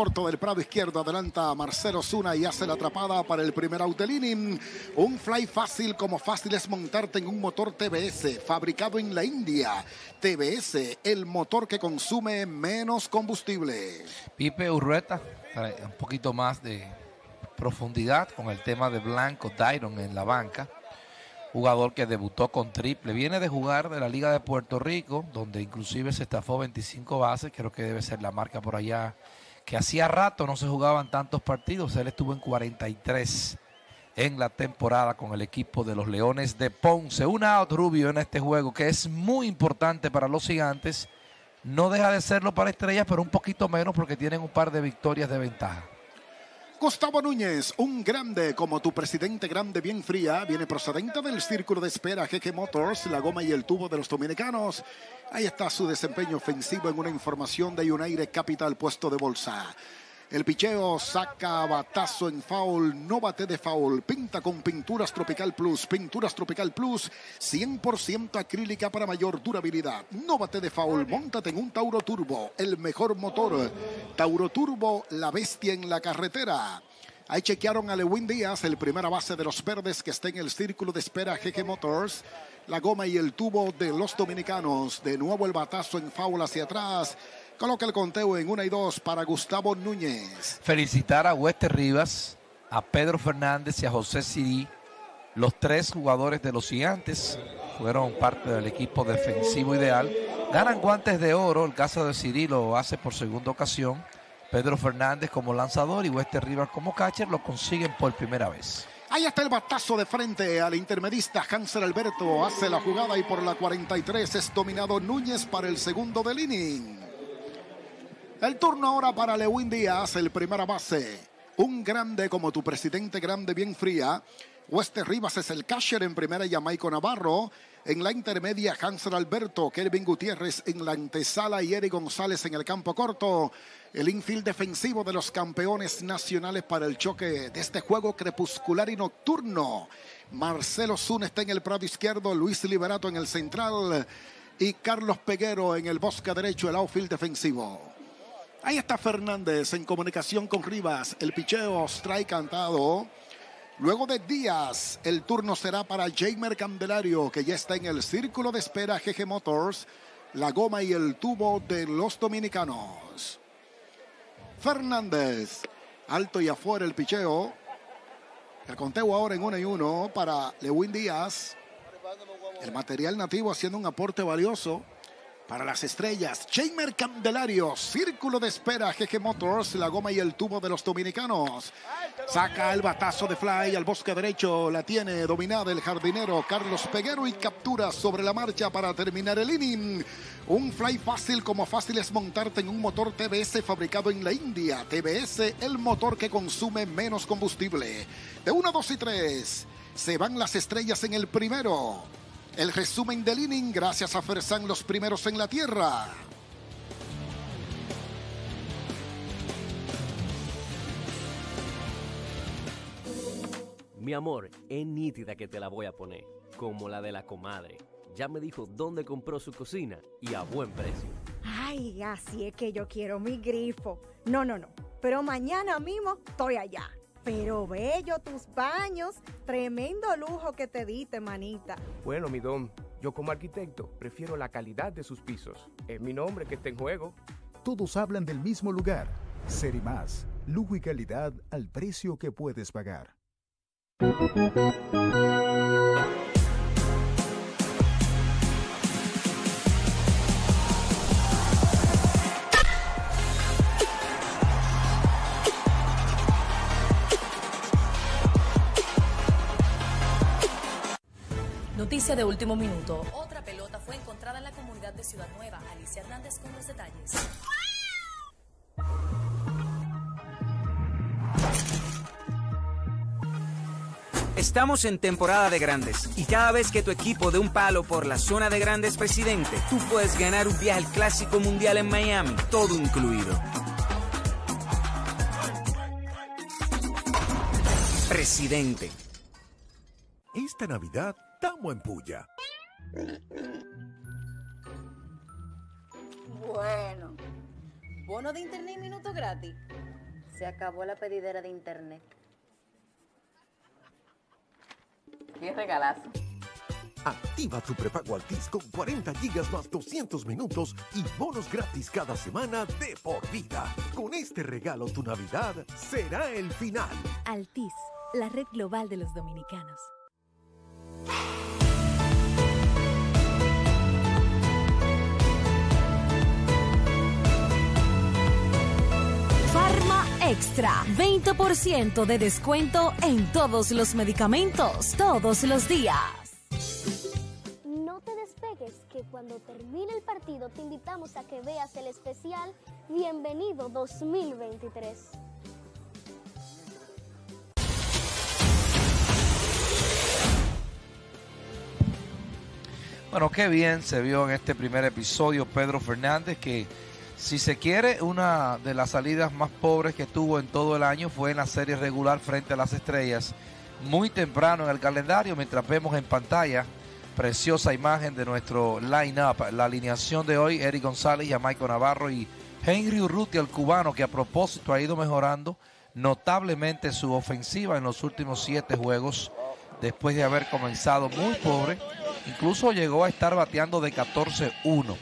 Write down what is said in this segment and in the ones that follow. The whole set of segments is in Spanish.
Corto del Prado izquierdo adelanta Marcelo Zuna y hace la atrapada para el primer inning. Un fly fácil como fácil es montarte en un motor TBS fabricado en la India. TBS, el motor que consume menos combustible. Pipe Urrueta, un poquito más de profundidad con el tema de Blanco Tyron en la banca jugador que debutó con triple. Viene de jugar de la Liga de Puerto Rico, donde inclusive se estafó 25 bases, creo que debe ser la marca por allá, que hacía rato no se jugaban tantos partidos, él estuvo en 43 en la temporada con el equipo de los Leones de Ponce. Un out rubio en este juego que es muy importante para los gigantes. No deja de serlo para Estrellas, pero un poquito menos porque tienen un par de victorias de ventaja. Gustavo Núñez, un grande como tu presidente grande bien fría, viene procedente del círculo de espera GG Motors, la goma y el tubo de los dominicanos. Ahí está su desempeño ofensivo en una información de United Capital puesto de bolsa. El picheo saca batazo en foul, no bate de foul, pinta con Pinturas Tropical Plus, Pinturas Tropical Plus, 100% acrílica para mayor durabilidad. No bate de foul, montate en un Tauro Turbo, el mejor motor. Tauro Turbo, la bestia en la carretera. Ahí chequearon a Lewin Díaz, el primera base de los verdes que está en el círculo de espera GG Motors. La goma y el tubo de los dominicanos. De nuevo el batazo en foul hacia atrás. Coloca el conteo en una y dos para Gustavo Núñez. Felicitar a Wester Rivas, a Pedro Fernández y a José Sirí, los tres jugadores de los gigantes. Fueron parte del equipo defensivo ideal. Ganan guantes de oro. El caso de Sirí lo hace por segunda ocasión. Pedro Fernández como lanzador y Wester Rivas como catcher lo consiguen por primera vez. Ahí está el batazo de frente al intermedista Hansel Alberto. Hace la jugada y por la 43 es dominado Núñez para el segundo del inning. El turno ahora para Lewin Díaz, el primera base. Un grande como tu presidente grande bien fría. Wester Rivas es el catcher en primera y Jamaico Navarro. En la intermedia, Hansel Alberto, Kelvin Gutiérrez en la antesala y Eric González en el campo corto. El infield defensivo de los campeones nacionales para el choque de este juego crepuscular y nocturno. Marcelo Zun está en el prado izquierdo, Luis Liberato en el central y Carlos Peguero en el bosque derecho, el outfield defensivo. Ahí está Fernández en comunicación con Rivas. El picheo strike cantado. Luego de Díaz, el turno será para Jamer Candelario, que ya está en el círculo de espera GG Motors, la goma y el tubo de los dominicanos. Fernández, alto y afuera el picheo. El conteo ahora en uno y uno para Lewin Díaz. El material nativo haciendo un aporte valioso para las estrellas. Chamer Candelario, círculo de espera, GG Motors, la goma y el tubo de los dominicanos. Saca el batazo de fly al bosque derecho, la tiene dominada el jardinero Carlos Peguero y captura sobre la marcha para terminar el inning. Un fly fácil como fácil es montarte en un motor TBS fabricado en la India. TBS, el motor que consume menos combustible. De 1, 2 y 3, se van las estrellas en el primero. El resumen del inning gracias a Fersan los primeros en la tierra. Mi amor, es nítida que te la voy a poner, como la de la comadre. Ya me dijo dónde compró su cocina y a buen precio. Ay, así es que yo quiero mi grifo. No, no, no. Pero mañana mismo estoy allá. Pero bello tus baños, tremendo lujo que te diste, manita. Bueno, mi don, yo como arquitecto prefiero la calidad de sus pisos. Es mi nombre que está en juego. Todos hablan del mismo lugar. Más, lujo y calidad al precio que puedes pagar. Noticia de último minuto. Otra pelota fue encontrada en la comunidad de Ciudad Nueva. Alicia Hernández con los detalles. Estamos en temporada de grandes y cada vez que tu equipo de un palo por la zona de grandes presidente, tú puedes ganar un viaje al Clásico Mundial en Miami, todo incluido. Presidente. Esta Navidad estamos en puya. Bueno. Bono de internet y minuto gratis. Se acabó la pedidera de internet. Qué regalazo. Activa tu prepago Altis con 40 gigas más 200 minutos y bonos gratis cada semana de por vida. Con este regalo tu Navidad será el final. Altis, la red global de los dominicanos. Extra, 20% de descuento en todos los medicamentos, todos los días. No te despegues, que cuando termine el partido te invitamos a que veas el especial Bienvenido 2023. Bueno, qué bien se vio en este primer episodio Pedro Fernández, que si se quiere, una de las salidas más pobres que tuvo en todo el año fue en la serie regular frente a las estrellas, muy temprano en el calendario, mientras vemos en pantalla preciosa imagen de nuestro line-up, la alineación de hoy, Eric González, Jamaico Navarro y Henry Urruti, el cubano, que a propósito ha ido mejorando notablemente su ofensiva en los últimos siete juegos, después de haber comenzado muy pobre, incluso llegó a estar bateando de 14-1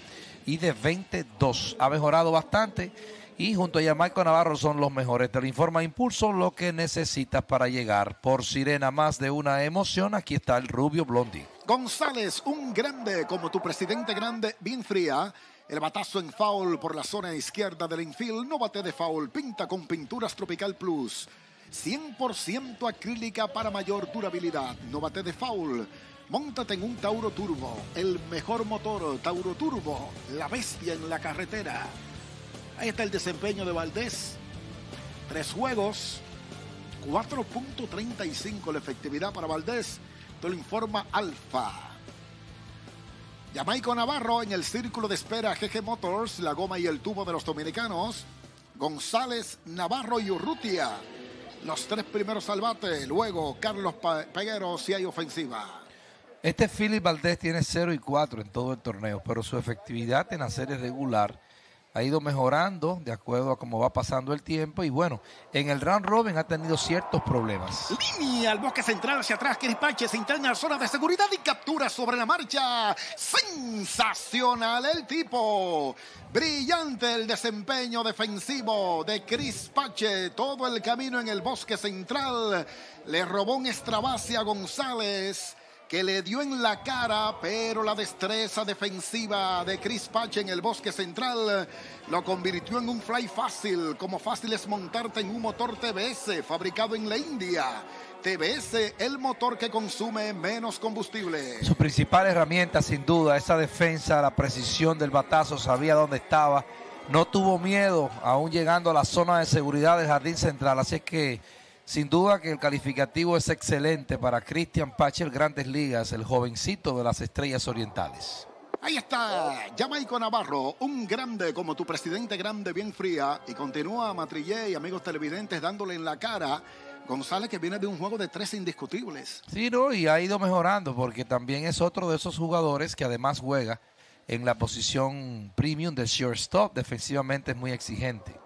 y de 22. Ha mejorado bastante y junto a Jamaico Navarro son los mejores. Te lo informa Impulso lo que necesitas para llegar. Por Sirena, más de una emoción, aquí está el Rubio Blondi. González, un grande como tu presidente grande, bien fría. El batazo en foul por la zona izquierda del infield. No bate de foul. Pinta con Pinturas Tropical Plus. 100% acrílica para mayor durabilidad. No bate de foul. Móntate en un Tauro Turbo, el mejor motor Tauro Turbo, la bestia en la carretera. Ahí está el desempeño de Valdés. Tres juegos, 4.35 la efectividad para Valdés. Te lo informa Alfa. Jamaico Navarro en el círculo de espera GG Motors, la goma y el tubo de los dominicanos. González, Navarro y Urrutia. Los tres primeros al bate. Luego Carlos Peguero si hay ofensiva. Este Philip Valdés tiene 0 y 4 en todo el torneo, pero su efectividad en la serie regular ha ido mejorando de acuerdo a cómo va pasando el tiempo y bueno, en el round robin ha tenido ciertos problemas. Línea al bosque central hacia atrás, Pache se interna a zona de seguridad y captura sobre la marcha. Sensacional el tipo. Brillante el desempeño defensivo de Chris Pache. Todo el camino en el bosque central. Le robó un extra base a González que le dio en la cara, pero la destreza defensiva de Chris Pache en el bosque central lo convirtió en un fly fácil, como fácil es montarte en un motor TBS fabricado en la India. TBS, el motor que consume menos combustible. Su principal herramienta, sin duda, esa defensa, la precisión del batazo, sabía dónde estaba, no tuvo miedo, aún llegando a la zona de seguridad del jardín central, así que sin duda que el calificativo es excelente para Cristian Pache, Grandes Ligas, el jovencito de las Estrellas Orientales. Ahí está, Jamaico Navarro, un grande como tu presidente grande, bien fría. Y continúa Matrillé y amigos televidentes dándole en la cara. González que viene de un juego de tres indiscutibles. Sí, no, y ha ido mejorando porque también es otro de esos jugadores que además juega en la posición premium de shortstop. Defensivamente es muy exigente.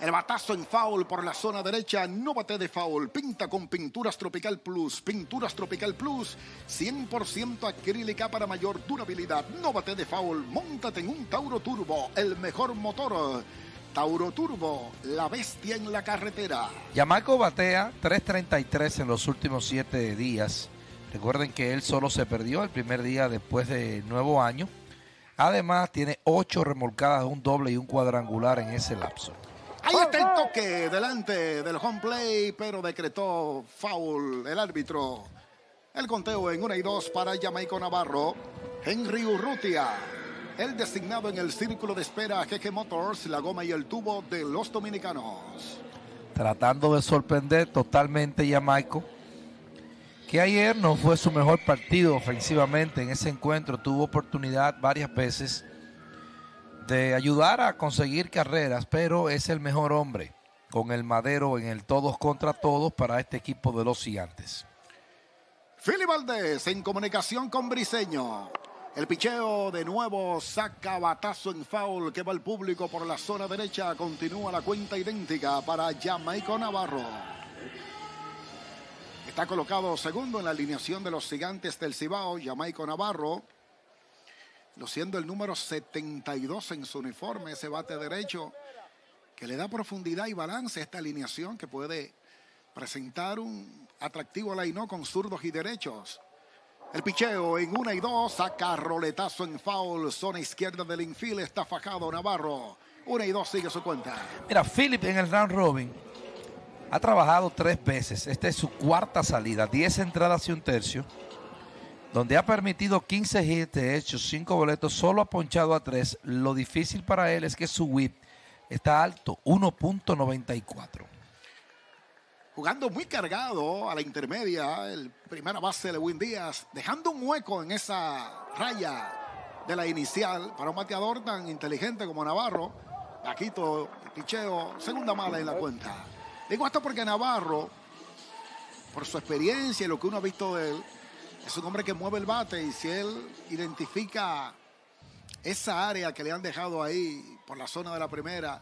El batazo en foul por la zona derecha. No bate de foul. Pinta con Pinturas Tropical Plus. Pinturas Tropical Plus. 100% acrílica para mayor durabilidad. No bate de foul. Móntate en un Tauro Turbo. El mejor motor. Tauro Turbo. La bestia en la carretera. Yamaco batea 3.33 en los últimos 7 días. Recuerden que él solo se perdió el primer día después de nuevo año. Además, tiene 8 remolcadas, un doble y un cuadrangular en ese lapso. Ahí está el toque delante del home play, pero decretó foul el árbitro. El conteo en 1 y 2 para Jamaico Navarro. Henry Urrutia, el designado en el círculo de espera GG Motors, la goma y el tubo de los dominicanos. Tratando de sorprender totalmente Jamaico, que ayer no fue su mejor partido ofensivamente en ese encuentro, tuvo oportunidad varias veces de ayudar a conseguir carreras, pero es el mejor hombre con el madero en el todos contra todos para este equipo de los gigantes. Fili Valdés en comunicación con Briseño. El picheo de nuevo saca batazo en foul que va el público por la zona derecha. Continúa la cuenta idéntica para Jamaico Navarro. Está colocado segundo en la alineación de los gigantes del Cibao, Jamaico Navarro. Luciendo el número 72 en su uniforme, ese bate derecho que le da profundidad y balance a esta alineación que puede presentar un atractivo line con zurdos y derechos. El picheo en una y dos, saca roletazo en foul, zona izquierda del infield, está fajado Navarro. Una y dos sigue su cuenta. Mira, Philip en el round robin ha trabajado tres veces. Esta es su cuarta salida, 10 entradas y un tercio, donde ha permitido 15 hits, de hecho, 5 boletos, solo ha ponchado a 3. Lo difícil para él es que su whip está alto, 1.94 jugando muy cargado a la intermedia, el primera base de Win Díaz, dejando un hueco en esa raya de la inicial para un bateador tan inteligente como Navarro. Paquito, picheo, segunda mala en la cuenta. Digo esto porque Navarro, por su experiencia y lo que uno ha visto de él, es un hombre que mueve el bate y si él identifica esa área que le han dejado ahí por la zona de la primera,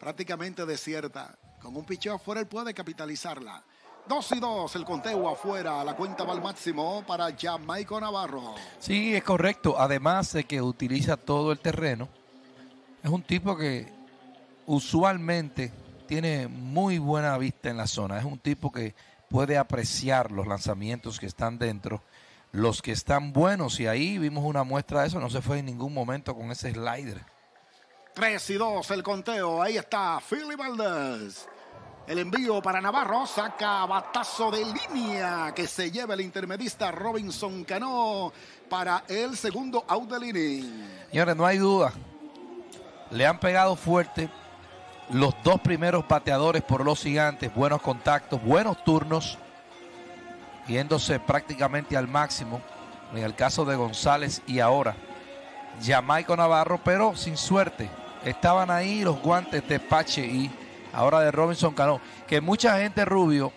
prácticamente desierta, con un picheo afuera, él puede capitalizarla. Dos y dos, el conteo afuera, la cuenta va al máximo para Jamaico Navarro. Sí, es correcto. Además de que utiliza todo el terreno, es un tipo que usualmente tiene muy buena vista en la zona. Es un tipo que puede apreciar los lanzamientos que están dentro, los que están buenos. Y ahí vimos una muestra de eso. No se fue en ningún momento con ese slider. 3 y 2 el conteo. Ahí está Philly Valdez. El envío para Navarro saca batazo de línea que se lleva el intermedista Robinson Cano para el segundo out del inning. Señores, no hay duda. Le han pegado fuerte los dos primeros bateadores por los gigantes. Buenos contactos, buenos turnos. Yéndose prácticamente al máximo. En el caso de González y ahora Jamaico Navarro, pero sin suerte. Estaban ahí los guantes de Pache y ahora de Robinson Cano, que mucha gente rubio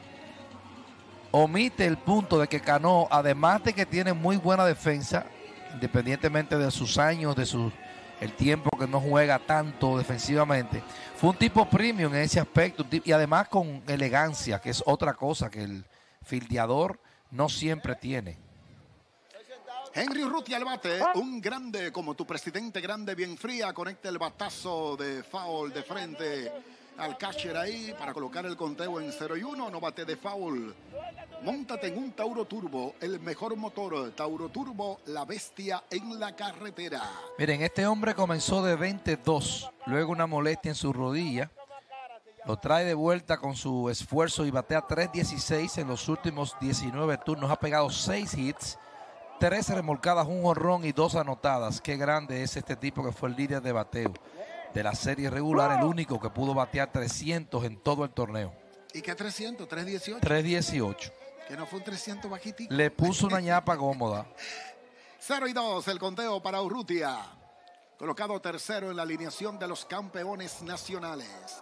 omite el punto de que Cano, además de que tiene muy buena defensa, independientemente de sus años, de su el tiempo que no juega tanto defensivamente, fue un tipo premium en ese aspecto y además con elegancia, que es otra cosa que el fildeador no siempre tiene. Henry Ruti al bate, un grande como tu presidente, grande, bien fría, conecta el batazo de foul de frente al catcher ahí para colocar el conteo en 0 y 1. No bate de foul. Móntate en un Tauro Turbo, el mejor motor. Tauro Turbo, la bestia en la carretera. Miren, este hombre comenzó de 22, luego una molestia en su rodilla. Lo trae de vuelta con su esfuerzo y batea 3.16 en los últimos 19 turnos. Ha pegado 6 hits, 3 remolcadas, un honrón y 2 anotadas. Qué grande es este tipo que fue el líder de bateo de la serie regular, el único que pudo batear 300 en todo el torneo. ¿Y qué 300? 318. 318. Que no fue un 300 bajitito. Le puso una ñapa cómoda. 0 y 2 el conteo para Urrutia. Colocado tercero en la alineación de los campeones nacionales.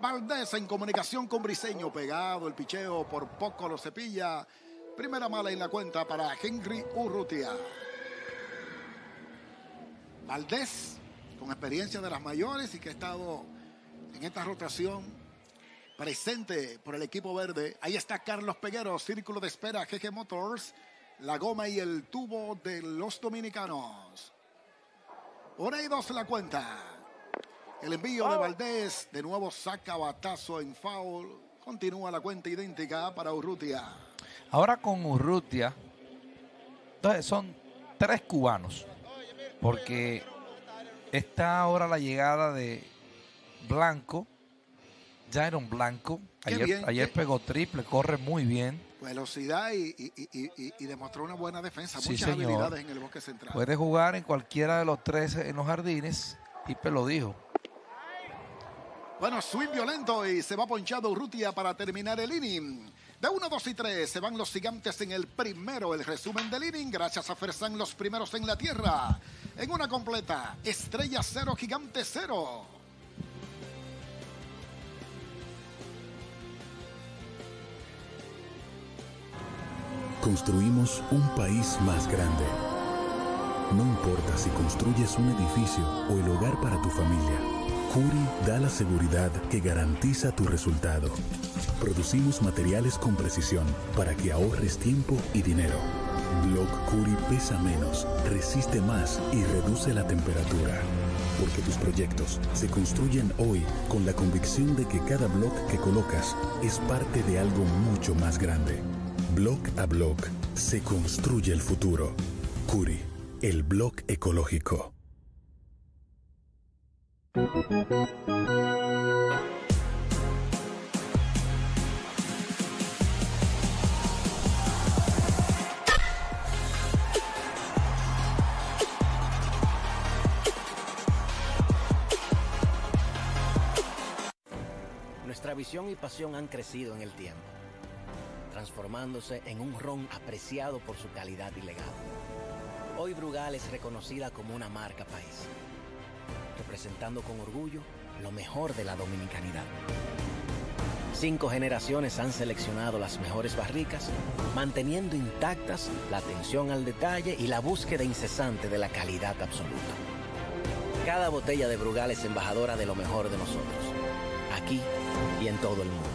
Valdés en comunicación con Briseño. Pegado el picheo, por poco lo cepilla. Primera mala en la cuenta para Henry Urrutia. Valdés con experiencia de las mayores y que ha estado en esta rotación presente por el equipo verde. Ahí está Carlos Peguero, círculo de espera, GG Motors, la goma y el tubo de los dominicanos. Hora y dos la cuenta. El envío de Valdés, de nuevo saca batazo en foul. Continúa la cuenta idéntica para Urrutia. Ahora con Urrutia, entonces son tres cubanos, porque Está ahora la llegada de Blanco, Jaron Blanco. Ayer, ayer pegó triple, corre muy bien. Velocidad y, demostró una buena defensa. Muchas habilidades en el bosque central. Puede jugar en cualquiera de los tres en los jardines. Pipe lo dijo. Bueno, swing violento y se va ponchado Urrutia para terminar el inning. De 1, 2 y 3 se van los gigantes en el primero. El resumen del inning. Gracias a Fersan, los primeros en la tierra en una completa Estrella Cero Gigante Cero. Construimos un país más grande No importa si construyes un edificio o el hogar para tu familia, Curi da la seguridad que garantiza tu resultado. Producimos materiales con precisión para que ahorres tiempo y dinero. Block Curi pesa menos, resiste más y reduce la temperatura. Porque tus proyectos se construyen hoy con la convicción de que cada block que colocas es parte de algo mucho más grande. Block a block se construye el futuro. Curi, el block ecológico. Nuestra visión y pasión han crecido en el tiempo, transformándose en un ron apreciado por su calidad y legado. Hoy Brugal es reconocida como una marca país, representando con orgullo lo mejor de la dominicanidad. Cinco generaciones han seleccionado las mejores barricas, manteniendo intactas la atención al detalle y la búsqueda incesante de la calidad absoluta. Cada botella de Brugal es embajadora de lo mejor de nosotros, aquí y en todo el mundo.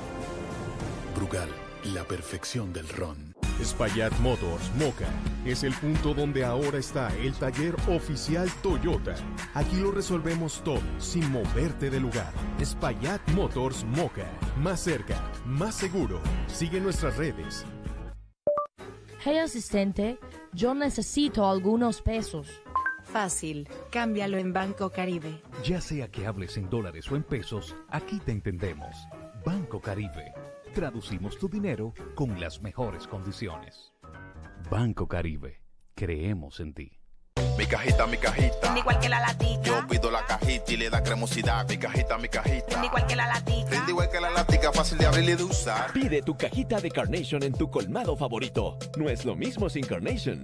Brugal, la perfección del ron. Espaillat Motors Moca es el punto donde ahora está el taller oficial Toyota. Aquí lo resolvemos todo sin moverte de lugar. Espaillat Motors Moca. Más cerca, más seguro. Sigue nuestras redes. Hey asistente, yo necesito algunos pesos. Fácil, cámbialo en Banco Caribe. Ya sea que hables en dólares o en pesos, aquí te entendemos. Banco Caribe. Traducimos tu dinero con las mejores condiciones. Banco Caribe. Creemos en ti. Mi cajita, mi cajita. Igual que la latica. Yo pido la cajita y le da cremosidad. Mi cajita, mi cajita. Igual que la latica. Rinde igual que la latica, fácil de abrir y de usar. Pide tu cajita de Carnation en tu colmado favorito. No es lo mismo sin Carnation.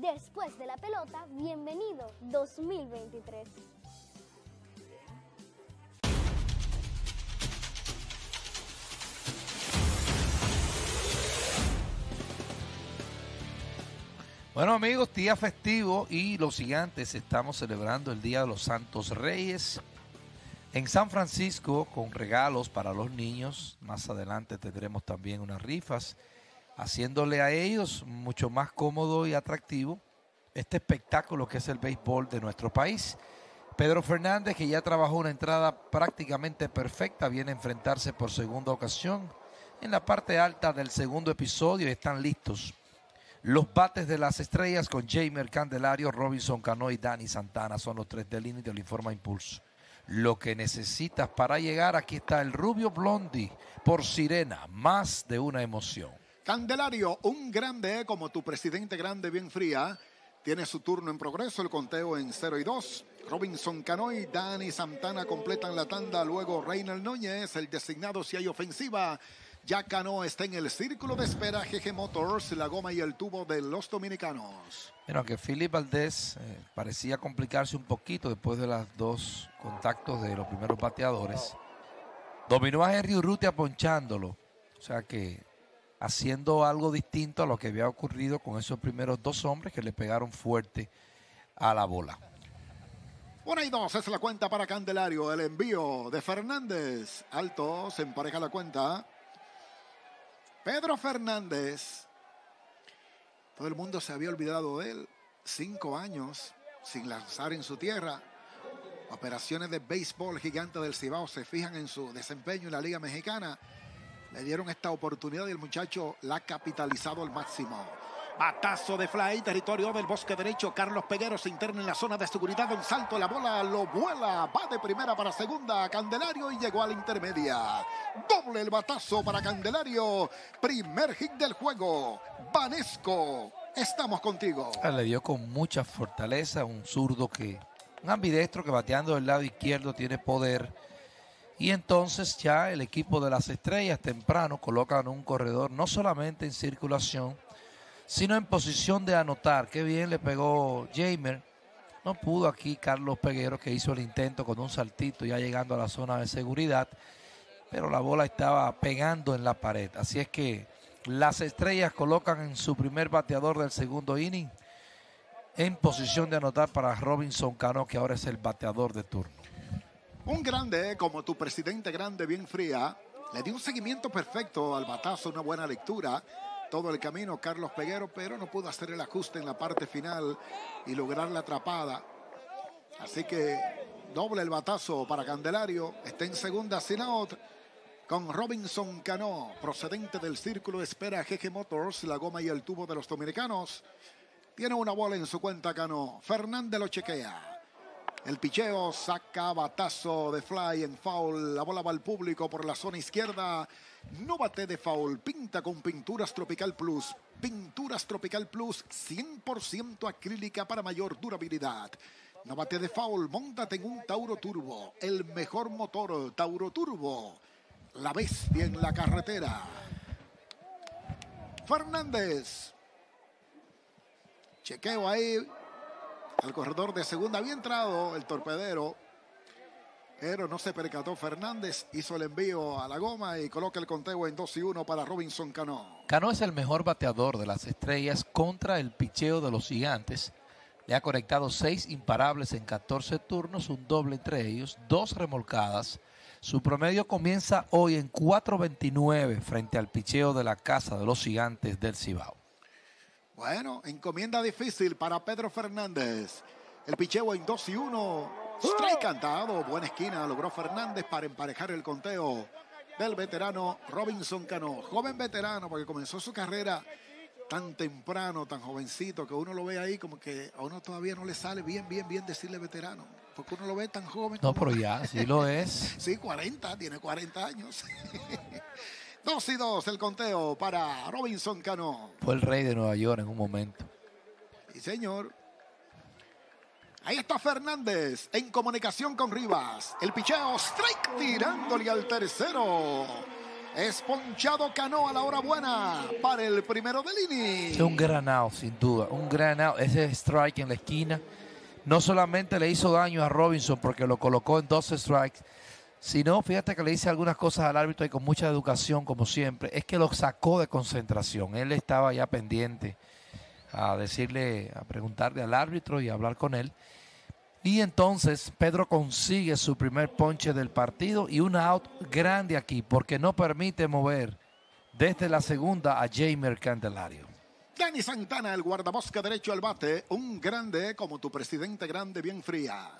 Después de la pelota, bienvenido 2023. Bueno amigos, día festivo y los gigantes estamos celebrando el Día de los Santos Reyes en San Francisco con regalos para los niños. Más adelante tendremos también unas rifas, haciéndole a ellos mucho más cómodo y atractivo este espectáculo que es el béisbol de nuestro país. Pedro Fernández, que ya trabajó una entrada prácticamente perfecta, viene a enfrentarse por segunda ocasión en la parte alta del segundo episodio están listos los bates de las estrellas con Jamer Candelario, Robinson Cano y Dani Santana son los tres del inning del Informa Impulso. Lo que necesitas para llegar, aquí está el Rubio Blondi por Sirena, más de una emoción. Candelario, un grande eh, como tu presidente grande bien fría, tiene su turno en progreso, el conteo en 0 y 2. Robinson Cano y Dani Santana completan la tanda, luego Reynald Núñez, el designado si hay ofensiva. Ya Cano está en el círculo de espera GG Motors, la goma y el tubo de los dominicanos. Bueno, que Philip Valdés eh, parecía complicarse un poquito después de los dos contactos de los primeros bateadores. Dominó a Henry Urrutia ponchándolo. O sea que haciendo algo distinto a lo que había ocurrido con esos primeros dos hombres que le pegaron fuerte a la bola. Una y dos es la cuenta para Candelario. El envío de Fernández. Alto, se empareja la cuenta. Pedro Fernández. Todo el mundo se había olvidado de él. Cinco años sin lanzar en su tierra. Operaciones de béisbol gigante del Cibao se fijan en su desempeño en la Liga Mexicana. Le dieron esta oportunidad y el muchacho la ha capitalizado al máximo. Batazo de fly, territorio del bosque derecho. Carlos Peguero se interna en la zona de seguridad. Un salto, la bola lo vuela. Va de primera para segunda. Candelario y llegó a la intermedia. Doble el batazo para Candelario. Primer hit del juego. Vanesco, estamos contigo. Le dio con mucha fortaleza un zurdo que. Un ambidestro que bateando del lado izquierdo tiene poder. Y entonces ya el equipo de las estrellas temprano colocan un corredor no solamente en circulación, sino en posición de anotar. Qué bien le pegó Jamer. No pudo aquí Carlos Peguero, que hizo el intento con un saltito ya llegando a la zona de seguridad, pero la bola estaba pegando en la pared. Así es que Las estrellas colocan en su primer bateador del segundo inning en posición de anotar para Robinson Cano, que ahora es el bateador de turno. Un grande como tu presidente grande, bien fría, le dio un seguimiento perfecto al batazo, una buena lectura. Todo el camino Carlos Peguero, pero no pudo hacer el ajuste en la parte final y lograr la atrapada. Así que doble el batazo para Candelario. Está en segunda sin out con Robinson Cano, procedente del círculo espera GG Motors, la goma y el tubo de los dominicanos. Tiene una bola en su cuenta Cano. Fernández lo chequea. El picheo saca batazo de fly en foul. La bola va al público por la zona izquierda. No bate de foul. Pinta con Pinturas Tropical Plus. Pinturas Tropical Plus 100% acrílica para mayor durabilidad. No bate de foul. Móntate en un Tauro Turbo. El mejor motor Tauro Turbo. La bestia en la carretera. Fernández. Chequeo ahí al corredor de segunda. Había entrado el torpedero, pero no se percató Fernández. Hizo el envío a la goma y coloca el conteo en 2 y 1 para Robinson Cano. Cano es el mejor bateador de las estrellas contra el picheo de los gigantes. Le ha conectado seis imparables en 14 turnos, un doble entre ellos, dos remolcadas. Su promedio comienza hoy en 4.29 frente al picheo de la casa de los gigantes del Cibao. Bueno, encomienda difícil para Pedro Fernández. El picheo en 2 y 1. Strike cantado. Buena esquina logró Fernández para emparejar el conteo del veterano Robinson Cano. Joven veterano porque comenzó su carrera tan temprano, tan jovencito, que uno lo ve ahí como que a uno todavía no le sale bien, bien, bien decirle veterano. Porque uno lo ve tan joven. No, pero ya, sí lo es. sí, 40, tiene 40 años. 2 y 2 el conteo para Robinson Cano. Fue el rey de Nueva York en un momento. Sí, señor. Ahí está Fernández en comunicación con Rivas. El picheo strike tirándole al tercero. Esponchado Cano a la hora buena para el primero del inning. Es un granado, sin duda. Un granado. Ese strike en la esquina no solamente le hizo daño a Robinson porque lo colocó en dos strikes, sino, fíjate que le hice algunas cosas al árbitro y con mucha educación, como siempre, es que lo sacó de concentración. Él estaba ya pendiente a decirle, a preguntarle al árbitro y a hablar con él. Y entonces Pedro consigue su primer ponche del partido y un out grande aquí, porque no permite mover desde la segunda a Jamer Candelario. Dani Santana, el guardabosca derecho al bate, un grande como tu presidente grande, bien fría.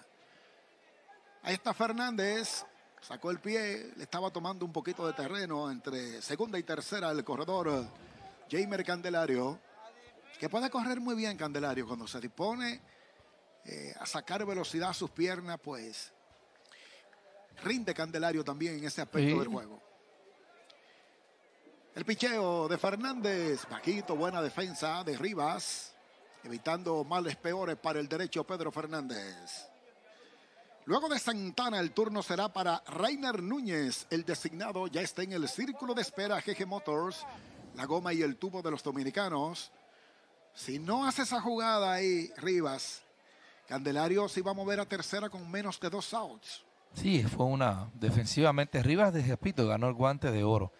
Ahí está Fernández, sacó el pie, le estaba tomando un poquito de terreno entre segunda y tercera el corredor Jamer Candelario, que puede correr muy bien Candelario cuando se dispone eh, a sacar velocidad a sus piernas, pues rinde Candelario también en ese aspecto del juego. El picheo de Fernández, bajito, buena defensa de Rivas, evitando males peores para el derecho Pedro Fernández. Luego de Santana, el turno será para Rainer Núñez. El designado ya está en el círculo de espera GG Motors, la goma y el tubo de los dominicanos. Si no hace esa jugada ahí, Rivas, Candelario se va a mover a tercera con menos de dos outs. Sí, fue una. Defensivamente, Rivas, de repito, ganó el guante de oro.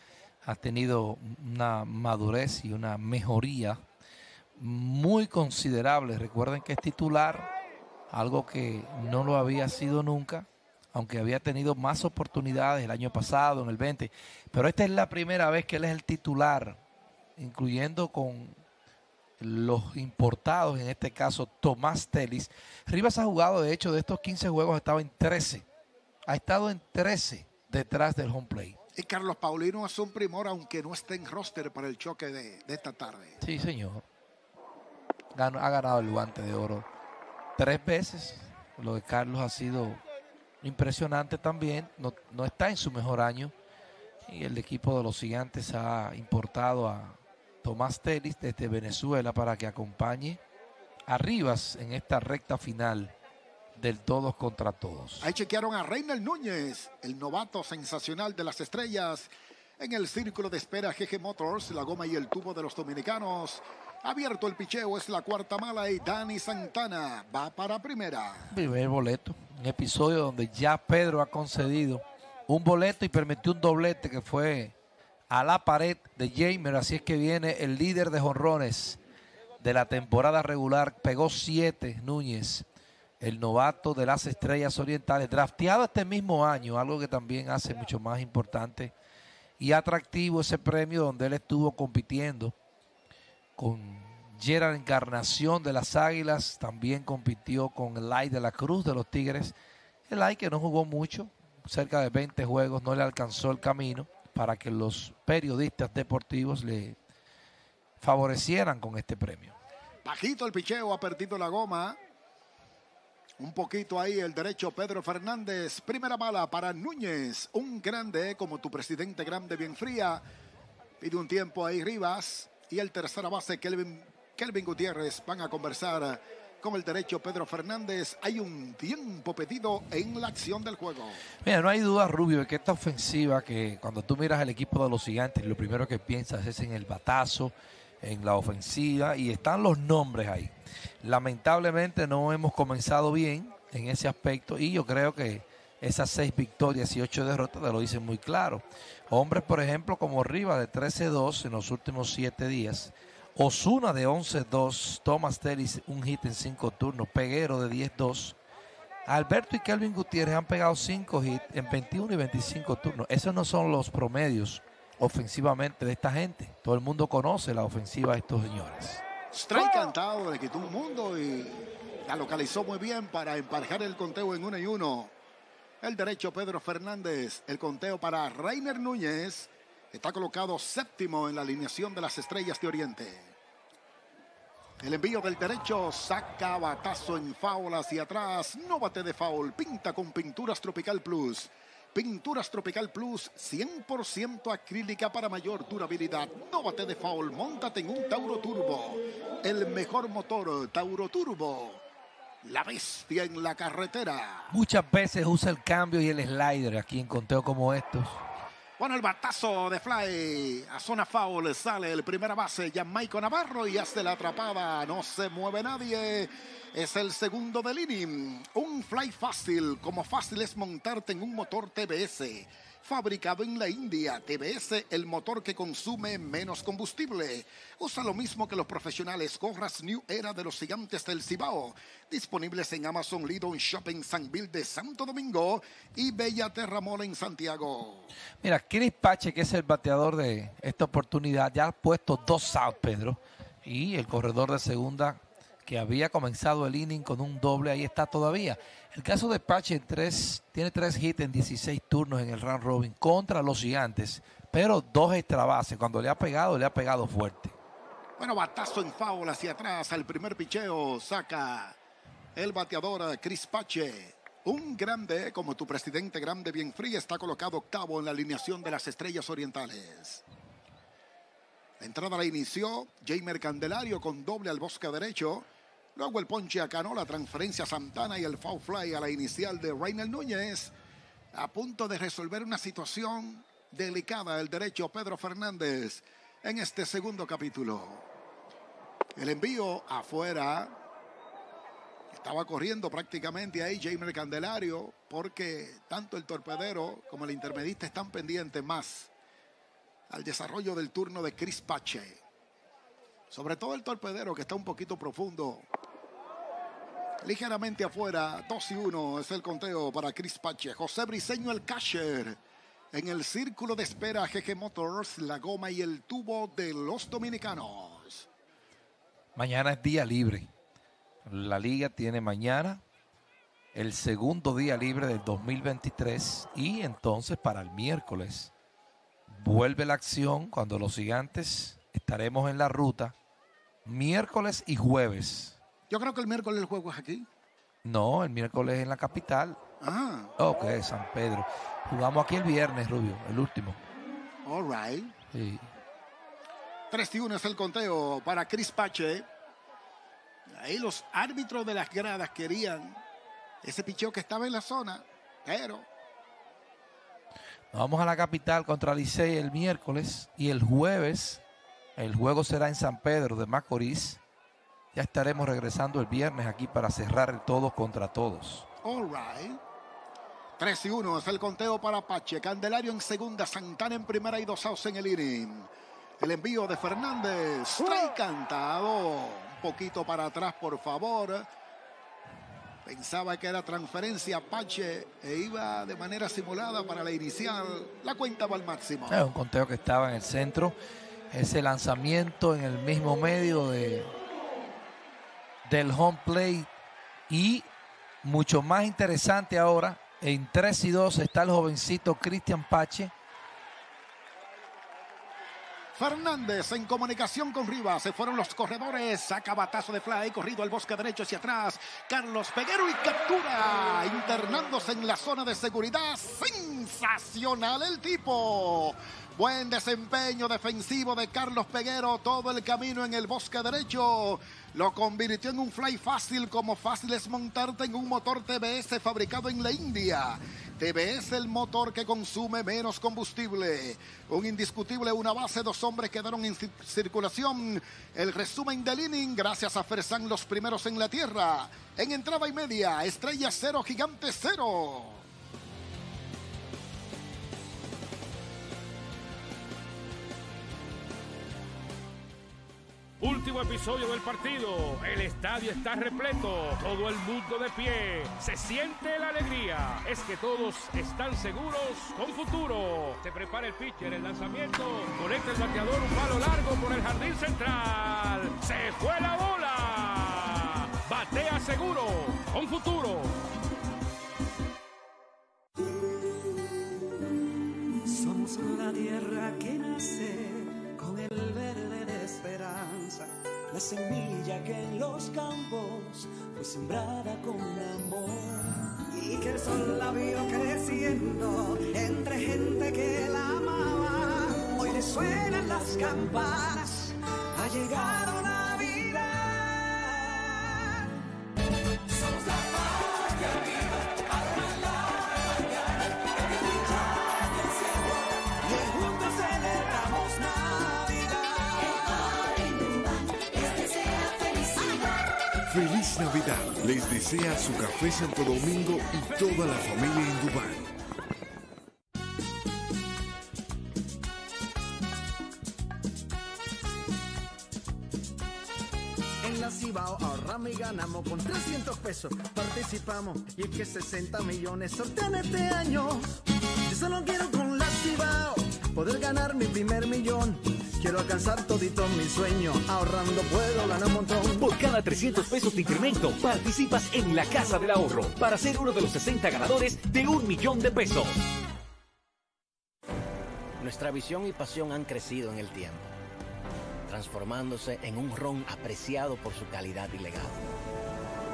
Ha tenido una madurez y una mejoría muy considerable. Recuerden que es titular algo que no lo había sido nunca, aunque había tenido más oportunidades el año pasado, en el 20. Pero esta es la primera vez que él es el titular, incluyendo con los importados, en este caso Tomás Telis. Rivas ha jugado, de hecho, de estos 15 juegos, ha estado en 13. Ha estado en 13 detrás del home play. Y Carlos Paulino es un primor, aunque no esté en roster para el choque de, esta tarde. Sí, señor. ha ganado el guante de oro tres veces. Lo de Carlos ha sido impresionante también. No, está en su mejor año. Y el equipo de los gigantes ha importado a Tomás Telis desde Venezuela para que acompañe a Rivas en esta recta final del todos contra todos. Ahí chequearon a Reynel Núñez, el novato sensacional de las estrellas. En el círculo de espera GG Motors, la goma y el tubo de los dominicanos. Abierto el picheo, es la cuarta mala y Dani Santana va para primera. Primer boleto, un episodio donde ya Pedro ha concedido un boleto y permitió un doblete que fue a la pared de Jamer. Así es que viene el líder de jonrones de la temporada regular. Pegó siete Núñez, el novato de las Estrellas Orientales, drafteado este mismo año, algo que también hace mucho más importante y atractivo ese premio donde él estuvo compitiendo con Gerard Encarnación de las Águilas, también compitió con Eli de la Cruz de los Tigres. Eli que no jugó mucho, cerca de 20 juegos, no le alcanzó el camino para que los periodistas deportivos le favorecieran con este premio. Bajito el picheo, ha perdido la goma. Un poquito ahí el derecho Pedro Fernández. Primera bala para Núñez. Un grande como tu presidente grande bien fría. Pide un tiempo ahí Rivas. Y el tercera base Kelvin, Kelvin Gutiérrez van a conversar con el derecho Pedro Fernández. Hay un tiempo pedido en la acción del juego. Mira, no hay duda, Rubio, de que esta ofensiva, que cuando tú miras el equipo de los gigantes, lo primero que piensas es en el batazo, en la ofensiva, y están los nombres ahí. Lamentablemente no hemos comenzado bien en ese aspecto, y yo creo que esas seis victorias y ocho derrotas te lo dicen muy claro. Hombres, por ejemplo, como Rivas de 13-2 en los últimos siete días. Osuna de 11-2, Thomas Tellis un hit en cinco turnos, Peguero de 10-2. Alberto y Kelvin Gutiérrez han pegado cinco hits en 21 y 25 turnos. Esos no son los promedios ofensivamente de esta gente. Todo el mundo conoce la ofensiva de estos señores. Strike cantado, le quitó un mundo y la localizó muy bien para emparejar el conteo en uno y uno. El derecho Pedro Fernández, el conteo para Rainer Núñez. Está colocado séptimo en la alineación de las estrellas de Oriente. El envío del derecho saca batazo en foul hacia atrás. No bate de foul. Pinta con Pinturas Tropical Plus. Pinturas Tropical Plus 100% acrílica para mayor durabilidad. No bate de foul. Móntate en un Tauro Turbo. El mejor motor Tauro Turbo. La bestia en la carretera. Muchas veces usa el cambio y el slider aquí en conteo como estos. Bueno, el batazo de fly a zona foul. Sale el primera base, Jamaico Navarro, y hace la atrapada. No se mueve nadie. Es el segundo del inning. Un fly fácil, como fácil es montarte en un motor TBS. Fabricado en la India, TBS, el motor que consume menos combustible. Usa lo mismo que los profesionales. Corras New Era de los gigantes del Cibao. Disponibles en Amazon Lidon Shopping San Bill de Santo Domingo y Bella Terramol en Santiago. Mira, Chris Pache, que es el bateador de esta oportunidad, ya ha puesto dos outs, Pedro. Y el corredor de segunda que había comenzado el inning con un doble, ahí está todavía. El caso de Pache tres, tiene tres hits en 16 turnos en el round robin contra los gigantes, pero dos extra bases. Cuando le ha pegado, le ha pegado fuerte. Bueno, batazo en foul hacia atrás. Al primer picheo saca el bateador Chris Pache. Un grande, como tu presidente grande bien frío, está colocado octavo en la alineación de las estrellas orientales. La entrada la inició Jamer Candelario con doble al bosque derecho. Luego el ponche a Cano, la transferencia Santana y el foul fly a la inicial de Reynel Núñez. A punto de resolver una situación delicada el derecho Pedro Fernández en este segundo capítulo. El envío afuera. Estaba corriendo prácticamente ahí Jamer Candelario porque tanto el torpedero como el intermedista están pendientes más al desarrollo del turno de Chris Pache. Sobre todo el torpedero que está un poquito profundo. Ligeramente afuera, 2 y 1 es el conteo para Chris Pache. José Briseño el catcher. En el círculo de espera GG Motors, la goma y el tubo de los dominicanos. Mañana es día libre. La liga tiene mañana el segundo día libre del 2023 y entonces para el miércoles vuelve la acción cuando los gigantes estaremos en la ruta miércoles y jueves. Yo creo que el miércoles el juego es aquí. No, el miércoles en la capital. Ah. Ok, San Pedro. Jugamos aquí el viernes, Rubio, el último. All right. Sí. 3 y 1 es el conteo para Chris Pache. Ahí los árbitros de las gradas querían ese picheo que estaba en la zona, pero Nos vamos a la capital contra Licey el miércoles y el jueves el juego será en San Pedro de Macorís. Ya estaremos regresando el viernes aquí para cerrar el todos contra todos. All right. 3 y 1 es el conteo para Pache. Candelario en segunda, Santana en primera y dos outs en el inning. El envío de Fernández. Trae cantado. Un poquito para atrás, por favor. Pensaba que era transferencia Pache e iba de manera simulada para la inicial. La cuenta va al máximo. Es un conteo que estaba en el centro. Ese lanzamiento en el mismo medio de, del home plate. Y mucho más interesante ahora, en 3 y 2 está el jovencito Cristian Pache. Fernández en comunicación con Rivas. Se fueron los corredores. Saca batazo de fly. Corrido al bosque derecho hacia atrás. Carlos Peguero y captura. Internándose en la zona de seguridad. Sensacional el tipo. Buen desempeño defensivo de Carlos Peguero. Todo el camino en el bosque derecho. Lo convirtió en un fly fácil como fácil es montarte en un motor TBS fabricado en la India. TBS el motor que consume menos combustible. Un indiscutible, una base, dos hombres quedaron en circulación. El resumen del inning, gracias a Fersan, los primeros en la tierra. En entrada y media, estrella cero, gigante cero. Último episodio del partido. El estadio está repleto. Todo el mundo de pie. Se siente la alegría. Es que todos están seguros con futuro. Se prepara el pitcher, el lanzamiento. Conecta el bateador, un palo largo por el jardín central. Se fue la bola. Batea seguro con futuro. Somos la tierra que nace con el verde de la semilla que en los campos fue sembrada con amor. Y que el sol la vio creciendo entre gente que la amaba. Hoy le suenan las campanas, ha llegado Navidad. Navidad les desea su café Santo Domingo y toda la familia en Dubán. En la Cibao ahorramos y ganamos con 300 pesos. Participamos y es que 60 millones sortean este año. Yo solo quiero con la Cibao poder ganar mi primer millón. Quiero alcanzar todito mi sueño. Ahorrando puedo ganar un montón. Por cada 300 pesos de incremento, participas en la Casa del Ahorro para ser uno de los 60 ganadores de un millón de pesos. Nuestra visión y pasión han crecido en el tiempo, transformándose en un ron apreciado por su calidad y legado.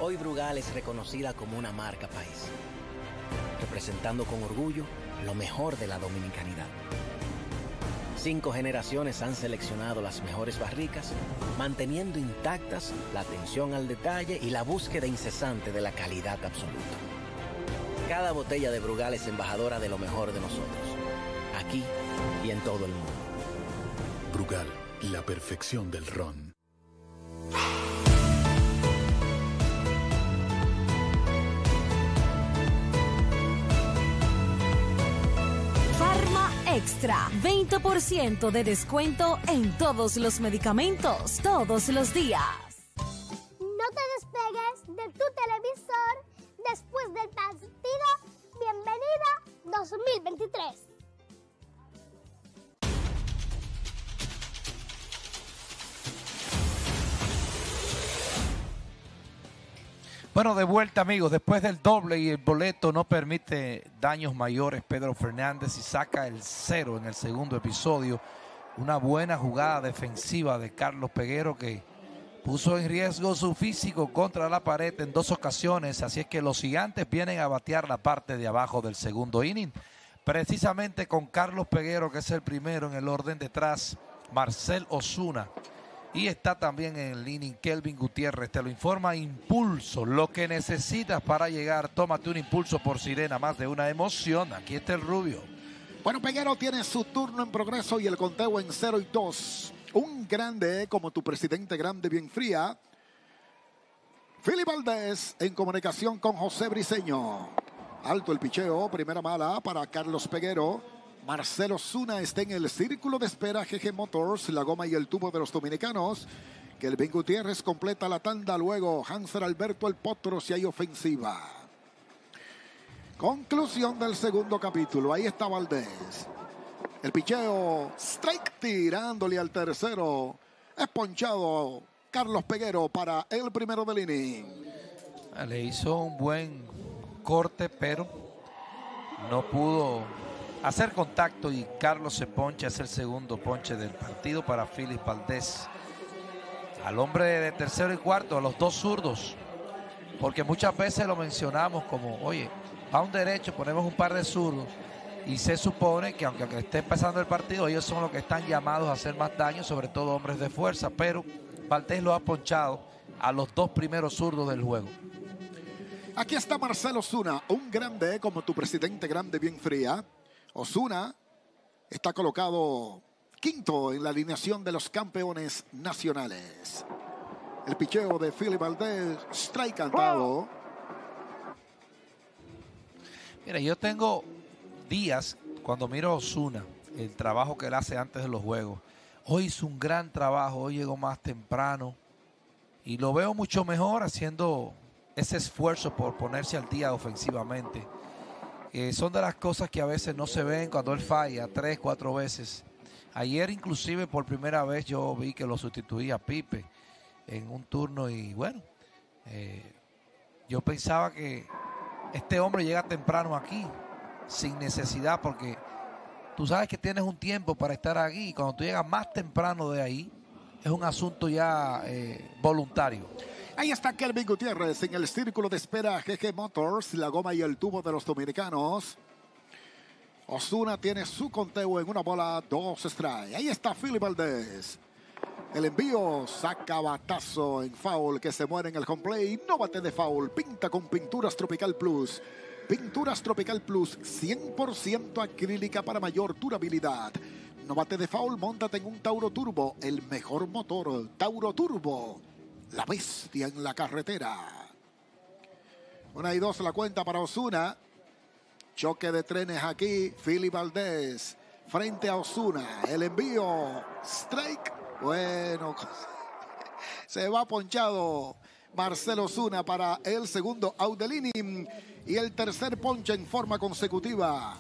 Hoy Brugal es reconocida como una marca país, representando con orgullo lo mejor de la dominicanidad. Cinco generaciones han seleccionado las mejores barricas, manteniendo intactas la atención al detalle y la búsqueda incesante de la calidad absoluta. Cada botella de Brugal es embajadora de lo mejor de nosotros, aquí y en todo el mundo. Brugal, la perfección del ron. Extra, 20% de descuento en todos los medicamentos, todos los días. No te despegues de tu televisor después del partido. Bienvenida 2023. Bueno, de vuelta amigos, después del doble y el boleto no permite daños mayores, Pedro Fernández y saca el cero en el segundo episodio. Una buena jugada defensiva de Carlos Peguero que puso en riesgo su físico contra la pared en dos ocasiones, así es que los gigantes vienen a batear la parte de abajo del segundo inning, precisamente con Carlos Peguero que es el primero en el orden detrás, Marcel Osuna y está también en inning Kelvin Gutiérrez. Te lo informa Impulso. Lo que necesitas para llegar, tómate un impulso por sirena, más de una emoción. Aquí está el rubio. Bueno, Peguero tiene su turno en progreso y el conteo en 0 y 2. Un grande como tu presidente grande, bien fría. Philip Valdés en comunicación con José Briseño. Alto el picheo, primera mala para Carlos Peguero. Marcelo Zuna está en el círculo de espera GG Motors, la goma y el tubo de los dominicanos. Kelvin Gutiérrez completa la tanda, luego Hanser Alberto el potro si hay ofensiva. Conclusión del segundo capítulo, ahí está Valdés. El picheo, strike tirándole al tercero. Es ponchado Carlos Peguero para el primero del inning. Le hizo un buen corte, pero no pudo hacer contacto y Carlos se poncha, es el segundo ponche del partido para Félix Valdés. Al hombre de tercero y cuarto, a los dos zurdos, porque muchas veces lo mencionamos como, oye, va un derecho, ponemos un par de zurdos y se supone que aunque, esté empezando el partido, ellos son los que están llamados a hacer más daño, sobre todo hombres de fuerza, pero Valdés lo ha ponchado a los dos primeros zurdos del juego. Aquí está Marcelo Osuna, un grande como tu presidente grande bien fría. Osuna está colocado quinto en la alineación de los campeones nacionales. El picheo de Philip Valdez, strike cantado. Mira, yo tengo días cuando miro a Osuna, el trabajo que él hace antes de los juegos. Hoy hizo un gran trabajo, hoy llegó más temprano y lo veo mucho mejor haciendo ese esfuerzo por ponerse al día ofensivamente. Eh, son de las cosas que a veces no se ven cuando él falla tres, cuatro veces. Ayer inclusive por primera vez yo vi que lo sustituía Pipe en un turno y bueno, eh, yo pensaba que este hombre llega temprano aquí sin necesidad porque tú sabes que tienes un tiempo para estar aquí y cuando tú llegas más temprano de ahí es un asunto ya eh, voluntario. Ahí está Kelvin Gutiérrez en el círculo de espera GG Motors, la goma y el tubo de los dominicanos. Osuna tiene su conteo en una bola, dos strikes. Ahí está Philip Valdez. El envío saca batazo en foul que se muere en el home play. No bate de foul. Pinta con Pinturas Tropical Plus. Pinturas Tropical Plus 100% acrílica para mayor durabilidad. No bate de foul, montate en un Tauro Turbo, el mejor motor. Tauro Turbo la bestia en la carretera. Una y dos la cuenta para Osuna. Choque de trenes aquí. Philly Valdés frente a Osuna. El envío. Strike. Bueno, se va ponchado Marcelo Osuna para el segundo out del inning. Y el tercer ponche en forma consecutiva.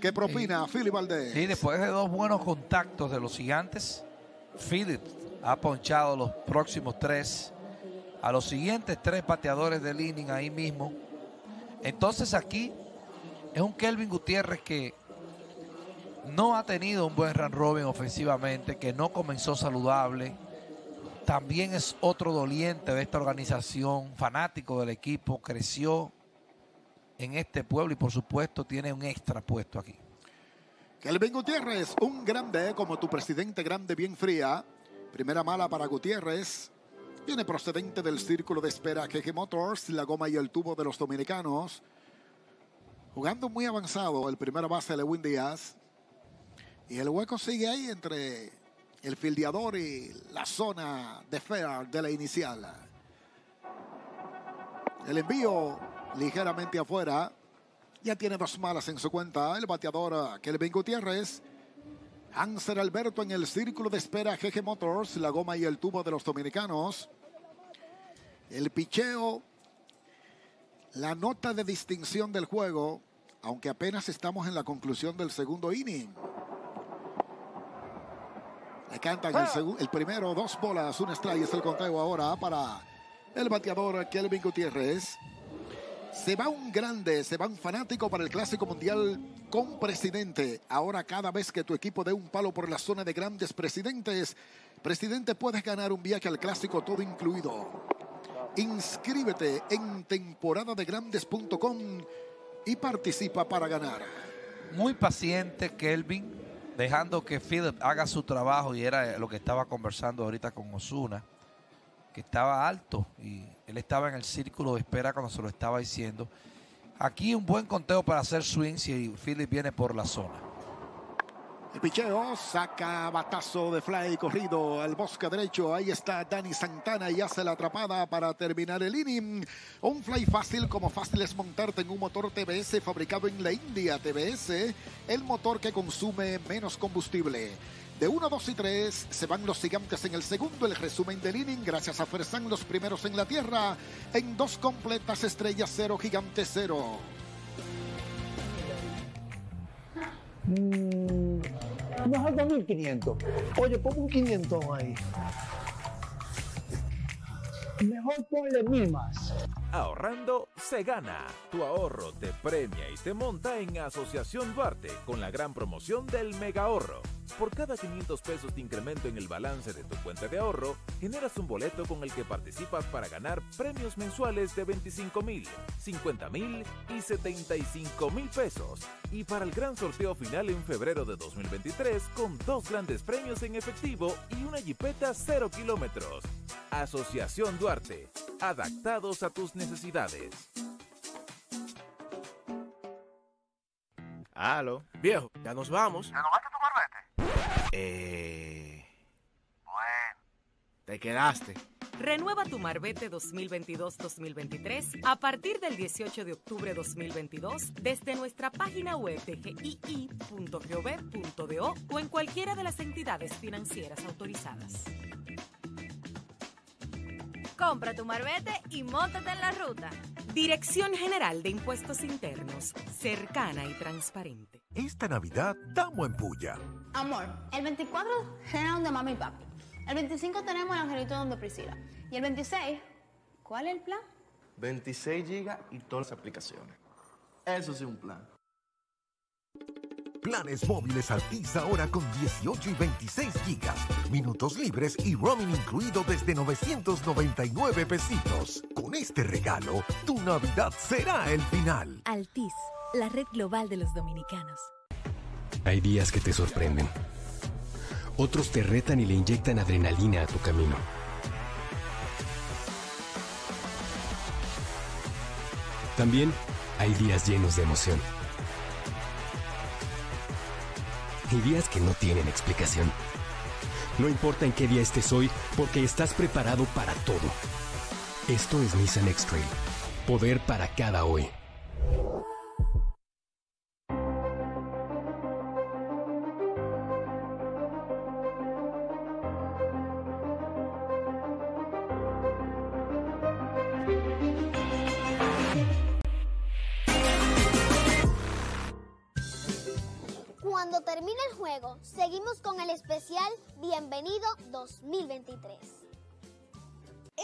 ¿Qué propina Philly Valdés? Sí, después de dos buenos contactos de los gigantes, Philip ha ponchado los próximos tres. A los siguientes tres bateadores del inning ahí mismo. Entonces aquí es un Kelvin Gutiérrez que no ha tenido un buen run robin ofensivamente, que no comenzó saludable. También es otro doliente de esta organización, fanático del equipo, creció en este pueblo y por supuesto tiene un extra puesto aquí. Kelvin Gutiérrez, un grande como tu presidente grande bien fría. Primera mala para Gutiérrez. Viene procedente del círculo de espera GG Motors, la goma y el tubo de los dominicanos. Jugando muy avanzado el primera base Lewin Díaz. Y el hueco sigue ahí entre el fildeador y la zona de fair de la inicial. El envío ligeramente afuera. Ya tiene dos malas en su cuenta el bateador Kelvin Gutiérrez. Hanser Alberto en el círculo de espera GG Motors, la goma y el tubo de los dominicanos. El picheo, la nota de distinción del juego, aunque apenas estamos en la conclusión del segundo inning. Le cantan el, el primero, dos bolas, un strike es el conteo ahora para el bateador Kelvin Gutiérrez. Se va un grande, se va un fanático para el Clásico Mundial con presidente. Ahora cada vez que tu equipo dé un palo por la zona de grandes presidentes, presidente puedes ganar un viaje al Clásico todo incluido. Inscríbete en temporadadegrandes.com y participa para ganar. Muy paciente Kelvin, dejando que Philip haga su trabajo y era lo que estaba conversando ahorita con Osuna, que estaba alto y él estaba en el círculo de espera cuando se lo estaba diciendo. Aquí un buen conteo para hacer swing si Philip viene por la zona. El picheo saca batazo de fly corrido al bosque derecho. Ahí está Dani Santana y hace la atrapada para terminar el inning. Un fly fácil, como fácil es montarte en un motor TBS fabricado en la India. TBS, el motor que consume menos combustible. De 1, 2 y 3 se van los gigantes en el segundo. El resumen del inning, gracias a Fersan, los primeros en la tierra. En dos completas estrellas, cero, gigantes cero. Mm, mejor 2500. Oye, pon un 500 ahí. Mejor ponle mil más. Ahorrando se gana. Tu ahorro te premia y te monta en Asociación Duarte con la gran promoción del Mega Ahorro. Por cada 500 pesos de incremento en el balance de tu cuenta de ahorro, generas un boleto con el que participas para ganar premios mensuales de 25 mil, 50 mil y 75 mil pesos. Y para el gran sorteo final en febrero de 2023 con dos grandes premios en efectivo y una jipeta 0 kilómetros. Asociación Duarte, adaptados a tus necesidades. Aló. Viejo, ya nos vamos. ¿Renovaste tu? Eh. Bueno. Te quedaste. Renueva tu Marbete 2022-2023 a partir del 18 de octubre 2022 desde nuestra página web de gii.gov.do o en cualquiera de las entidades financieras autorizadas. Compra tu Marbete y móntate en la ruta. Dirección General de Impuestos Internos, cercana y transparente. Esta Navidad damos en puya. Amor, el 24 cena donde mami y papi. El 25 tenemos el angelito donde Priscila. Y el 26, ¿cuál es el plan? 26 gigas y todas las aplicaciones. Eso sí, un plan. Planes móviles Altis ahora con 18 y 26 gigas, minutos libres y roaming incluido desde 999 pesitos. Con este regalo, tu Navidad será el final. Altis, la red global de los dominicanos. Hay días que te sorprenden. Otros te retan y le inyectan adrenalina a tu camino. También hay días llenos de emoción. Y días que no tienen explicación. No importa en qué día estés hoy, porque estás preparado para todo. Esto es Nissan X-Trail. Poder para cada hoy. Termine el juego, seguimos con el especial Bienvenido 2023.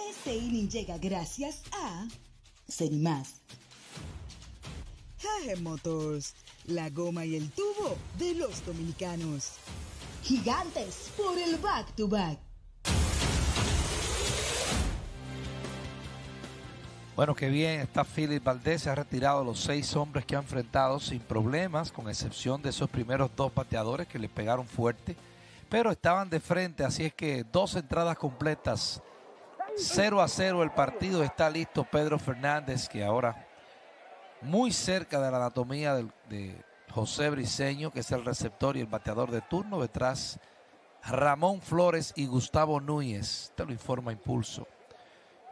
Este inning llega gracias a Cerimás. Jaje Motors, la goma y el tubo de los dominicanos. Gigantes por el back to back. Bueno, qué bien, está Philip Valdés, se ha retirado los seis hombres que ha enfrentado sin problemas, con excepción de esos primeros dos bateadores que le pegaron fuerte, pero estaban de frente, así es que dos entradas completas, 0 a 0 el partido, está listo Pedro Fernández, que ahora muy cerca de la anatomía del- de, José Briseño, que es el receptor y el bateador de turno, detrás Ramón Flores y Gustavo Núñez, te lo informa Impulso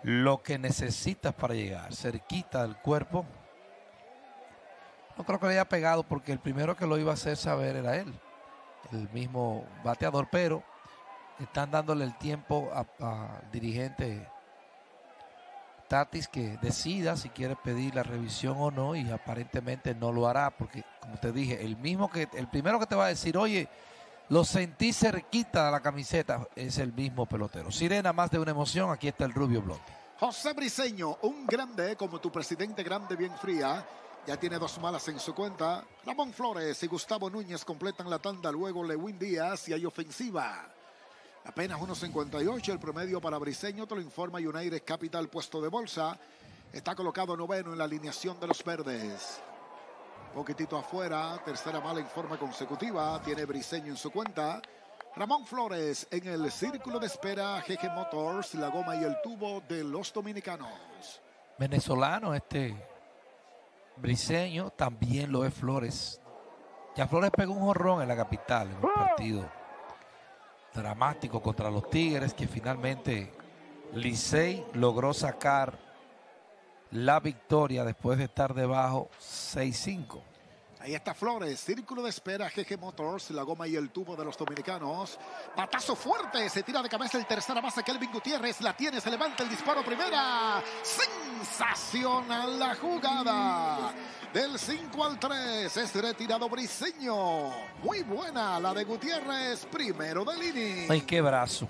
lo que necesitas para llegar, cerquita del cuerpo. No creo que le haya pegado porque el primero que lo iba a hacer saber era él, el mismo bateador, pero están dándole el tiempo al dirigente Tatis que decida si quiere pedir la revisión o no y aparentemente no lo hará porque como te dije, el mismo que el primero que te va a decir, "Oye, lo sentí cerquita de la camiseta", es el mismo pelotero. Sirena más de una emoción, aquí está el Rubio Blonde. José Briseño, un grande como tu presidente grande bien fría. Ya tiene dos malas en su cuenta. Ramón Flores y Gustavo Núñez completan la tanda. Luego Lewin Díaz y hay ofensiva. Apenas 1.58 el promedio para Briseño, te lo informa United Capital puesto de bolsa. Está colocado noveno en la alineación de los verdes. Poquitito afuera, tercera mala en forma consecutiva. Tiene Briseño en su cuenta. Ramón Flores en el círculo de espera. GG Motors, la goma y el tubo de los dominicanos. venezolano este Briseño, también lo es Flores. Ya Flores pegó un jorrón en la capital en un partido dramático contra los Tigres que finalmente Licey logró sacar la victoria después de estar debajo 6-5. Ahí está Flores, círculo de espera, GG Motors, la goma y el tubo de los dominicanos. Batazo fuerte, se tira de cabeza el tercera base, Kelvin Gutiérrez, la tiene, se levanta el disparo primera. Sensacional la jugada. Del 5 al 3 es retirado Briseño. Muy buena la de Gutiérrez, primero del inning. Ay, qué brazo.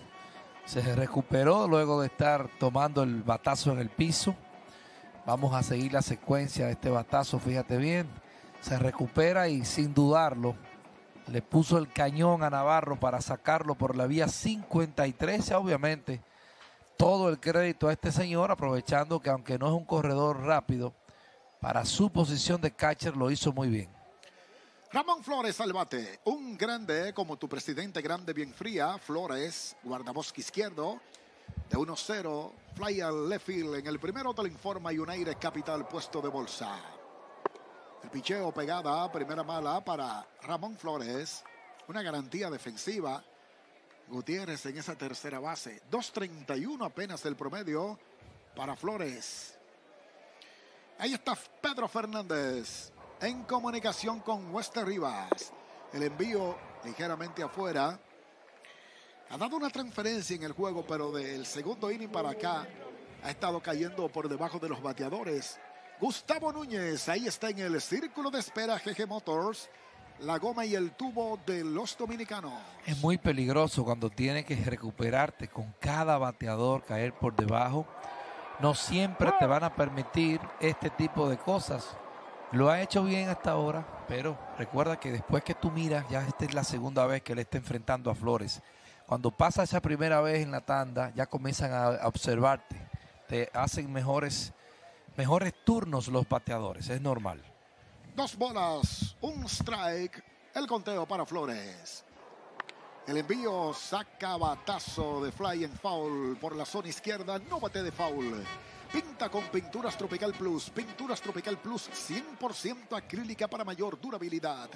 Se recuperó luego de estar tomando el batazo en el piso. Vamos a seguir la secuencia de este batazo, fíjate bien se recupera y sin dudarlo le puso el cañón a Navarro para sacarlo por la vía 53. Obviamente, todo el crédito a este señor, aprovechando que aunque no es un corredor rápido, para su posición de catcher lo hizo muy bien. Ramón Flores al bate, un grande como tu presidente grande bien fría, Flores, guardabosque izquierdo, de 1-0, fly al left field, en el primero te lo informa United Capital puesto de bolsa. El picheo pegada, primera mala para Ramón Flores. Una garantía defensiva. Gutiérrez en esa tercera base. 2.31 apenas el promedio para Flores. Ahí está Pedro Fernández en comunicación con Wester Rivas. El envío ligeramente afuera. Ha dado una transferencia en el juego, pero del segundo inning para acá ha estado cayendo por debajo de los bateadores. Gustavo Núñez, ahí está en el círculo de espera GG Motors, la goma y el tubo de los dominicanos. Es muy peligroso cuando tienes que recuperarte con cada bateador, caer por debajo. No siempre te van a permitir este tipo de cosas. Lo ha hecho bien hasta ahora, pero recuerda que después que tú miras, ya esta es la segunda vez que él está enfrentando a Flores. Cuando pasa esa primera vez en la tanda, ya comienzan a observarte, te hacen mejores mejores turnos los bateadores, es normal. Dos bolas, un strike, el conteo para Flores. El envío saca batazo de fly en foul por la zona izquierda, no bate de foul. Pinta con Pinturas Tropical Plus. Pinturas Tropical Plus 100% acrílica para mayor durabilidad.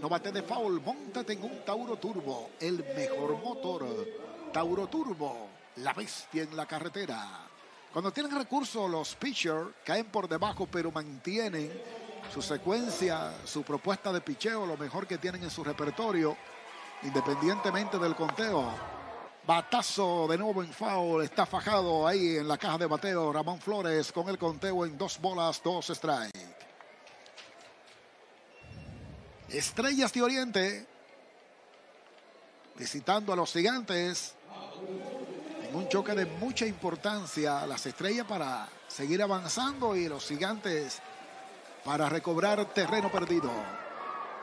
No bate de foul, montate en un Tauro Turbo, el mejor motor. Tauro Turbo, la bestia en la carretera. Cuando tienen recursos, los pitchers caen por debajo, pero mantienen su secuencia, su propuesta de picheo, lo mejor que tienen en su repertorio, independientemente del conteo. Batazo de nuevo en foul, está fajado ahí en la caja de bateo Ramón Flores con el conteo en dos bolas, dos strike. Estrellas de Oriente visitando a los gigantes un choque de mucha importancia las estrellas para seguir avanzando y los gigantes para recobrar terreno perdido.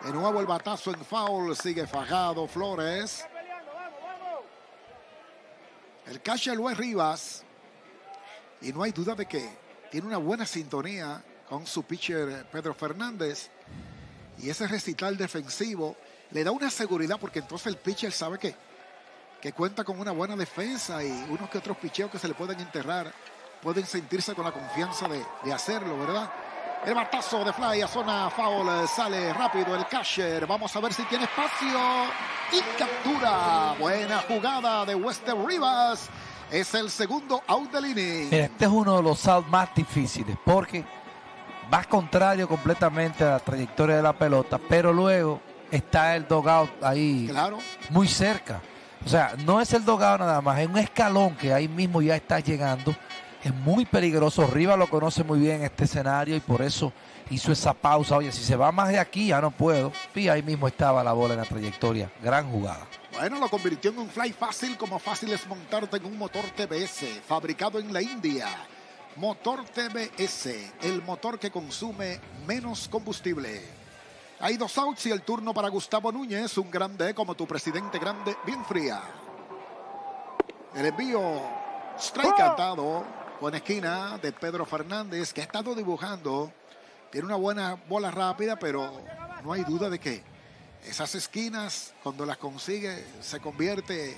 De nuevo el batazo en foul, sigue fajado Flores. El catcher Luis Rivas. Y no hay duda de que tiene una buena sintonía con su pitcher Pedro Fernández. Y ese recital defensivo le da una seguridad porque entonces el pitcher sabe que que cuenta con una buena defensa y unos que otros picheos que se le pueden enterrar, pueden sentirse con la confianza de, hacerlo, ¿verdad? El batazo de fly a zona foul eh, sale rápido el catcher. Vamos a ver si tiene espacio y captura. Buena jugada de Wester Rivas. Es el segundo out del inning. Este es uno de los outs más difíciles porque va contrario completamente a la trayectoria de la pelota, pero luego está el dogout ahí claro. muy cerca. O sea, no es el dogado nada más, es un escalón que ahí mismo ya está llegando. Es muy peligroso. Riva lo conoce muy bien este escenario y por eso hizo esa pausa. Oye, si se va más de aquí, ya no puedo. Y ahí mismo estaba la bola en la trayectoria. Gran jugada. Bueno, lo convirtió en un fly fácil, como fácil es montarte en un motor TBS, fabricado en la India. Motor TBS, el motor que consume menos combustible. Hay dos outs y el turno para Gustavo Núñez, un grande como tu presidente grande, bien fría. El envío strike cantado con esquina de Pedro Fernández, que ha estado dibujando. Tiene una buena bola rápida, pero no hay duda de que esas esquinas, cuando las consigue, se convierte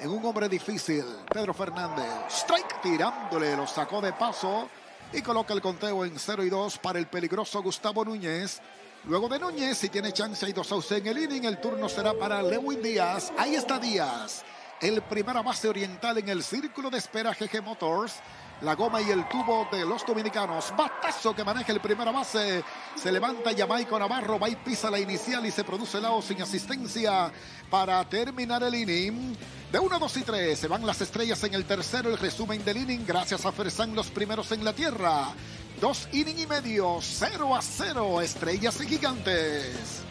en un hombre difícil. Pedro Fernández, strike tirándole, lo sacó de paso y coloca el conteo en 0 y 2 para el peligroso Gustavo Núñez Luego de Núñez, si tiene chance, hay dos en el inning. El turno será para Lewin Díaz. Ahí está Díaz. El primera base oriental en el círculo de espera GG Motors. La goma y el tubo de los dominicanos. Batazo que maneja el primera base. Se levanta Jamaica Navarro. Va y pisa la inicial y se produce el out sin asistencia para terminar el inning. De 1, 2 y 3 se van las estrellas en el tercero. El resumen del inning. Gracias a Fersan, los primeros en la tierra. Dos inning y medio, 0 a 0, estrellas y gigantes.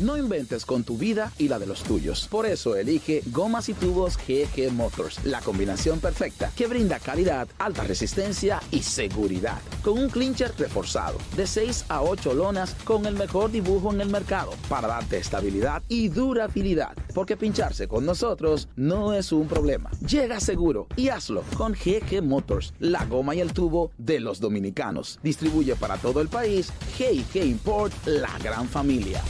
No inventes con tu vida y la de los tuyos. Por eso elige Gomas y Tubos GG Motors, la combinación perfecta que brinda calidad, alta resistencia y seguridad. Con un clincher reforzado de 6 a 8 lonas con el mejor dibujo en el mercado para darte estabilidad y durabilidad. Porque pincharse con nosotros no es un problema. Llega seguro y hazlo con GG Motors, la goma y el tubo de los dominicanos. Distribuye para todo el país GG Import, la gran familia.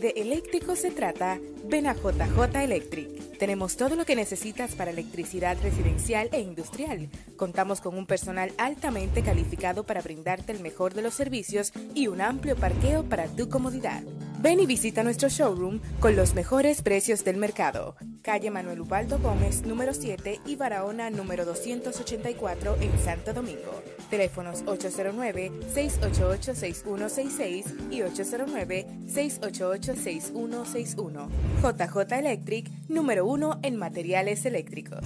De eléctrico se trata, ven a JJ Electric. Tenemos todo lo que necesitas para electricidad residencial e industrial. Contamos con un personal altamente calificado para brindarte el mejor de los servicios y un amplio parqueo para tu comodidad. Ven y visita nuestro showroom con los mejores precios del mercado. Calle Manuel Ubaldo Gómez, número 7 y Barahona, número 284 en Santo Domingo. Teléfonos 809-688-6166 y 809-688-6161. JJ Electric, número 1 en materiales eléctricos.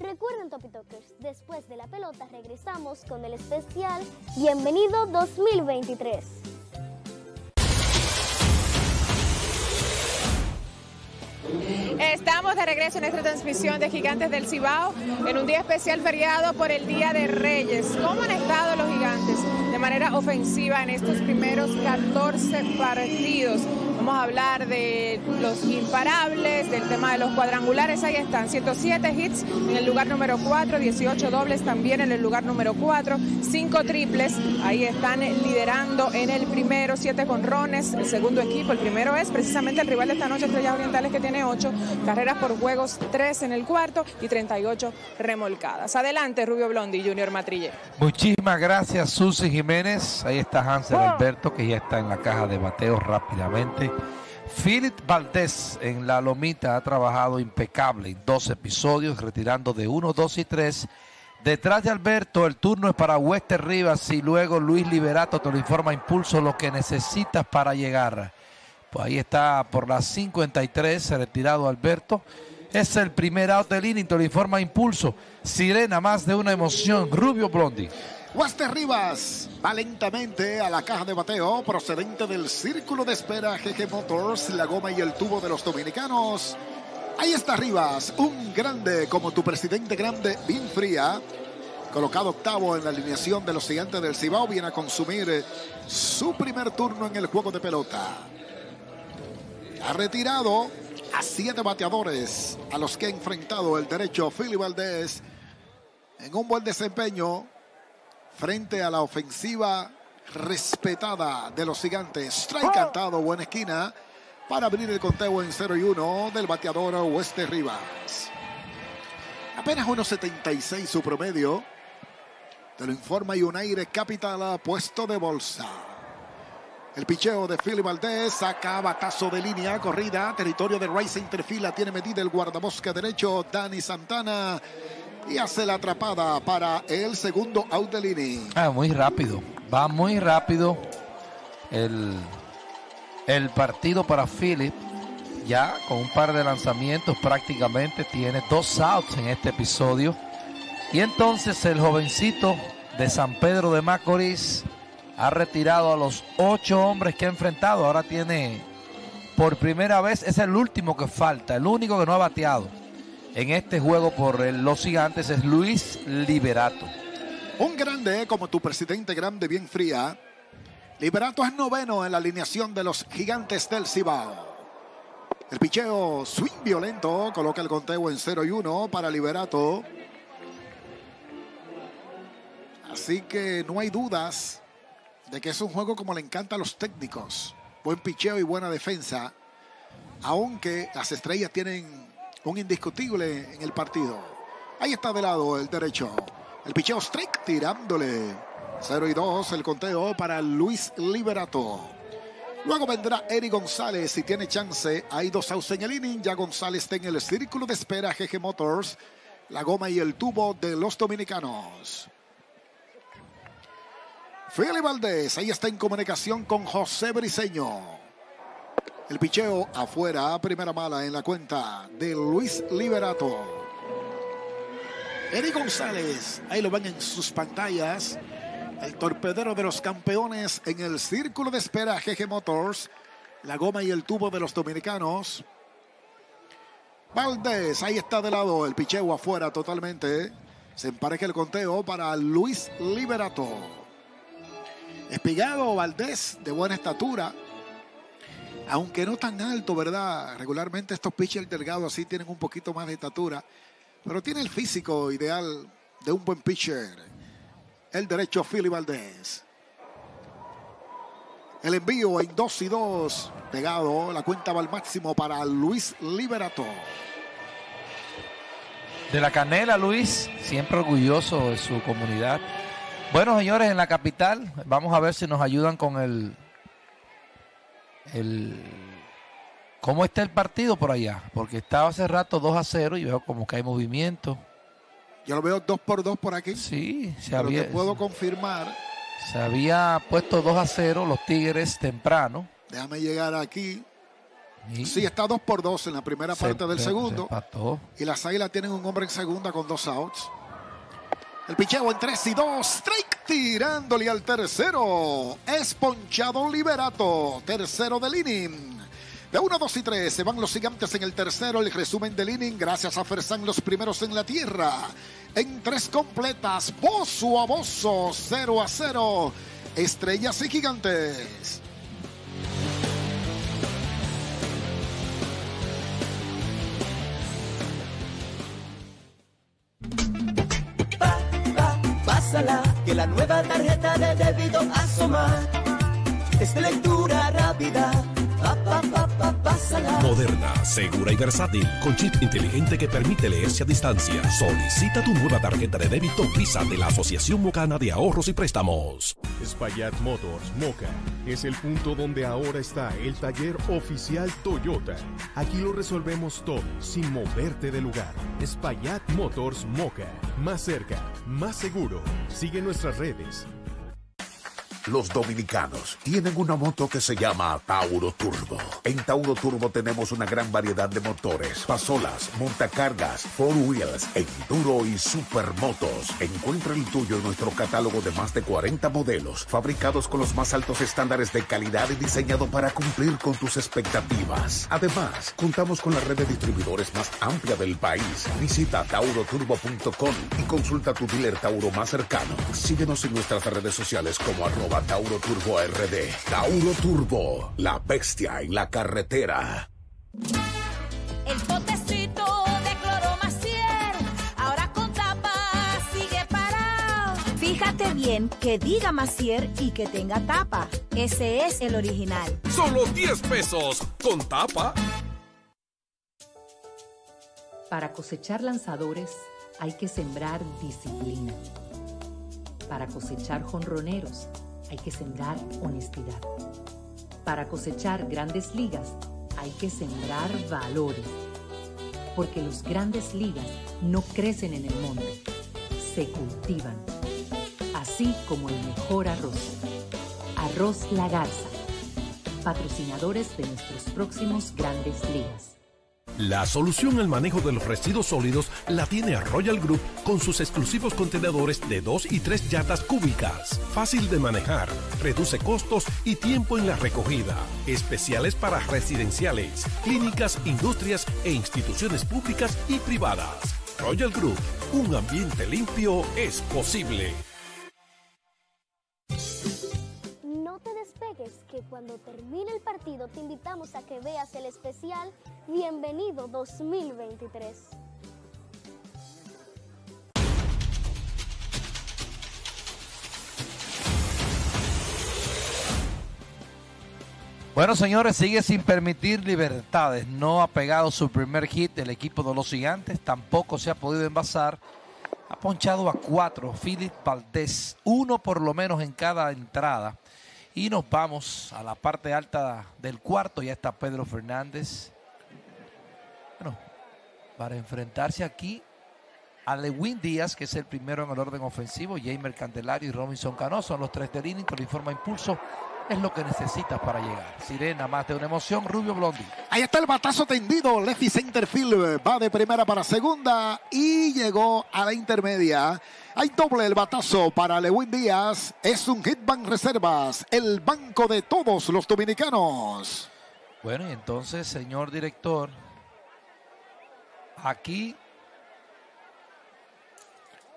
Recuerden, Topi Talkers, después de la pelota regresamos con el especial Bienvenido 2023. Estamos de regreso en esta transmisión de Gigantes del Cibao en un día especial feriado por el Día de Reyes. ¿Cómo han estado los gigantes de manera ofensiva en estos primeros 14 partidos? Vamos a hablar de los imparables, del tema de los cuadrangulares. Ahí están, 107 hits en el lugar número 4, 18 dobles también en el lugar número 4, 5 triples. Ahí están liderando en el primero, 7 conrones, el segundo equipo. El primero es precisamente el rival de esta noche, Estrellas Orientales, que tiene 8 carreras por juegos, 3 en el cuarto y 38 remolcadas. Adelante, Rubio Blondi, Junior Matrille. Muchísimas gracias, Susi Jiménez. Ahí está Hansel Alberto, que ya está en la caja de bateo rápidamente. Philip Valdés en La Lomita ha trabajado impecable en dos episodios, retirando de 1, 2 y 3. Detrás de Alberto, el turno es para Wester Rivas y luego Luis Liberato te lo informa Impulso lo que necesitas para llegar. Pues ahí está por las 53, retirado Alberto. Es el primer out del inning, te lo informa Impulso. Sirena, más de una emoción. Rubio Blondi. Wester Rivas va lentamente a la caja de bateo procedente del círculo de espera GG Motors, la goma y el tubo de los dominicanos. Ahí está Rivas, un grande como tu presidente grande, bien fría. Colocado octavo en la alineación de los gigantes del Cibao, viene a consumir su primer turno en el juego de pelota. Ha retirado a siete bateadores a los que ha enfrentado el derecho Philly Valdés en un buen desempeño frente a la ofensiva respetada de los gigantes. Strike cantado, buena esquina para abrir el conteo en 0 y 1 del bateador Wester Rivas. Apenas 1.76 su promedio. Te lo informa United Capital, puesto de bolsa. El picheo de Philly Valdés saca batazo de línea, corrida, territorio de Rice Interfila, tiene medida el guardabosque derecho, Dani Santana, y hace la atrapada para el segundo out del inning. Ah, muy rápido, va muy rápido el, el partido para Philip. Ya con un par de lanzamientos prácticamente tiene dos outs en este episodio. Y entonces el jovencito de San Pedro de Macorís ha retirado a los ocho hombres que ha enfrentado. Ahora tiene por primera vez, es el último que falta, el único que no ha bateado en este juego por los gigantes es Luis Liberato. Un grande como tu presidente grande, bien fría. Liberato es noveno en la alineación de los gigantes del Cibao. El picheo swing violento coloca el conteo en 0 y 1 para Liberato. Así que no hay dudas de que es un juego como le encanta a los técnicos. Buen picheo y buena defensa. Aunque las estrellas tienen un indiscutible en el partido. Ahí está de lado el derecho. El picheo strike tirándole. 0 y 2 el conteo para Luis Liberato. Luego vendrá Eri González si tiene chance. Hay dos outs en el inning. Ya González está en el círculo de espera GG Motors. La goma y el tubo de los dominicanos. Feli Valdés, ahí está en comunicación con José Briseño. El picheo afuera, primera mala en la cuenta de Luis Liberato. Eri González, ahí lo ven en sus pantallas. El torpedero de los campeones en el círculo de espera GG Motors. La goma y el tubo de los dominicanos. Valdés, ahí está de lado. El picheo afuera totalmente. Se empareja el conteo para Luis Liberato. Espigado Valdés, de buena estatura. Aunque no tan alto, ¿verdad? Regularmente estos pitchers delgados así tienen un poquito más de estatura. Pero tiene el físico ideal de un buen pitcher. El derecho Philly Valdés. El envío en 2 y 2. Pegado. La cuenta va al máximo para Luis Liberato. De la canela, Luis, siempre orgulloso de su comunidad. Bueno, señores, en la capital, vamos a ver si nos ayudan con el. El ¿Cómo está el partido por allá? Porque estaba hace rato 2 a 0 y veo como que hay movimiento. Yo lo veo 2 por 2 por aquí. Sí, se Pero había, te puedo confirmar. se había puesto 2 a 0 los Tigres temprano. Déjame llegar aquí. Sí, está 2 por 2 en la primera Se- parte del se- se segundo. Y las águilas tienen un hombre en segunda con dos outs. El picheo en 3 y 2. Strike tirándole al tercero. Es ponchado Liberato. Tercero del inning. De 1, 2 y 3 se van los gigantes en el tercero. El resumen del inning gracias a Fersan los primeros en la tierra. En tres completas, bozo a bozo, 0 a 0. Estrellas y gigantes. Que la nueva tarjeta de débito asoma. Es de lectura rápida. Moderna, segura y versátil, con chip inteligente que permite leerse a distancia. Solicita tu nueva tarjeta de débito Visa de la Asociación Mocana de Ahorros y Préstamos. Espaillat Motors Moca es el punto donde ahora está el taller oficial Toyota. Aquí lo resolvemos todo sin moverte de lugar. Espaillat Motors Moca. Más cerca, más seguro. Sigue nuestras redes. Los dominicanos tienen una moto que se llama Tauro Turbo. En Tauro Turbo tenemos una gran variedad de motores, pasolas, montacargas, four wheels, enduro y supermotos. Encuentra el tuyo en nuestro catálogo de más de 40 modelos, fabricados con los más altos estándares de calidad y diseñado para cumplir con tus expectativas. Además, contamos con la red de distribuidores más amplia del país. Visita tauroturbo.com y consulta tu dealer Tauro más cercano. Síguenos en nuestras redes sociales como arroba Tauro Turbo RD. Tauro Turbo, la bestia en la carretera. El potecito de cloromacier, ahora con tapa sigue parado. Fíjate bien que diga Macier y que tenga tapa. Ese es el original. Solo 10 pesos con tapa. Para cosechar lanzadores hay que sembrar disciplina. Para cosechar jonroneros hay que sembrar honestidad. Para cosechar grandes ligas hay que sembrar valores. Porque los grandes ligas no crecen en el monte, se cultivan. Así como el mejor arroz. Arroz La Garza. Patrocinadores de nuestros próximos grandes ligas. La solución al manejo de los residuos sólidos la tiene Royal Group con sus exclusivos contenedores de 2 y 3 yardas cúbicas. Fácil de manejar, reduce costos y tiempo en la recogida. Especiales para residenciales, clínicas, industrias e instituciones públicas y privadas. Royal Group, un ambiente limpio es posible. Despegues, que cuando termine el partido te invitamos a que veas el especial Bienvenido 2023. Bueno, señores, sigue sin permitir libertades. No ha pegado su primer hit el equipo de los gigantes. Tampoco se ha podido envasar. Ha ponchado a cuatro. Philip Valdés, uno por lo menos en cada entrada. Y nos vamos a la parte alta del cuarto. Ya está Pedro Fernández. Bueno, para enfrentarse aquí a Lewin Díaz, que es el primero en el orden ofensivo. Jamer Candelario y Robinson Cano son los tres del inning. Con el informa Impulso es lo que necesitas para llegar. Sirena, más de una emoción, Rubio Blondi. Ahí está el batazo tendido. Lefty Centerfield va de primera para segunda y llegó a la intermedia. Hay doble el batazo para Lewin Díaz. Es un hit bank reservas, el banco de todos los dominicanos. Bueno, y entonces, señor director, aquí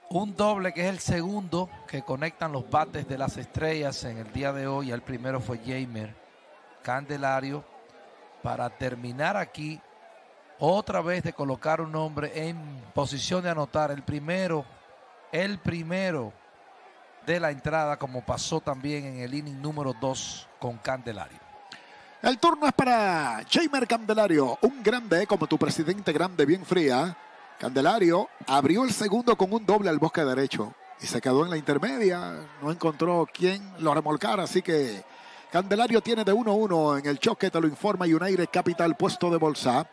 un doble que es el segundo que conectan los bates de las estrellas en el día de hoy. El primero fue Jamer Candelario para terminar aquí otra vez de colocar un hombre en posición de anotar. El primero, el primero de la entrada como pasó también en el inning número 2 con Candelario. El turno es para Jamer Candelario, un grande como tu presidente grande, bien fría. Candelario abrió el segundo con un doble al bosque derecho y se quedó en la intermedia. No encontró quien lo remolcara, así que Candelario tiene de 1-1 en el choque, te lo informa United Capital, puesto de bolsa.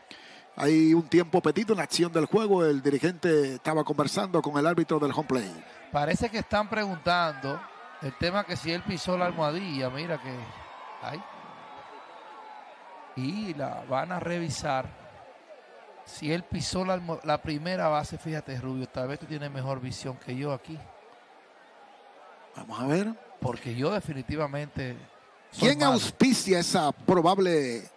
Hay un tiempo pedido en la acción del juego. El dirigente estaba conversando con el árbitro del home play. Parece que están preguntando el tema que si él pisó la almohadilla, mira que hay. Y la van a revisar si él pisó la, la, primera base, fíjate, Rubio, tal vez tú tienes mejor visión que yo aquí. Vamos a ver. Porque yo definitivamente. ¿Quién malo. auspicia esa probable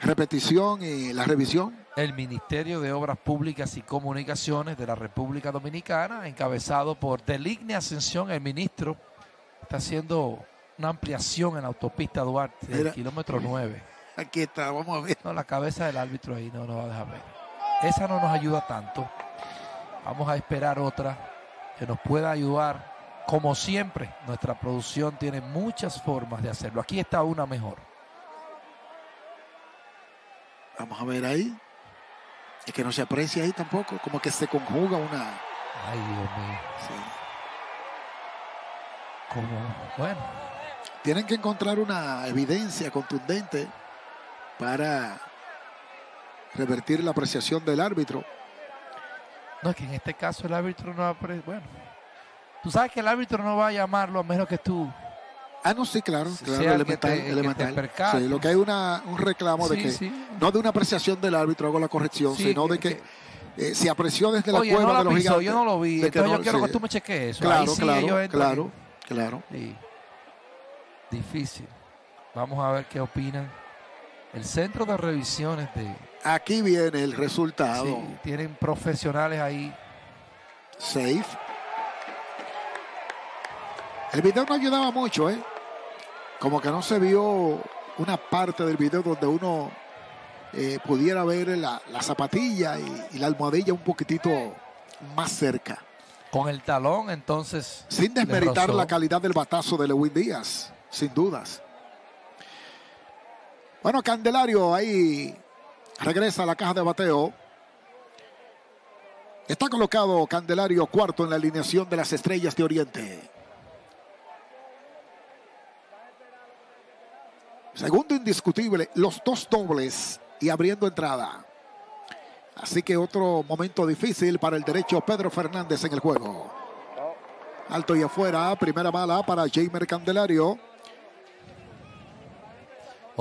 repetición y la revisión? El Ministerio de Obras Públicas y Comunicaciones de la República Dominicana, encabezado por Deligne Ascensión, el ministro, está haciendo una ampliación en la autopista Duarte, del kilómetro 9. Aquí está, vamos a ver. No, la cabeza del árbitro ahí no nos va a dejar ver. Esa no nos ayuda tanto. Vamos a esperar otra que nos pueda ayudar. Como siempre, nuestra producción tiene muchas formas de hacerlo. Aquí está una mejor. Vamos a ver ahí. Es que no se aprecia ahí tampoco. Como que se conjuga una. Ay, Dios mío. Sí. Como, bueno. Tienen que encontrar una evidencia contundente para revertir la apreciación del árbitro. No, es que en este caso el árbitro no apre... Bueno, tú sabes que el árbitro no va a llamarlo a menos que tú. Ah, no, sí, claro, claro, elemental. Te, elemental. Sí, lo que hay una, un reclamo sí, de que, sí. no de una apreciación del árbitro, hago la corrección, sino que- de que, eh, se apreció desde la cueva no la de los pisó, gigantes. yo no lo vi. Entonces yo quiero que tú me cheques eso. Claro, claro, claro, claro. Difícil. Vamos a ver qué opinan. El centro de revisiones de. Aquí viene el resultado. Sí, tienen profesionales ahí. Safe. El video no ayudaba mucho, ¿eh? Como que no se vio una parte del video donde uno eh, pudiera ver la, la zapatilla y, y la almohadilla un poquitito más cerca. Con el talón, entonces. Sin desmeritar la calidad del batazo de Lewin Díaz, sin dudas. Bueno, Candelario ahí regresa a la caja de bateo. Está colocado Candelario cuarto en la alineación de las estrellas de Oriente. Segundo indiscutible, los dos dobles y abriendo entrada. Así que otro momento difícil para el derecho Pedro Fernández en el juego. Alto y afuera, primera bala para Jamer Candelario.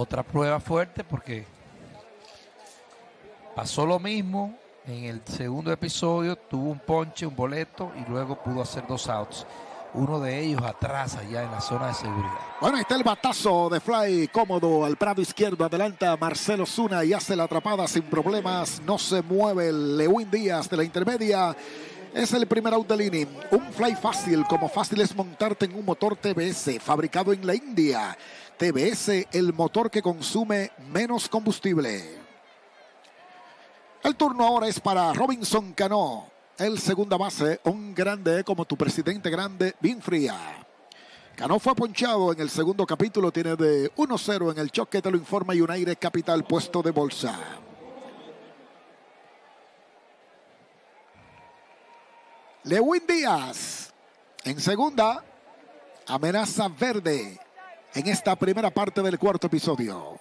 Otra prueba fuerte porque pasó lo mismo en el segundo episodio, tuvo un ponche, un boleto y luego pudo hacer dos outs. Uno de ellos atrás allá en la zona de seguridad. Bueno, ahí está el batazo de Fly cómodo al prado izquierdo. Adelanta Marcelo Zuna y hace la atrapada sin problemas. No se mueve el Lewin Díaz de la intermedia. Es el primer out del inning. Un fly fácil, como fácil es montarte en un motor TBS fabricado en la India. TBS, el motor que consume menos combustible. El turno ahora es para Robinson Cano, el segunda base, un grande como tu presidente grande, bien fría. Cano fue ponchado en el segundo capítulo, tiene de 1-0 en el choque, te lo informa United Capital, puesto de bolsa. Lewin Díaz en segunda, amenaza verde en esta primera parte del cuarto episodio.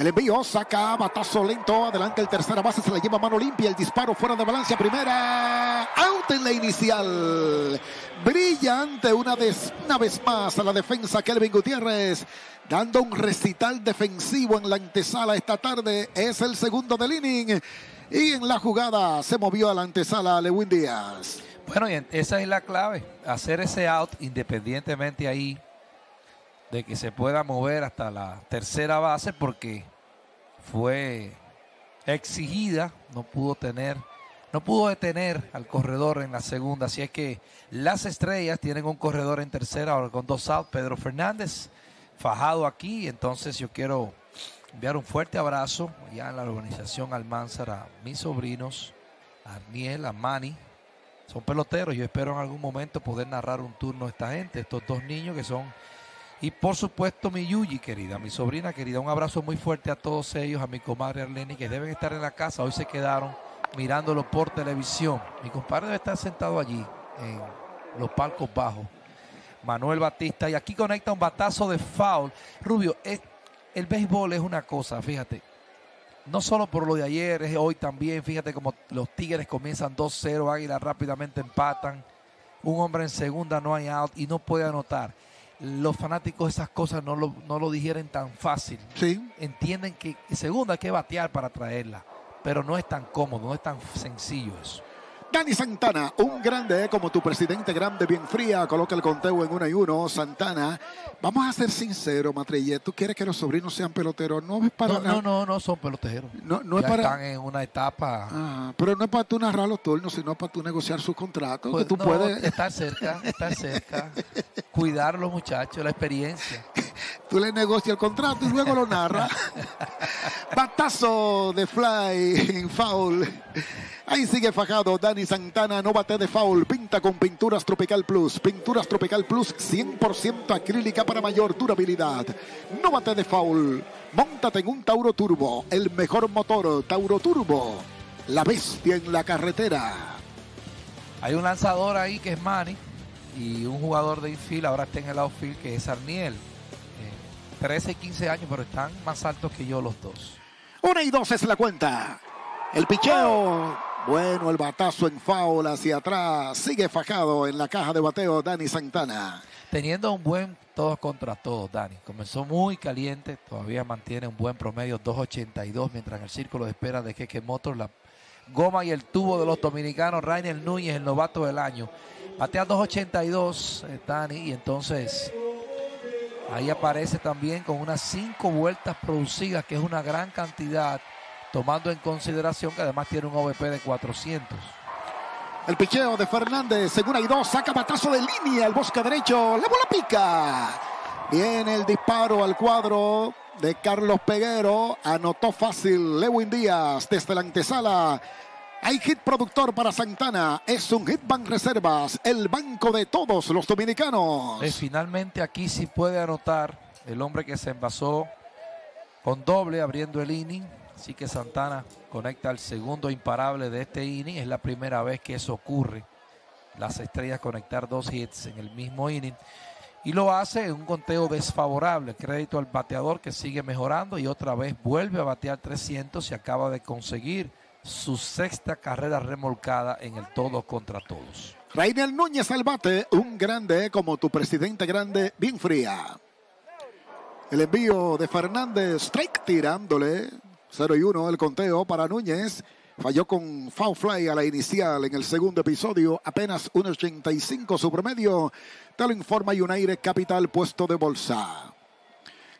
El envío saca batazo lento. Adelante el tercera base. Se le lleva mano limpia. El disparo fuera de balance. Primera. Out en la inicial. Brillante una vez, una vez más a la defensa. Kelvin Gutiérrez. Dando un recital defensivo en la antesala esta tarde. Es el segundo del inning. Y en la jugada se movió a la antesala Lewin Díaz. Bueno, y esa es la clave. Hacer ese out independientemente ahí de que se pueda mover hasta la tercera base porque fue exigida, no pudo tener, no pudo detener al corredor en la segunda, así es que las estrellas tienen un corredor en tercera ahora con dos outs, Pedro Fernández fajado aquí, entonces yo quiero enviar un fuerte abrazo ya en la organización Almanzar a mis sobrinos, a Arniel, a Manny, son peloteros, yo espero en algún momento poder narrar un turno a esta gente, estos dos niños que son y por supuesto mi Yuyi querida, mi sobrina querida, un abrazo muy fuerte a todos ellos, a mi comadre Arleni, que deben estar en la casa, hoy se quedaron mirándolo por televisión. Mi compadre debe estar sentado allí, en los palcos bajos. Manuel Batista, y aquí conecta un batazo de foul. Rubio, el béisbol es una cosa, fíjate. No solo por lo de ayer, es hoy también. Fíjate como los Tigres comienzan 2-0, Águila rápidamente empatan. Un hombre en segunda no hay out y no puede anotar los fanáticos esas cosas no lo, no lo digieren tan fácil. Sí. Entienden que segundo hay que batear para traerla, pero no es tan cómodo, no es tan sencillo eso. Dani Santana, un grande como tu presidente grande, bien fría, coloca el conteo en una y uno. Santana, vamos a ser sinceros, Matrille, ¿tú quieres que los sobrinos sean peloteros? No es para. No, no, no, no son peloteros. No, no es para. Están en una etapa. Ah, pero no es para tú narrar los turnos, sino para tú negociar sus contratos. Pues tú puedes. Estar cerca, estar cerca. cuidar los muchachos, la experiencia. tú le negocias el contrato y luego lo narras. Batazo de fly en foul. Ahí sigue fajado Dani Santana, no bate de foul, pinta con Pinturas Tropical Plus. Pinturas Tropical Plus 100% acrílica para mayor durabilidad. No bate de foul, montate en un Tauro Turbo, el mejor motor Tauro Turbo. La bestia en la carretera. Hay un lanzador ahí que es Manny y un jugador de infield, ahora está en el outfield que es Arniel. 13 y 15 años, pero están más altos que yo los dos. Una y dos es la cuenta. El picheo bueno, el batazo en foul hacia atrás. Sigue fajado en la caja de bateo Dani Santana. Teniendo un buen todos contra todos, Dani. Comenzó muy caliente, todavía mantiene un buen promedio 2.82, mientras en el círculo de espera de que Motors, la goma y el tubo de los dominicanos, Rainer Núñez, el novato del año. Batea 2.82, eh, Dani, y entonces ahí aparece también con unas cinco vueltas producidas, que es una gran cantidad tomando en consideración que además tiene un OVP de 400. El picheo de Fernández, segunda y dos, saca batazo de línea, el bosque derecho, la bola pica. Viene el disparo al cuadro de Carlos Peguero, anotó fácil Lewin Díaz desde la antesala. Hay hit productor para Santana, es un hit bank reservas, el banco de todos los dominicanos. Es finalmente aquí sí puede anotar el hombre que se envasó con doble abriendo el inning Así que Santana conecta el segundo imparable de este inning. Es la primera vez que eso ocurre. Las estrellas conectar dos hits en el mismo inning. Y lo hace en un conteo desfavorable. Crédito al bateador que sigue mejorando y otra vez vuelve a batear 300 y acaba de conseguir su sexta carrera remolcada en el todo contra todos. Rainer Núñez al bate, un grande como tu presidente grande, bien fría. El envío de Fernández, strike tirándole 0 y 1 el conteo para Núñez. Falló con foul fly a la inicial en el segundo episodio. Apenas 1.85 su promedio. Te lo informa United Capital, puesto de bolsa.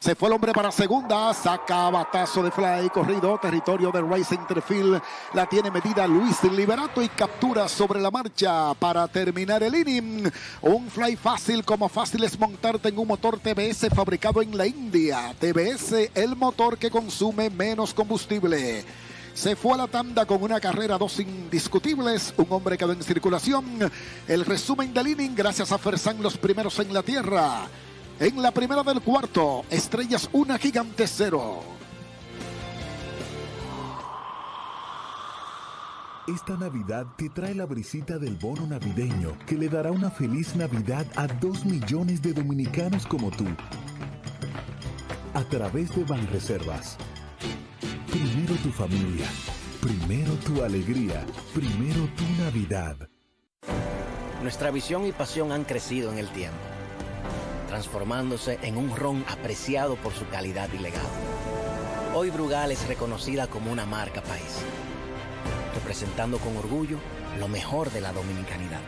Se fue el hombre para segunda. Saca batazo de fly. Corrido. Territorio de Race Interfield. La tiene medida Luis Liberato y captura sobre la marcha para terminar el inning. Un fly fácil como fácil es montarte en un motor TBS fabricado en la India. TBS, el motor que consume menos combustible. Se fue a la tanda con una carrera, dos indiscutibles. Un hombre quedó en circulación. El resumen del inning, gracias a Fersan, los primeros en la tierra. En la primera del cuarto, Estrellas una gigante cero. Esta Navidad te trae la brisita del bono navideño que le dará una feliz Navidad a dos millones de dominicanos como tú. A través de Banreservas. Primero tu familia, primero tu alegría, primero tu Navidad. Nuestra visión y pasión han crecido en el tiempo, transformándose en un ron apreciado por su calidad y legado. Hoy Brugal es reconocida como una marca país, representando con orgullo lo mejor de la dominicanidad.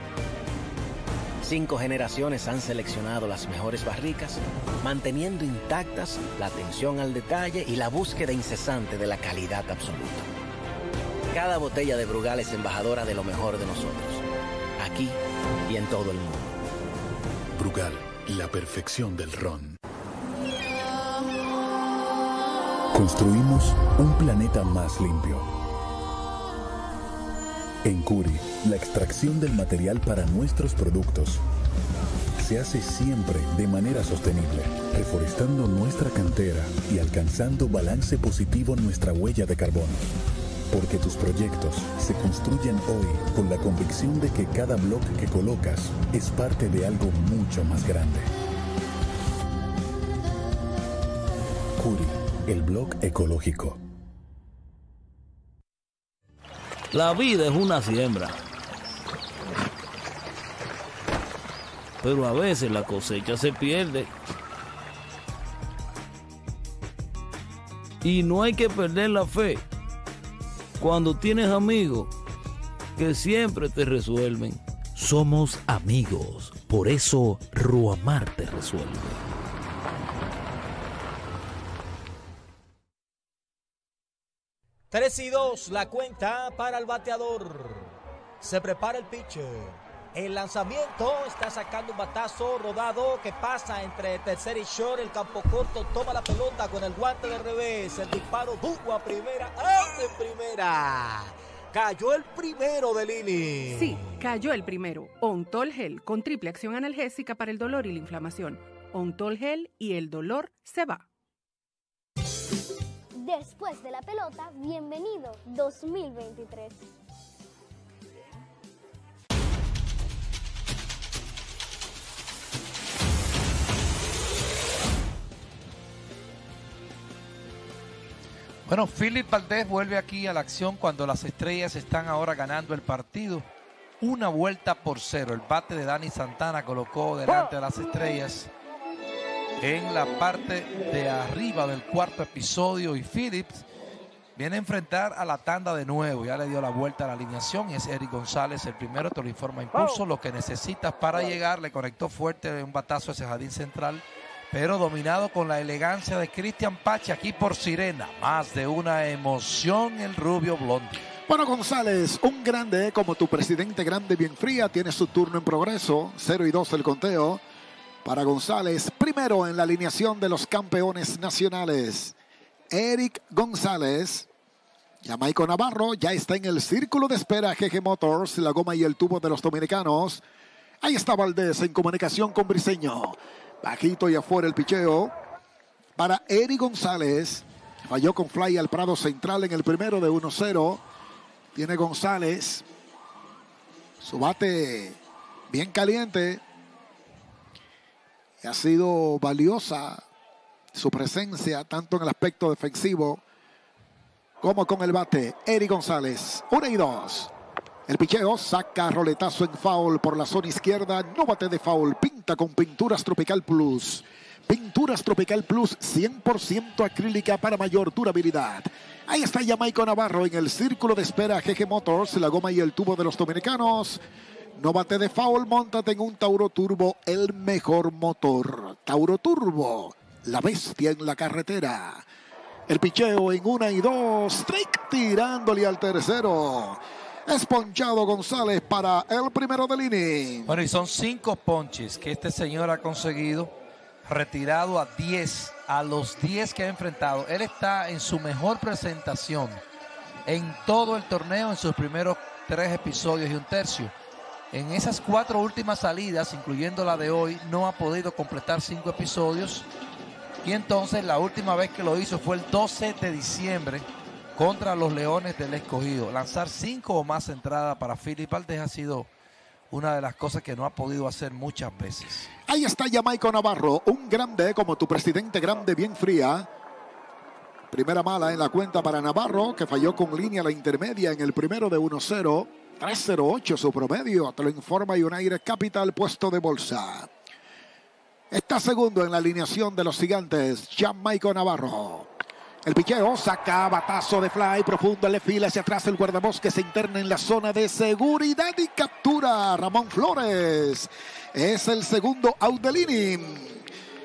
Cinco generaciones han seleccionado las mejores barricas, manteniendo intactas la atención al detalle y la búsqueda incesante de la calidad absoluta. Cada botella de Brugal es embajadora de lo mejor de nosotros, aquí y en todo el mundo. Brugal, la perfección del ron. Construimos un planeta más limpio. En Curi, la extracción del material para nuestros productos se hace siempre de manera sostenible, reforestando nuestra cantera y alcanzando balance positivo en nuestra huella de carbono. Porque tus proyectos se construyen hoy con la convicción de que cada bloque que colocas es parte de algo mucho más grande. Curi, el blog ecológico. La vida es una siembra. Pero a veces la cosecha se pierde. Y no hay que perder la fe. Cuando tienes amigos que siempre te resuelven. Somos amigos. Por eso Ruamar te resuelve. Tres y dos, la cuenta para el bateador. Se prepara el pitcher. El lanzamiento está sacando un batazo rodado que pasa entre tercer y short. El campo corto toma la pelota con el guante de revés. El disparo duro a primera. ¡Out en primera! Cayó el primero del inning. Sí, cayó el primero. Ontol Gel con triple acción analgésica para el dolor y la inflamación. Ontol Gel y el dolor se va. Después de la pelota, bienvenido 2023. Bueno, Philip Valdés vuelve aquí a la acción cuando las estrellas están ahora ganando el partido. Una vuelta por cero. El bate de Dani Santana colocó delante de las estrellas en la parte de arriba del cuarto episodio y Phillips viene a enfrentar a la tanda de nuevo. Ya le dio la vuelta a la alineación y es Eric González el primero. Te lo informa Impulso. Lo que necesitas para llegar. Le conectó fuerte un batazo a ese jardín central pero dominado con la elegancia de Cristian Pache aquí por Sirena. Más de una emoción el rubio blondi. Bueno, González, un grande como tu presidente grande bien fría, tiene su turno en progreso, 0 y 2 el conteo. Para González, primero en la alineación de los campeones nacionales, Eric González. Jamaico Navarro ya está en el círculo de espera GG Motors, la goma y el tubo de los dominicanos. Ahí está Valdés en comunicación con Briseño. Bajito y afuera el picheo para Eri González. Falló con fly al Prado Central en el primero de 1-0. Tiene González. Su bate bien caliente. ha sido valiosa su presencia tanto en el aspecto defensivo como con el bate. Eri González. 1 y 2. El picheo saca roletazo en foul por la zona izquierda. No bate de foul. Pinta con Pinturas Tropical Plus. Pinturas Tropical Plus 100% acrílica para mayor durabilidad. Ahí está Jamaico Navarro en el círculo de espera GG Motors, la goma y el tubo de los dominicanos. No bate de foul, montate en un Tauro Turbo, el mejor motor. Tauro Turbo, la bestia en la carretera. El picheo en una y dos. Strick tirándole al tercero. Es ponchado González para el primero del inning. Bueno, y son cinco ponches que este señor ha conseguido, retirado a 10, a los 10 que ha enfrentado. Él está en su mejor presentación en todo el torneo, en sus primeros tres episodios y un tercio. En esas cuatro últimas salidas, incluyendo la de hoy, no ha podido completar cinco episodios. Y entonces la última vez que lo hizo fue el 12 de diciembre contra los Leones del Escogido. Lanzar cinco o más entradas para Philip Valdez ha sido una de las cosas que no ha podido hacer muchas veces. Ahí está Jamaico Navarro, un grande como tu presidente grande, bien fría. Primera mala en la cuenta para Navarro, que falló con línea la intermedia en el primero de 1-0. 3-0-8 su promedio, te lo informa United Capital, puesto de bolsa. Está segundo en la alineación de los gigantes, Jamaico Navarro. El picheo saca batazo de fly profundo, le fila hacia atrás el guardabosque se interna en la zona de seguridad y captura Ramón Flores. Es el segundo out del inning.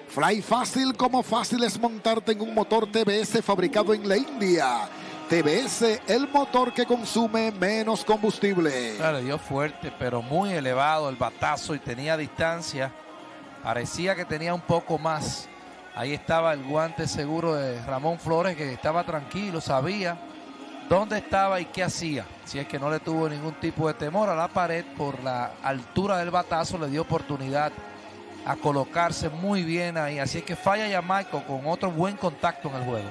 Fly fácil como fácil es montarte en un motor TBS fabricado en la India. TBS, el motor que consume menos combustible. Claro, dio fuerte, pero muy elevado el batazo y tenía distancia. Parecía que tenía un poco más. Ahí estaba el guante seguro de Ramón Flores, que estaba tranquilo, sabía dónde estaba y qué hacía. Si es que no le tuvo ningún tipo de temor a la pared por la altura del batazo, le dio oportunidad a colocarse muy bien ahí. Así es que falla ya Michael con otro buen contacto en el juego.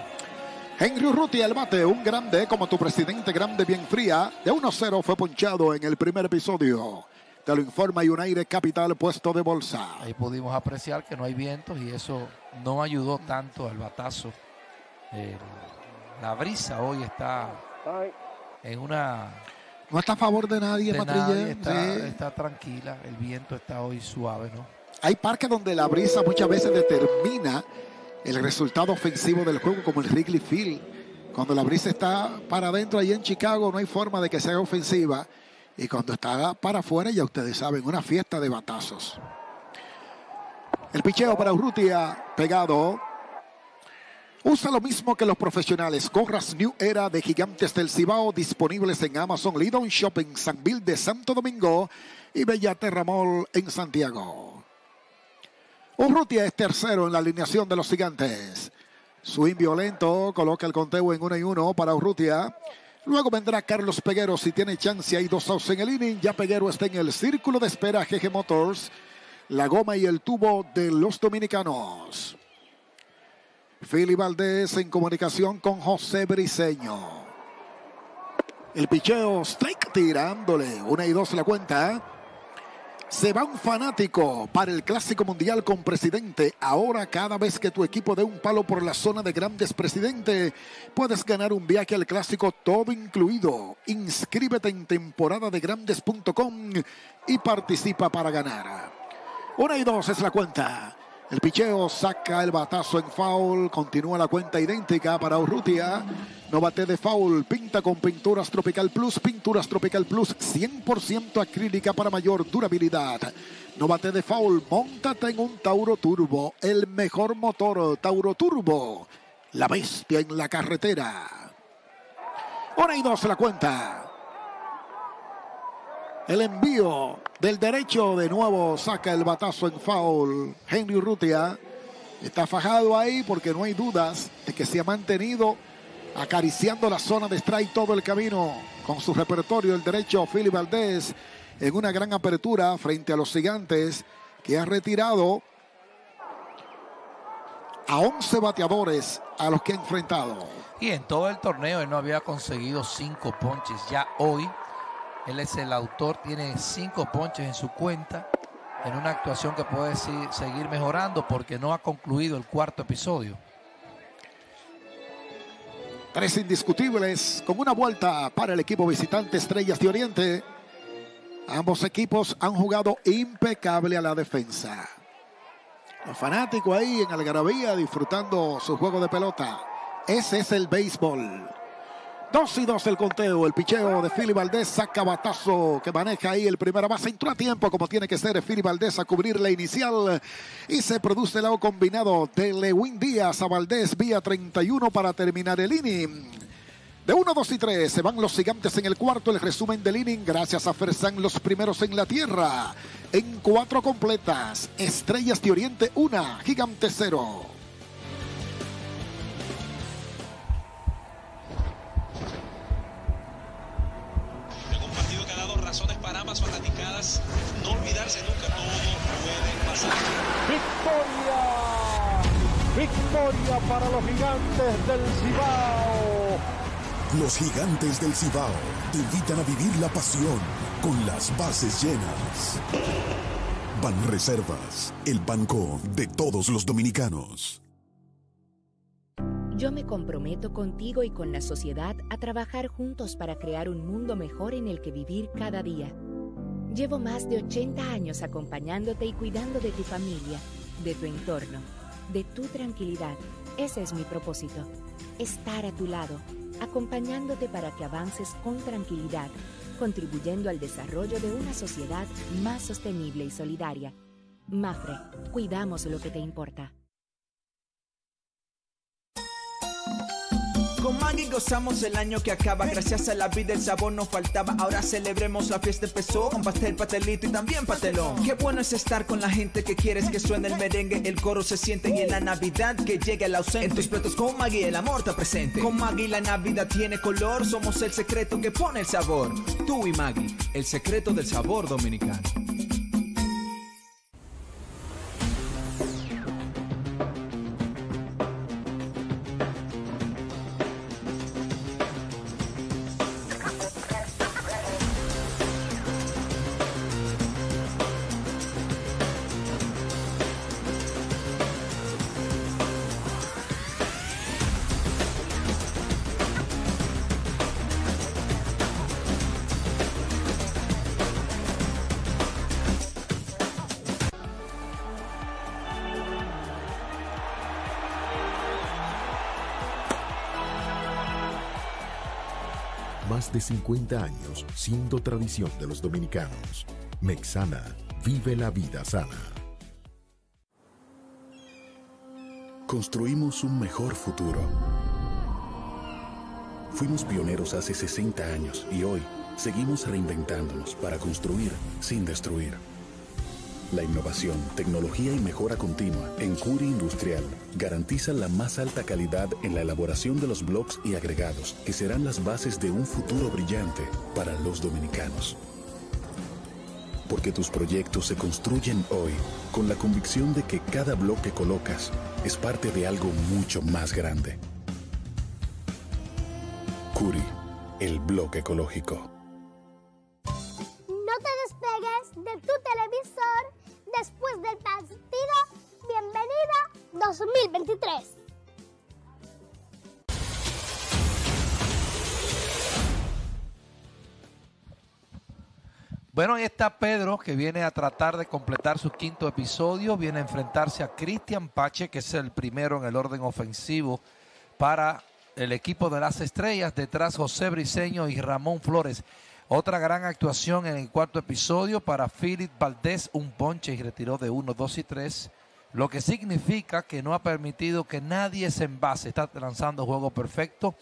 Henry Ruti al bate, un grande como tu presidente grande bien fría. De 1-0 fue ponchado en el primer episodio. Te lo informa United Capital, puesto de bolsa. Ahí pudimos apreciar que no hay vientos y eso no ayudó tanto al batazo. Eh, la brisa hoy está en una... No está a favor de nadie, de Matrillén. nadie, está, Sí. está tranquila, el viento está hoy suave, ¿no? Hay parques donde la brisa muchas veces determina el resultado ofensivo del juego, como el Wrigley Field. Cuando la brisa está para adentro, ahí en Chicago, no hay forma de que sea ofensiva. Y cuando está para afuera, ya ustedes saben, una fiesta de batazos. El picheo para Urrutia pegado. Usa lo mismo que los profesionales. Corras New Era de Gigantes del Cibao disponibles en Amazon Lidon Shop en San Bill de Santo Domingo y Bellaterra Mall en Santiago. Urrutia es tercero en la alineación de los Gigantes. Swing violento coloca el conteo en uno y uno para Urrutia. Luego vendrá Carlos Peguero si tiene chance. Hay dos outs en el inning. Ya Peguero está en el círculo de espera GG Motors. La goma y el tubo de los dominicanos. Fili Valdés en comunicación con José Briseño. El picheo, strike tirándole. Una y dos la cuenta. Se va un fanático para el Clásico Mundial con Presidente. Ahora cada vez que tu equipo dé un palo por la zona de grandes Presidente, puedes ganar un viaje al Clásico todo incluido. Inscríbete en temporadadegrandes.com y participa para ganar. Una y dos es la cuenta. El picheo saca el batazo en foul. Continúa la cuenta idéntica para Urrutia. No bate de foul. Pinta con Pinturas Tropical Plus. Pinturas Tropical Plus 100% acrílica para mayor durabilidad. No bate de foul. Móntate en un Tauro Turbo. El mejor motor Tauro Turbo. La bestia en la carretera. Una y dos la cuenta. El envío del derecho de nuevo saca el batazo en foul. Henry Rutia está fajado ahí porque no hay dudas de que se ha mantenido acariciando la zona de strike todo el camino con su repertorio el derecho Philip Valdés en una gran apertura frente a los gigantes que ha retirado a 11 bateadores a los que ha enfrentado. Y en todo el torneo él no había conseguido cinco ponches. Ya hoy él es el autor, tiene cinco ponches en su cuenta en una actuación que puede seguir mejorando porque no ha concluido el cuarto episodio. Tres indiscutibles con una vuelta para el equipo visitante Estrellas de Oriente. Ambos equipos han jugado impecable a la defensa. Los fanáticos ahí en Algarabía disfrutando su juego de pelota. Ese es el béisbol. Dos y dos el conteo. El picheo de Philly Valdés saca batazo que maneja ahí el primera base. Entró a tiempo como tiene que ser Philly Valdés a cubrir la inicial. Y se produce el lado combinado de Lewin Díaz a Valdés vía 31 para terminar el inning. De 1, 2 y 3 se van los gigantes en el cuarto. El resumen del inning gracias a Fersan los primeros en la tierra. En cuatro completas. Estrellas de Oriente 1, Gigante 0. Ambas fanaticadas. No olvidarse nunca, todo puede pasar. ¡Victoria! ¡Victoria para los gigantes del Cibao! Los gigantes del Cibao te invitan a vivir la pasión con las bases llenas. Ban Reservas, el banco de todos los dominicanos. Yo me comprometo contigo y con la sociedad a trabajar juntos para crear un mundo mejor en el que vivir cada día. Llevo más de 80 años acompañándote y cuidando de tu familia, de tu entorno, de tu tranquilidad. Ese es mi propósito, estar a tu lado, acompañándote para que avances con tranquilidad, contribuyendo al desarrollo de una sociedad más sostenible y solidaria. Mafre, cuidamos lo que te importa. Con Maggie gozamos el año que acaba. Gracias a la vida el sabor no faltaba. Ahora celebremos la fiesta empezó con pastel, pastelito y también pastelón. Qué bueno es estar con la gente que quieres que suene el merengue, el coro se siente y en la Navidad que llegue el ausente. En tus platos con Maggie el amor está presente. Con Maggie la Navidad tiene color. Somos el secreto que pone el sabor. Tú y Maggie, el secreto del sabor dominicano. 50 años siendo tradición de los dominicanos. Mexana, vive la vida sana. Construimos un mejor futuro. Fuimos pioneros hace 60 años y hoy seguimos reinventándonos para construir sin destruir. La innovación, tecnología y mejora continua en Curi Industrial garantiza la más alta calidad en la elaboración de los bloques y agregados que serán las bases de un futuro brillante para los dominicanos. Porque tus proyectos se construyen hoy con la convicción de que cada bloque que colocas es parte de algo mucho más grande. Curi, el bloque ecológico. No te despegues de tu televisor después del partido. Bienvenida 2023. Bueno, ahí está Pedro, que viene a tratar de completar su quinto episodio. Viene a enfrentarse a Cristian Pache, que es el primero en el orden ofensivo para el equipo de las estrellas. Detrás José Briseño y Ramón Flores. Otra gran actuación en el cuarto episodio para Philip Valdés, un ponche y retiró de 1, 2 y 3, lo que significa que no ha permitido que nadie se envase. Está lanzando juego perfecto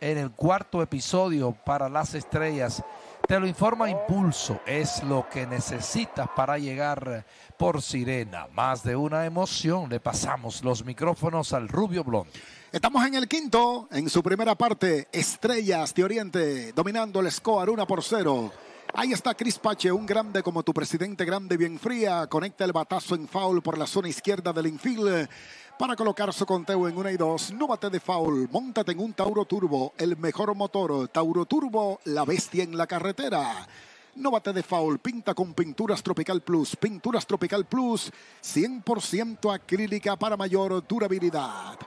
en el cuarto episodio para las estrellas. Te lo informa Impulso, es lo que necesitas para llegar por Sirena. Más de una emoción, le pasamos los micrófonos al Rubio Blond. Estamos en el quinto, en su primera parte, Estrellas de Oriente, dominando el score 1 por 0. Ahí está Chris Pache, un grande como tu presidente, grande, bien fría. Conecta el batazo en foul por la zona izquierda del infield para colocar su conteo en 1 y 2. No bate de foul, montate en un Tauro Turbo, el mejor motor. Tauro Turbo, la bestia en la carretera. No bate de foul, pinta con Pinturas Tropical Plus. Pinturas Tropical Plus, 100% acrílica para mayor durabilidad.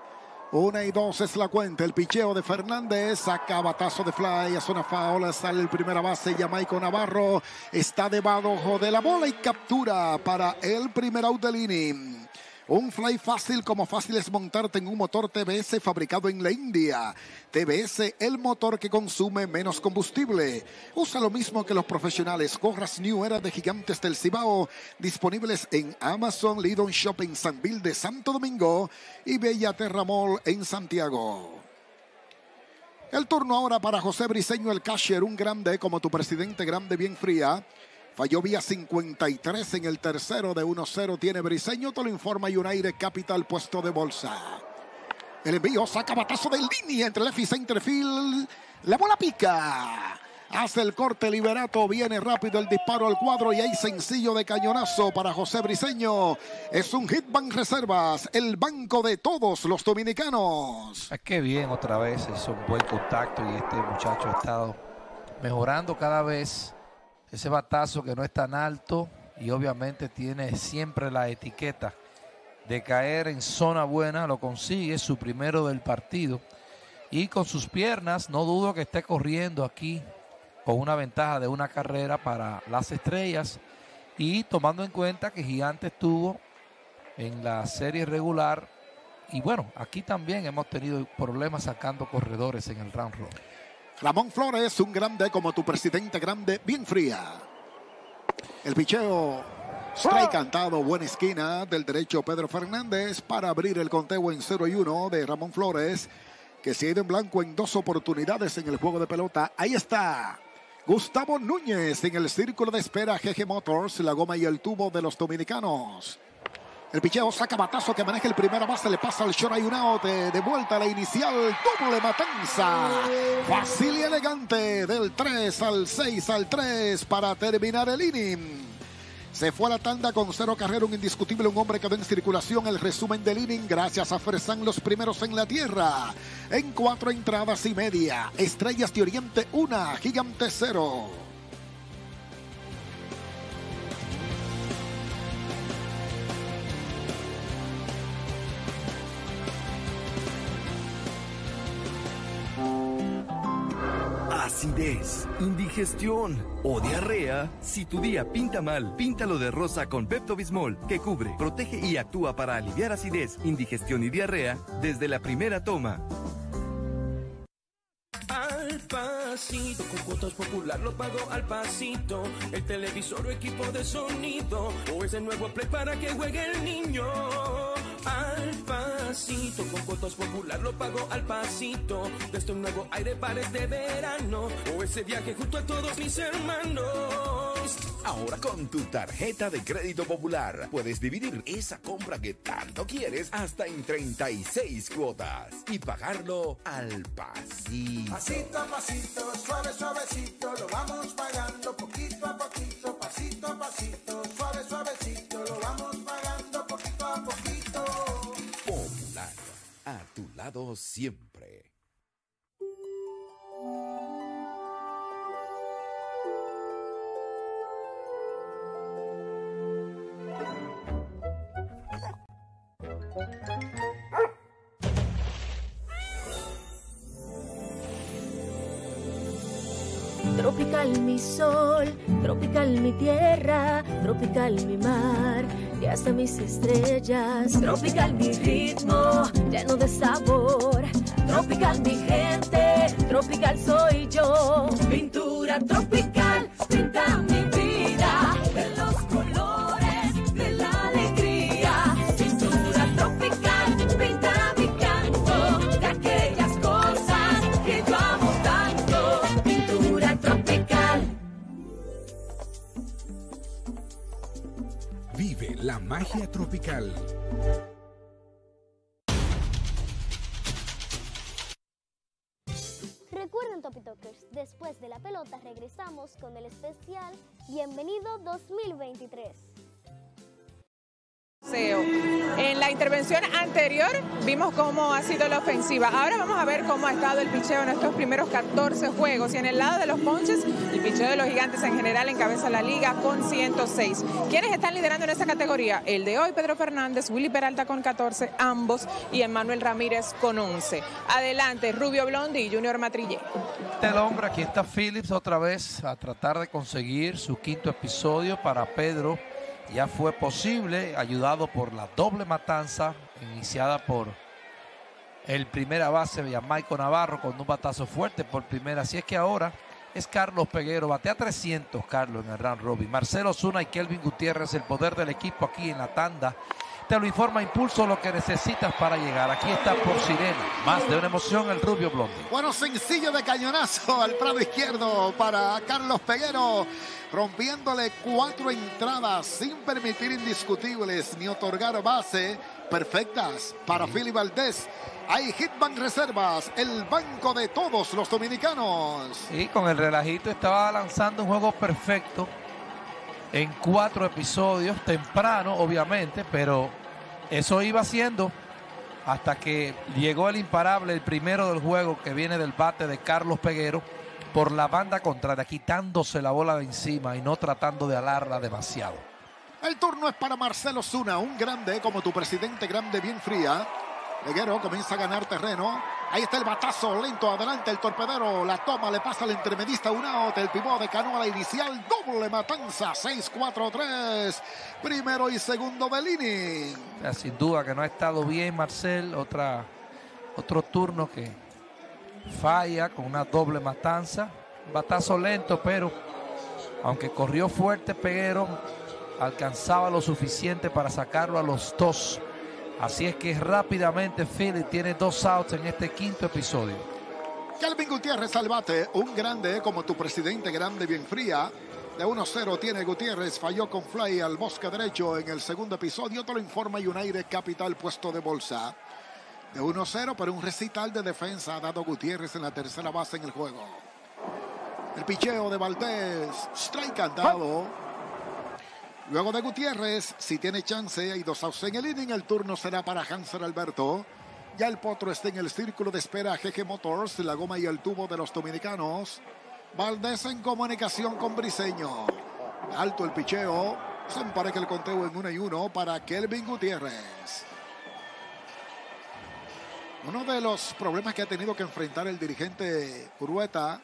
Una y dos es la cuenta. El picheo de Fernández. Saca batazo de fly. A zona foul. Sale el primera base. Jamaico Navarro. Está debajo de la bola y captura para el primer out del inning. Un fly fácil como fácil es montarte en un motor TBS fabricado en la India. TBS, el motor que consume menos combustible. Usa lo mismo que los profesionales. Corras New Era de Gigantes del Cibao. Disponibles en Amazon, Lidon Shop en San Bill de Santo Domingo y Bella Terra Mall en Santiago. El turno ahora para José Briseño, el cashier, un grande como tu presidente, grande, bien fría. Falló vía 53 en el tercero de 1-0. Tiene Briseño, te lo informa United Capital, puesto de bolsa. El envío saca batazo de línea entre left y centerfield. La bola pica. Hace el corte liberato, viene rápido el disparo al cuadro y hay sencillo de cañonazo para José Briseño. Es un hit bank reservas, el banco de todos los dominicanos. Es que bien otra vez, hizo un buen contacto y este muchacho ha estado mejorando cada vez ese batazo que no es tan alto y obviamente tiene siempre la etiqueta de caer en zona buena, lo consigue, su primero del partido. Y con sus piernas, no dudo que esté corriendo aquí con una ventaja de una carrera para las estrellas. Y tomando en cuenta que Gigante estuvo en la serie regular. Y bueno, aquí también hemos tenido problemas sacando corredores en el round. Ramón Flores, un grande como tu presidente grande, bien fría. El picheo, strike cantado, buena esquina del derecho Pedro Fernández para abrir el conteo en 0 y 1 de Ramón Flores, que se ha ido en blanco en dos oportunidades en el juego de pelota. Ahí está. Gustavo Núñez en el círculo de espera GG Motors, la goma y el tubo de los dominicanos. El picheo saca batazo que maneja el primera base, le pasa al short, hay un out de, vuelta a la inicial, doble matanza. Fácil y elegante del 3 al 6 al 3 para terminar el inning. Se fue a la tanda con cero carrera, un indiscutible, un hombre quedó en circulación. El resumen del inning, gracias a Fresan, los primeros en la tierra. En cuatro entradas y media, Estrellas de Oriente, una, Gigante cero. Acidez, indigestión o diarrea. Si tu día pinta mal, píntalo de rosa con Pepto Bismol, que cubre, protege y actúa para aliviar acidez, indigestión y diarrea desde la primera toma. Al pasito, con cuotas popular lo pago al pasito. El televisor o equipo de sonido, o ese nuevo play para que juegue el niño. Al pasito, con cuotas popular lo pago al pasito. Desde un nuevo aire para este verano, o ese viaje junto a todos mis hermanos. Ahora con tu tarjeta de crédito popular puedes dividir esa compra que tanto quieres hasta en 36 cuotas y pagarlo al pasito. Pasito a pasito, suave suavecito, lo vamos pagando poquito a poquito, pasito a pasito, suave suavecito, lo vamos pagando a tu lado siempre. Tropical mi sol, tropical mi tierra, tropical mi mar y hasta mis estrellas. Tropical mi ritmo, lleno de sabor. Tropical mi gente, tropical soy yo. Pintura tropical, pinta magia tropical. Recuerden, Topi Talkers, después de la pelota regresamos con el especial Bienvenido 2023. En la intervención anterior vimos cómo ha sido la ofensiva. Ahora vamos a ver cómo ha estado el picheo en estos primeros 14 juegos. Y en el lado de los ponches, el picheo de los gigantes en general encabeza la liga con 106. ¿Quiénes están liderando en esta categoría? El de hoy, Pedro Fernández, Willy Peralta con 14, ambos, y Emmanuel Ramírez con 11. Adelante, Rubio Blondi y Junior Matrillé. El hombre, aquí está Phillips otra vez a tratar de conseguir su quinto episodio para Pedro ya fue posible, ayudado por la doble matanza iniciada por el primera base, Maico Navarro, con un batazo fuerte por primera. Así es que ahora es Carlos Peguero, batea 300 Carlos en el round robin. Marcelo Zuna y Kelvin Gutiérrez, el poder del equipo aquí en la tanda. Te lo informa Impulso lo que necesitas para llegar. Aquí está por Sirena. Más de una emoción el Rubio Blondi. Bueno, sencillo de cañonazo al prado izquierdo para Carlos Peguero, rompiéndole cuatro entradas sin permitir indiscutibles ni otorgar base perfectas para Philly Valdés. Hay Hitman Reservas, el banco de todos los dominicanos. Y con el relajito estaba lanzando un juego perfecto en cuatro episodios, temprano obviamente, pero eso iba haciendo hasta que llegó el imparable, el primero del juego que viene del bate de Carlos Peguero por la banda contraria, quitándose la bola de encima y no tratando de alarla demasiado. El turno es para Marcelo Zuna, un grande como tu presidente, grande, bien fría. Peguero comienza a ganar terreno. Ahí está el batazo lento adelante. El torpedero la toma, le pasa al intermedista un out. El pivot de Cano a la inicial. Doble matanza. 6-4-3. Primero y segundo inning. sin duda que no ha estado bien Marcel. Otra, otro turno que falla con una doble matanza. Batazo lento, pero aunque corrió fuerte Peguero, alcanzaba lo suficiente para sacarlo a los dos Así es que rápidamente Philly tiene dos outs en este quinto episodio. Calvin Gutiérrez al bate, un grande como tu presidente, grande, bien fría. De 1-0 tiene Gutiérrez, falló con fly al bosque derecho en el segundo episodio. Te lo informa United Capital, puesto de bolsa. De 1-0, pero un recital de defensa ha dado Gutiérrez en la tercera base en el juego. El picheo de Valdés, strike dado. Luego de Gutiérrez, si tiene chance, hay dos outs en el inning. El turno será para Hanser Alberto. Ya el potro está en el círculo de espera GG Motors, la goma y el tubo de los dominicanos. Valdés en comunicación con Briseño. Alto el picheo. Se empareja el conteo en uno y uno para Kelvin Gutiérrez. Uno de los problemas que ha tenido que enfrentar el dirigente Urueta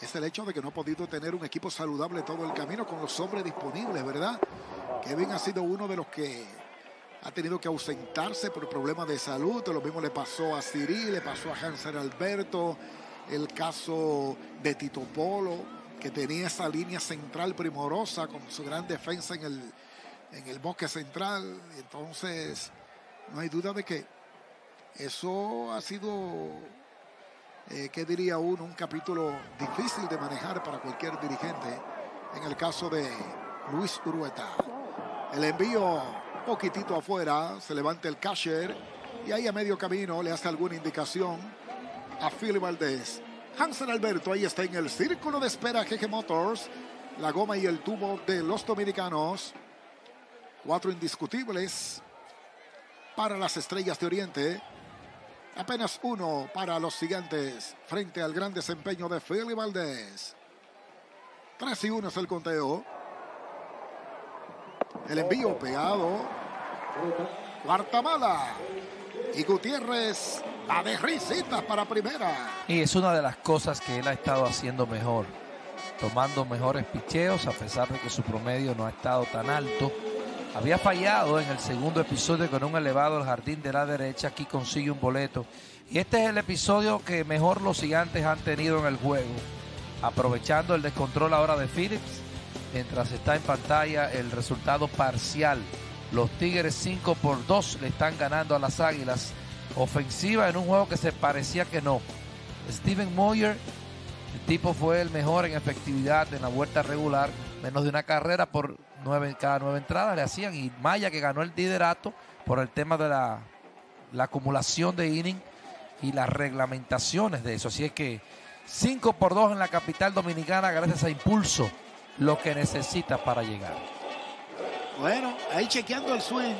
es el hecho de que no ha podido tener un equipo saludable todo el camino con los hombres disponibles, ¿verdad? Kevin ha sido uno de los que ha tenido que ausentarse por problemas de salud. Lo mismo le pasó a Siri, le pasó a Hanser Alberto, el caso de Tito Polo, que tenía esa línea central primorosa con su gran defensa en el, en el bosque central. Entonces, no hay duda de que eso ha sido eh, ¿qué diría uno? Un capítulo difícil de manejar para cualquier dirigente. En el caso de Luis Urueta. El envío poquitito afuera, se levanta el catcher y ahí a medio camino le hace alguna indicación a Philly Valdés. Hansen Alberto ahí está en el círculo de espera GG Motors, la goma y el tubo de los dominicanos. Cuatro indiscutibles para las estrellas de Oriente. Apenas uno para los gigantes frente al gran desempeño de Philly Valdés. 3 y 1 es el conteo. El envío pegado. Cuarta mala. Y Gutiérrez la de risitas para primera. Y es una de las cosas que él ha estado haciendo mejor. Tomando mejores picheos a pesar de que su promedio no ha estado tan alto había fallado en el segundo episodio con un elevado al jardín de la derecha. Aquí consigue un boleto. Y este es el episodio que mejor los gigantes han tenido en el juego. Aprovechando el descontrol ahora de Phillips. Mientras está en pantalla el resultado parcial. Los Tigres 5 por 2 le están ganando a las Águilas. Ofensiva en un juego que se parecía que no. Steven Moyer, el tipo fue el mejor en efectividad en la vuelta regular. Menos de una carrera por nueve, cada nueve entradas le hacían. Y Maya que ganó el liderato por el tema de la, la acumulación de inning y las reglamentaciones de eso. Así es que 5 por 2 en la capital dominicana gracias a Impulso, lo que necesita para llegar. Bueno, ahí chequeando el swing.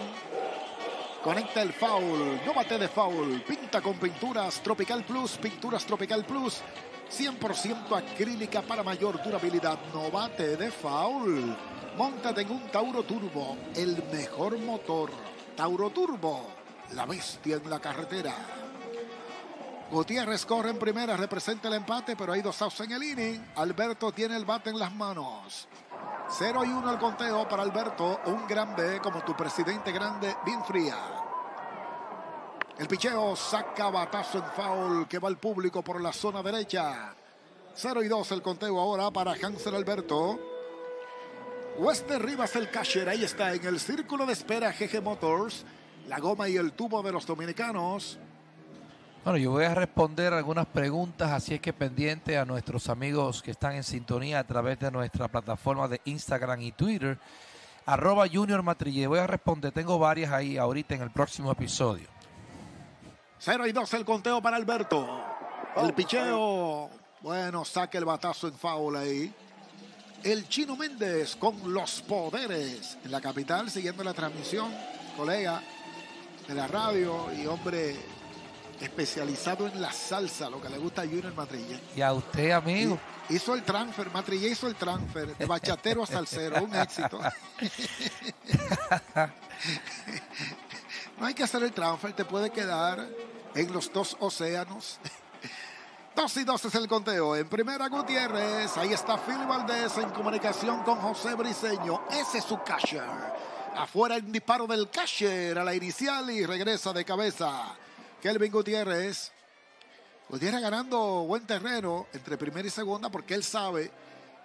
Conecta el foul, no bate de foul, pinta con pinturas Tropical Plus, pinturas Tropical Plus, 100% acrílica para mayor durabilidad, no bate de foul. Móntate en un Tauro Turbo, el mejor motor. Tauro Turbo, la bestia en la carretera. Gutiérrez corre en primera, representa el empate, pero hay dos outs en el inning. Alberto tiene el bate en las manos. 0 y 1 el conteo para Alberto. Un grande como tu presidente grande, bien fría. El picheo saca batazo en foul que va al público por la zona derecha. 0 y 2 el conteo ahora para Hansel Alberto. Wester Rivas el catcher, ahí está en el círculo de espera GG Motors. La goma y el tubo de los dominicanos. Bueno, yo voy a responder algunas preguntas, así es que pendiente a nuestros amigos que están en sintonía a través de nuestra plataforma de Instagram y Twitter, arroba Junior Matrille. Voy a responder, tengo varias ahí ahorita en el próximo episodio. 0 y 2 el conteo para Alberto. El picheo, bueno, saca el batazo en foul ahí. El Chino Méndez con los poderes en la capital, siguiendo la transmisión, colega de la radio y hombre especializado en la salsa, lo que le gusta a Junior Matrille. Y a usted, amigo. Hizo el transfer, Matrille hizo el transfer de bachatero a salsero, un éxito. no hay que hacer el transfer, te puede quedar en los dos océanos. Dos y dos es el conteo. En primera, Gutiérrez. Ahí está Phil Valdés en comunicación con José Briseño. Ese es su catcher. Afuera el disparo del catcher a la inicial y regresa de cabeza. Kelvin Gutiérrez. Gutiérrez ganando buen terreno entre primera y segunda porque él sabe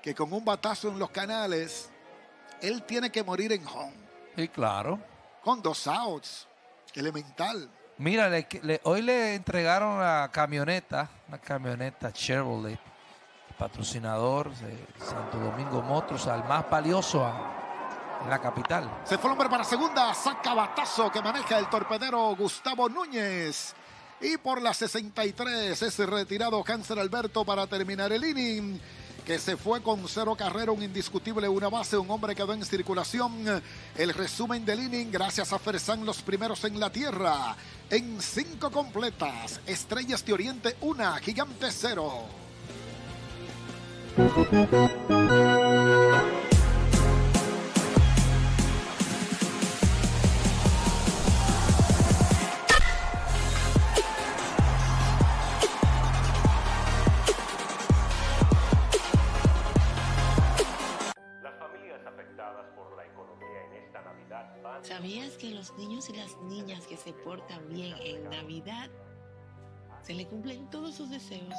que con un batazo en los canales, él tiene que morir en home. Sí, claro. Con dos outs. Elemental. Mira, le- le- hoy le entregaron la camioneta, una camioneta Chevrolet, patrocinador de Santo Domingo Motors, al más valioso a- en la capital. Se fue el hombre para segunda. Saca batazo que maneja el torpedero Gustavo Núñez. Y por la 63 es retirado Cáncer Alberto para terminar el inning. Que se fue con cero carrera, un indiscutible, una base, un hombre quedó en circulación. El resumen del inning, gracias a Fersan, los primeros en la tierra. En cinco completas, Estrellas de Oriente, una, Gigante cero. ¿Sabías que los niños y las niñas que se portan bien en Navidad se le cumplen todos sus deseos?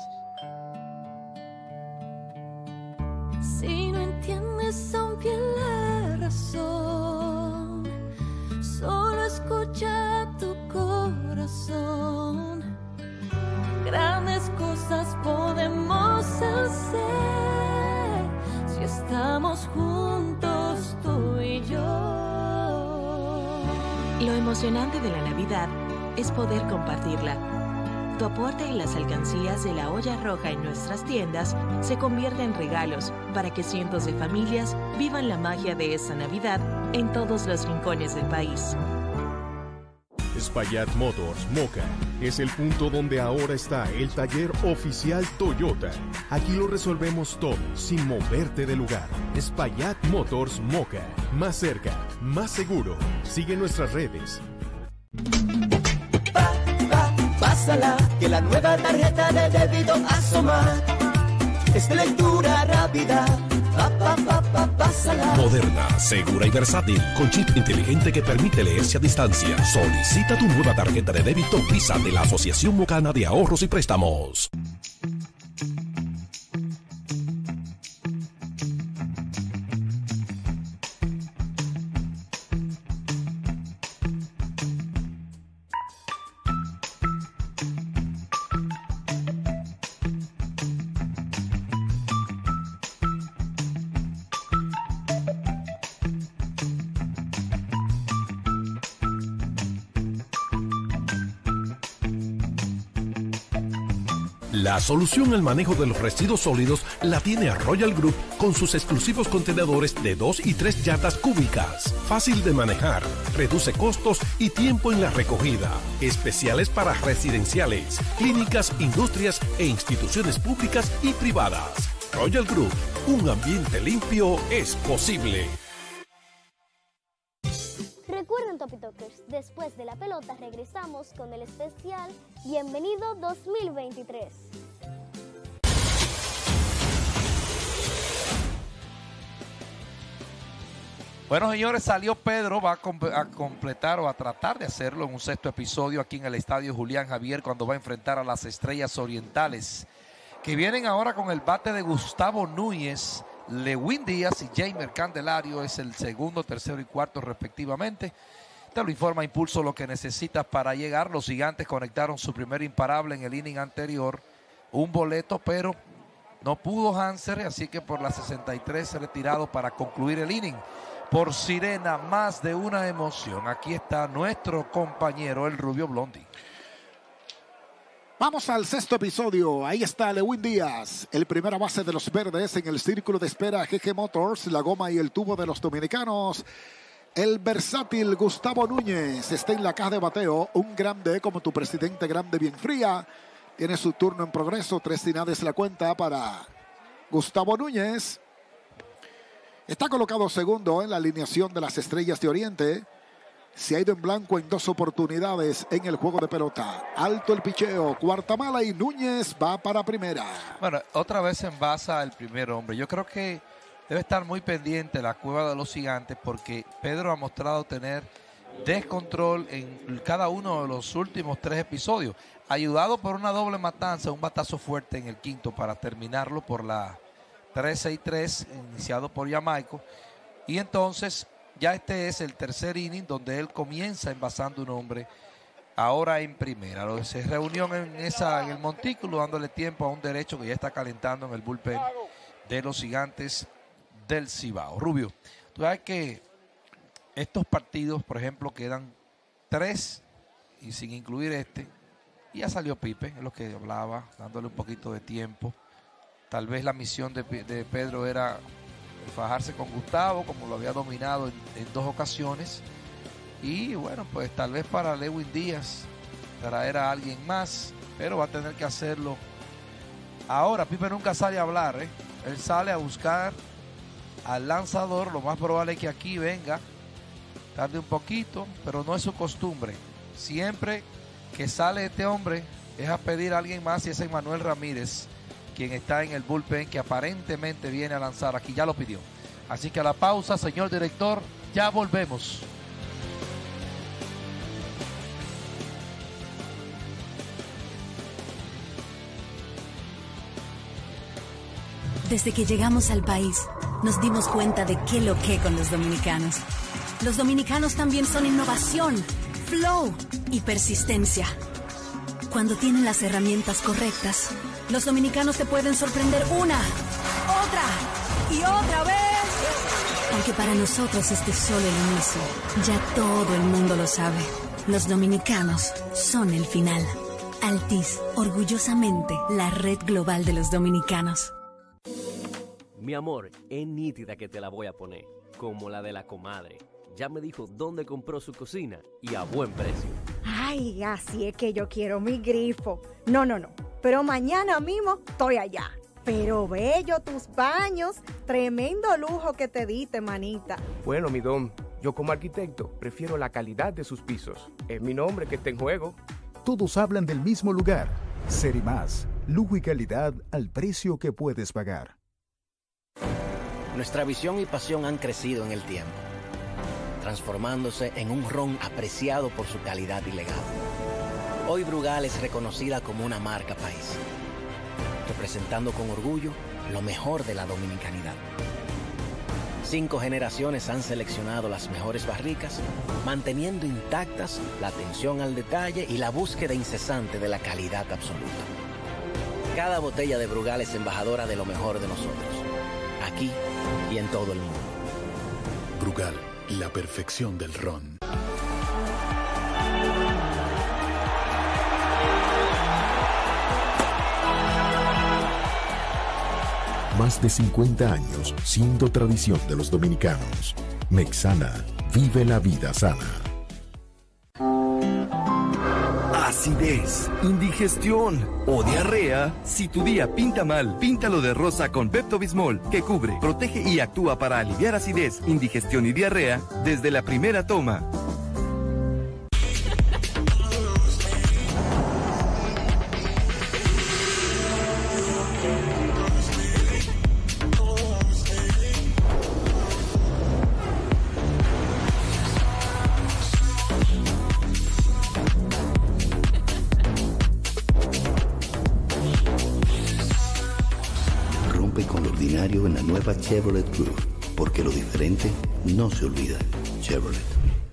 Si no entiendes bien la razón, solo escucha tu corazón. Grandes cosas podemos hacer si estamos juntos Lo emocionante de la Navidad es poder compartirla. Tu aporte en las alcancías de la olla roja en nuestras tiendas se convierte en regalos para que cientos de familias vivan la magia de esta Navidad en todos los rincones del país. Spayat Motors Moca es el punto donde ahora está el taller oficial Toyota. Aquí lo resolvemos todo sin moverte de lugar. Spayat Motors Moca. Más cerca, más seguro. Sigue nuestras redes. Pásala, que la nueva tarjeta de débito asoma. Es de lectura rápida. Moderna, segura y versátil, con chip inteligente que permite leerse a distancia. Solicita tu nueva tarjeta de débito Visa de la Asociación Mocana de Ahorros y Préstamos. Solución al manejo de los residuos sólidos la tiene Royal Group con sus exclusivos contenedores de 2 y 3 yardas cúbicas. Fácil de manejar, reduce costos y tiempo en la recogida. Especiales para residenciales, clínicas, industrias e instituciones públicas y privadas. Royal Group, un ambiente limpio es posible. Recuerden, Topi Talkers, después de la pelota regresamos con el especial Bienvenido 2023. Bueno, señores, salió Pedro, va a, com- a completar o a tratar de hacerlo en un sexto episodio aquí en el Estadio Julián Javier cuando va a enfrentar a las Estrellas Orientales, que vienen ahora con el bate de Gustavo Núñez, Lewin Díaz y Jamer Candelario, es el segundo, tercero y cuarto respectivamente. Te lo informa Impulso lo que necesitas para llegar. Los gigantes conectaron su primer imparable en el inning anterior, un boleto, pero no pudo Hanser, así que por la 63 retirado para concluir el inning. Por Sirena, más de una emoción. Aquí está nuestro compañero, el Rubio Blondi. Vamos al sexto episodio. Ahí está Lewin Díaz, el primera base de los verdes en el círculo de espera GG Motors, la goma y el tubo de los dominicanos. El versátil Gustavo Núñez está en la caja de bateo. Un grande como tu presidente grande bien fría. Tiene su turno en progreso. Tres sinades la cuenta para Gustavo Núñez. Está colocado segundo en la alineación de las Estrellas de Oriente. Se ha ido en blanco en dos oportunidades en el juego de pelota. Alto el picheo, cuarta mala y Núñez va para primera. Bueno, otra vez envasa el primer hombre. Yo creo que debe estar muy pendiente la cueva de los gigantes porque Pedro ha mostrado tener descontrol en cada uno de los últimos tres episodios. Ayudado por una doble matanza, un batazo fuerte en el quinto para terminarlo por la 13 y 3, iniciado por Jamaico. Y entonces ya este es el tercer inning donde él comienza envasando un hombre ahora en primera. Se reunió en, esa, en el montículo dándole tiempo a un derecho que ya está calentando en el bullpen de los gigantes del Cibao. Rubio, tú sabes que estos partidos, por ejemplo, quedan tres y sin incluir este, y ya salió Pipe, es lo que hablaba, dándole un poquito de tiempo. Tal vez la misión de, de Pedro era fajarse con Gustavo, como lo había dominado en, en dos ocasiones. Y bueno, pues tal vez para Lewin Díaz traer a alguien más, pero va a tener que hacerlo. Ahora, Pipe nunca sale a hablar, ¿eh? Él sale a buscar al lanzador, lo más probable es que aquí venga, tarde un poquito, pero no es su costumbre. Siempre que sale este hombre es a pedir a alguien más y es Manuel Ramírez, quien está en el bullpen que aparentemente viene a lanzar. Aquí ya lo pidió. Así que a la pausa, señor director, ya volvemos. Desde que llegamos al país, nos dimos cuenta de qué lo que con los dominicanos. Los dominicanos también son innovación, flow y persistencia. Cuando tienen las herramientas correctas, los dominicanos te pueden sorprender una, otra y otra vez. Aunque para nosotros este es solo el inicio, ya todo el mundo lo sabe. Los dominicanos son el final. Altis, orgullosamente la red global de los dominicanos. Mi amor, es nítida que te la voy a poner, como la de la comadre. Ya me dijo dónde compró su cocina y a buen precio. Ay, así es que yo quiero mi grifo. No, no, no. Pero mañana mismo estoy allá. Pero bello tus baños. Tremendo lujo que te diste, manita. Bueno, mi don, yo como arquitecto prefiero la calidad de sus pisos. Es mi nombre que está en juego. Todos hablan del mismo lugar. Más, lujo y calidad al precio que puedes pagar. Nuestra visión y pasión han crecido en el tiempo, transformándose en un ron apreciado por su calidad y legado. Hoy Brugal es reconocida como una marca país, representando con orgullo lo mejor de la dominicanidad. Cinco generaciones han seleccionado las mejores barricas, manteniendo intactas la atención al detalle y la búsqueda incesante de la calidad absoluta. Cada botella de Brugal es embajadora de lo mejor de nosotros, aquí y en todo el mundo. Brugal, la perfección del ron. Más de 50 años siendo tradición de los dominicanos. Mexana, vive la vida sana. Acidez, indigestión o diarrea. Si tu día pinta mal, píntalo de rosa con Pepto Bismol, que cubre, protege y actúa para aliviar acidez, indigestión y diarrea desde la primera toma. Se olvida. Chevrolet,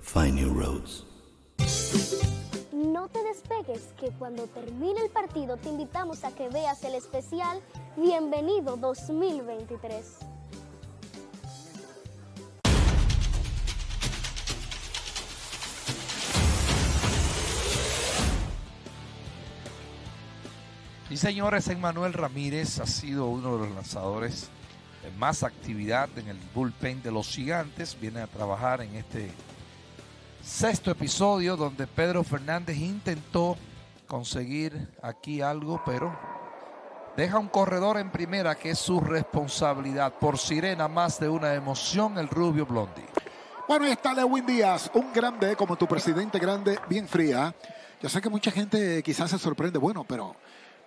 find new roads. No te despegues que cuando termine el partido te invitamos a que veas el especial Bienvenido 2023. Y señores, Emmanuel Ramírez ha sido uno de los lanzadores más actividad en el bullpen de los gigantes. Viene a trabajar en este sexto episodio donde Pedro Fernández intentó conseguir aquí algo, pero deja un corredor en primera que es su responsabilidad. Por Sirena, más de una emoción, el rubio Blondi. Bueno, ahí está Lewin Díaz, un grande como tu presidente grande, bien fría. Yo sé que mucha gente quizás se sorprende, bueno, pero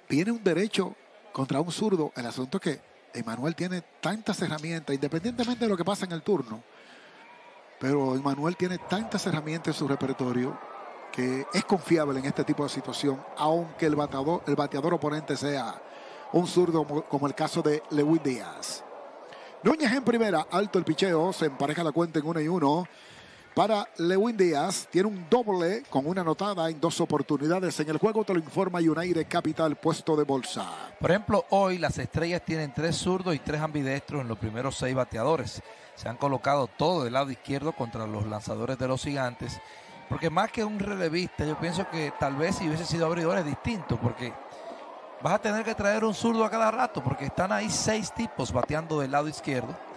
tiene un derecho contra un zurdo. El asunto que Emanuel tiene tantas herramientas, independientemente de lo que pasa en el turno. Pero Emanuel tiene tantas herramientas en su repertorio que es confiable en este tipo de situación, aunque el bateador, el bateador oponente sea un zurdo como el caso de Lewin Díaz. Núñez en primera, alto el picheo, se empareja la cuenta en uno y uno. Para Lewin Díaz, tiene un doble con una anotada en dos oportunidades en el juego, te lo informa United Capital, puesto de bolsa. Por ejemplo, hoy las estrellas tienen tres zurdos y tres ambidestros en los primeros seis bateadores. Se han colocado todo del lado izquierdo contra los lanzadores de los gigantes. Porque más que un relevista, yo pienso que tal vez si hubiese sido abridor es distinto, porque vas a tener que traer un zurdo a cada rato, porque están ahí seis tipos bateando del lado izquierdo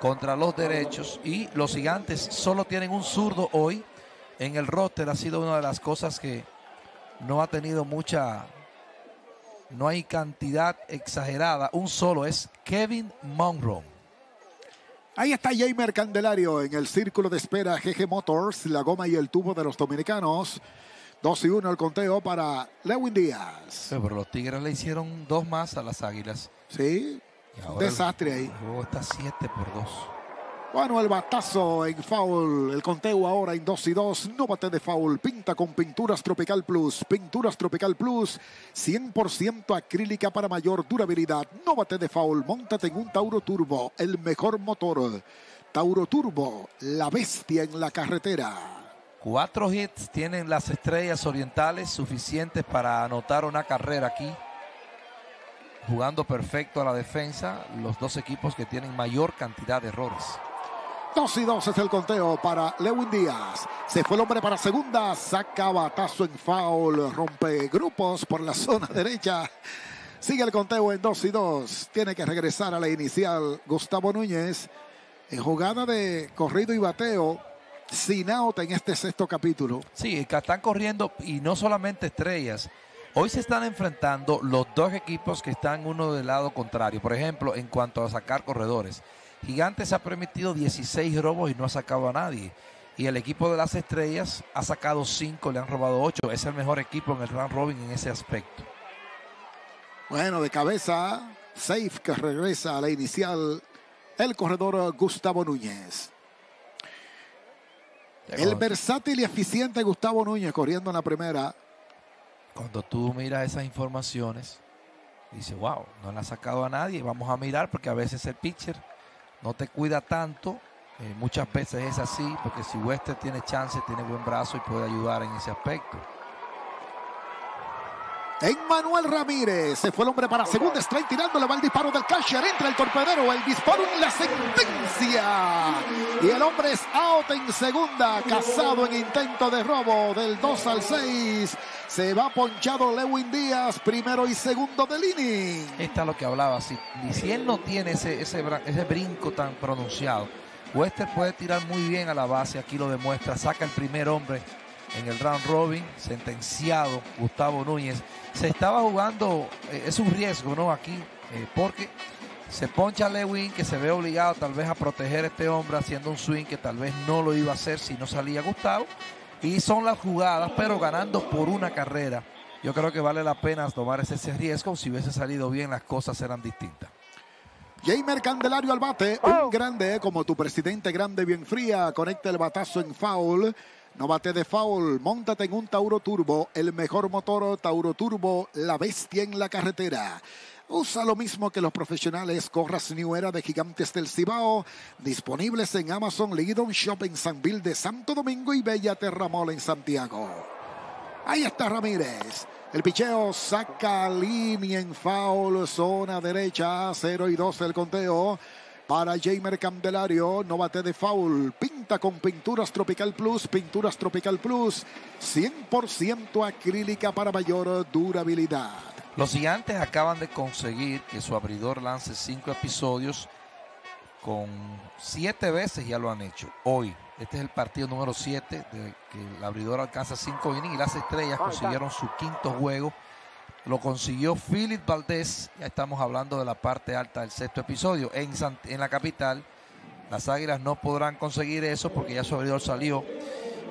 contra los derechos y los gigantes solo tienen un zurdo hoy en el roster. Ha sido una de las cosas que no ha tenido mucha, no hay cantidad exagerada. Un solo es Kevin Monroe. Ahí está Jamer Candelario en el círculo de espera GG Motors, la goma y el tubo de los dominicanos. 2 y 1 el conteo para Lewin Díaz. Pero los Tigres le hicieron dos más a las Águilas. Sí, desastre ahí. El juego está 7 por 2. Bueno, el batazo en foul. El conteo ahora en 2 y 2. No bate de foul. Pinta con Pinturas Tropical Plus. Pinturas Tropical Plus. 100% acrílica para mayor durabilidad. No bate de foul. Móntate en un Tauro Turbo. El mejor motor. Tauro Turbo. La bestia en la carretera. Cuatro hits tienen las estrellas orientales suficientes para anotar una carrera aquí. Jugando perfecto a la defensa, los dos equipos que tienen mayor cantidad de errores. 2 y 2 es el conteo para Lewin Díaz. Se fue el hombre para segunda, saca batazo en foul, rompe grupos por la zona derecha. Sigue el conteo en 2 y 2. Tiene que regresar a la inicial Gustavo Núñez. En jugada de corrido y bateo, sin out en este sexto capítulo. Sí, que están corriendo y no solamente estrellas. Hoy se están enfrentando los dos equipos que están uno del lado contrario. Por ejemplo, en cuanto a sacar corredores. Gigantes ha permitido 16 robos y no ha sacado a nadie. Y el equipo de las estrellas ha sacado 5, le han robado 8. Es el mejor equipo en el round robin en ese aspecto. Bueno, de cabeza, safe que regresa a la inicial el corredor Gustavo Núñez. El versátil y eficiente Gustavo Núñez corriendo en la primera. Cuando tú miras esas informaciones, dices, wow, no le ha sacado a nadie. Vamos a mirar porque a veces el pitcher no te cuida tanto. Eh, muchas veces es así, porque si Wester tiene chance, tiene buen brazo y puede ayudar en ese aspecto. Manuel Ramírez se fue el hombre para segunda strike tirándole va el disparo del catcher entra el torpedero el disparo en la sentencia y el hombre es out en segunda casado en intento de robo del 2 al 6 se va ponchado Lewin Díaz primero y segundo del inning Esta es lo que hablaba si, si él no tiene ese, ese, ese brinco tan pronunciado Wester puede tirar muy bien a la base aquí lo demuestra saca el primer hombre en el round robin, sentenciado Gustavo Núñez. Se estaba jugando, eh, es un riesgo, ¿no? Aquí, eh, porque se poncha Lewin, que se ve obligado tal vez a proteger a este hombre haciendo un swing que tal vez no lo iba a hacer si no salía Gustavo. Y son las jugadas, pero ganando por una carrera. Yo creo que vale la pena tomar ese, ese riesgo. Si hubiese salido bien, las cosas eran distintas. Jamer Candelario al bate, un grande como tu presidente grande bien fría, conecta el batazo en foul. No bate de foul, montate en un Tauro Turbo, el mejor motor Tauro Turbo, la bestia en la carretera. Usa lo mismo que los profesionales. Corras New Era de Gigantes del Cibao. Disponibles en Amazon, Lidon Shop en San Bill de Santo Domingo y Bella Terramol en Santiago. Ahí está Ramírez. El picheo saca línea en foul, zona derecha, 0 y 2 el conteo. Para Jamer Candelario, no bate de foul. Pinta con Pinturas Tropical Plus. Pinturas Tropical Plus, 100% acrílica para mayor durabilidad. Los gigantes acaban de conseguir que su abridor lance cinco episodios con siete veces ya lo han hecho. Hoy, este es el partido número siete de que el abridor alcanza cinco innings y las estrellas consiguieron su quinto juego. Lo consiguió Philip Valdés. Ya estamos hablando de la parte alta del sexto episodio. En, en la capital, las águilas no podrán conseguir eso porque ya su abridor salió.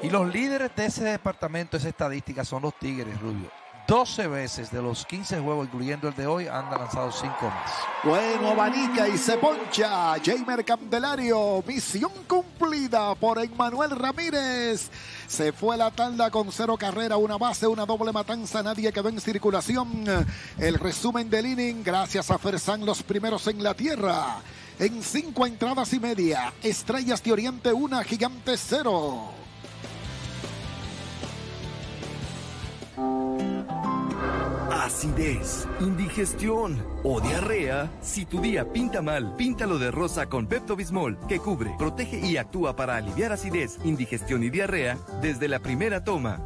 Y los líderes de ese departamento, esa estadística, son los Tigres, Rubio. 12 veces de los 15 juegos, incluyendo el de hoy, han lanzado 5 más. Bueno, abanica y se poncha. Jamer Candelario, misión cumplida por Emmanuel Ramírez. Se fue la tanda con cero carrera, una base, una doble matanza, nadie quedó en circulación. El resumen del inning, gracias a Fersan, los primeros en la tierra. En cinco entradas y media, Estrellas de Oriente, una gigante cero. Acidez, indigestión o diarrea. Si tu día pinta mal, píntalo de rosa con Pepto-Bismol, que cubre, protege y actúa para aliviar acidez, indigestión y diarrea desde la primera toma.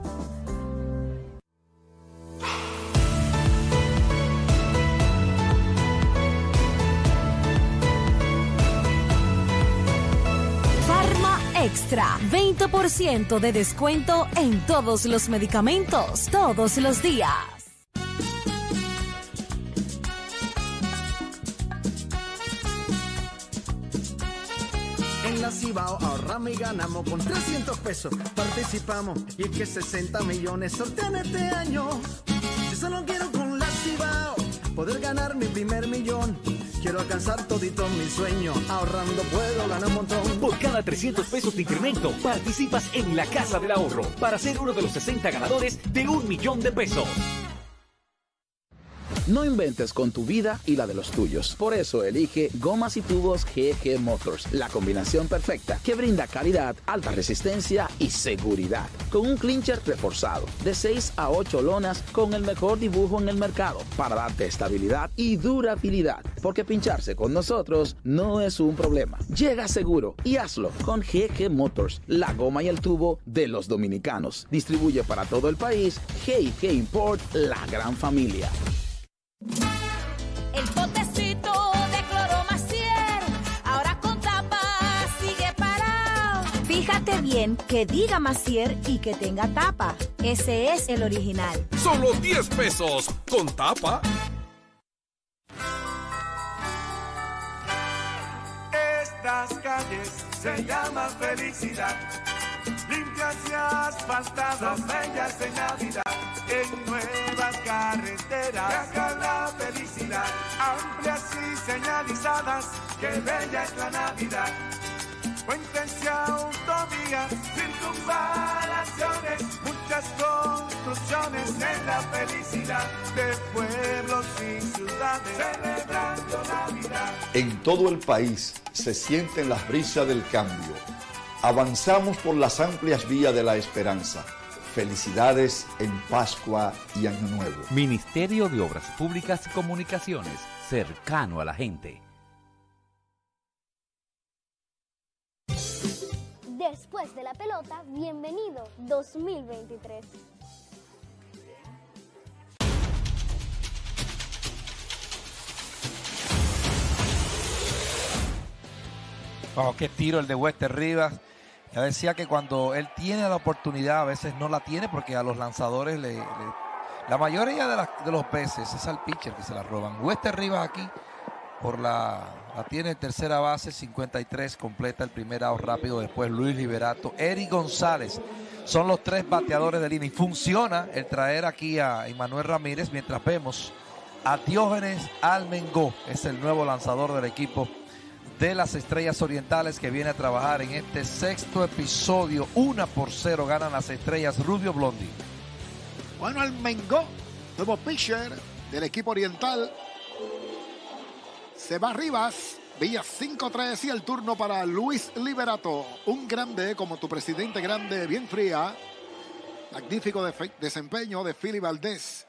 Extra, 20% de descuento en todos los medicamentos, todos los días. La Cibao ahorramos y ganamos con 300 pesos. Participamos y es que 60 millones sortean este año. Yo solo quiero con la Cibao poder ganar mi primer millón. Quiero alcanzar todito mi sueño. Ahorrando puedo ganar un montón. Por cada 300 pesos de incremento, participas en la Casa del Ahorro para ser uno de los 60 ganadores de un millón de pesos. No inventes con tu vida y la de los tuyos. Por eso elige Gomas y Tubos GG Motors, la combinación perfecta que brinda calidad, alta resistencia y seguridad. Con un clincher reforzado de 6 a 8 lonas con el mejor dibujo en el mercado para darte estabilidad y durabilidad. Porque pincharse con nosotros no es un problema. Llega seguro y hazlo con GG Motors, la goma y el tubo de los dominicanos. Distribuye para todo el país GG Import, la gran familia. Bien que diga Macier y que tenga tapa. Ese es el original. Solo 10 pesos con tapa. Estas calles se llaman felicidad. Limpias y asfaltadas, bellas en Navidad. En nuevas carreteras, viaja la felicidad. Amplias y señalizadas, que bella es la Navidad. Puentes y autovías, circunvalaciones, muchas construcciones en la felicidad de pueblos y ciudades celebrando Navidad. En todo el país se sienten las brisas del cambio. Avanzamos por las amplias vías de la esperanza. Felicidades en Pascua y Año Nuevo. Ministerio de Obras Públicas y Comunicaciones, cercano a la gente. Después de la pelota, bienvenido 2023. Wow, qué tiro el de Wester Rivas. Ya decía que cuando él tiene la oportunidad, a veces no la tiene porque a los lanzadores le. la mayoría de, de los veces es al pitcher que se la roban. Wester Rivas aquí por la, la tiene en tercera base, 53, completa el primer out rápido. Después Luis Liberato, Eric González. Son los tres bateadores del inning. Funciona el traer aquí a Emmanuel Ramírez mientras vemos a Diógenes Almengó. Es el nuevo lanzador del equipo de las Estrellas Orientales que viene a trabajar en este sexto episodio. Una por cero ganan las Estrellas Rubio Blondi. Bueno, el Mengo, nuevo pitcher del equipo oriental. Se va Rivas. Villa 5-3 y el turno para Luis Liberato. Un grande como tu presidente grande, bien fría. Magnífico desempeño de Philly Valdés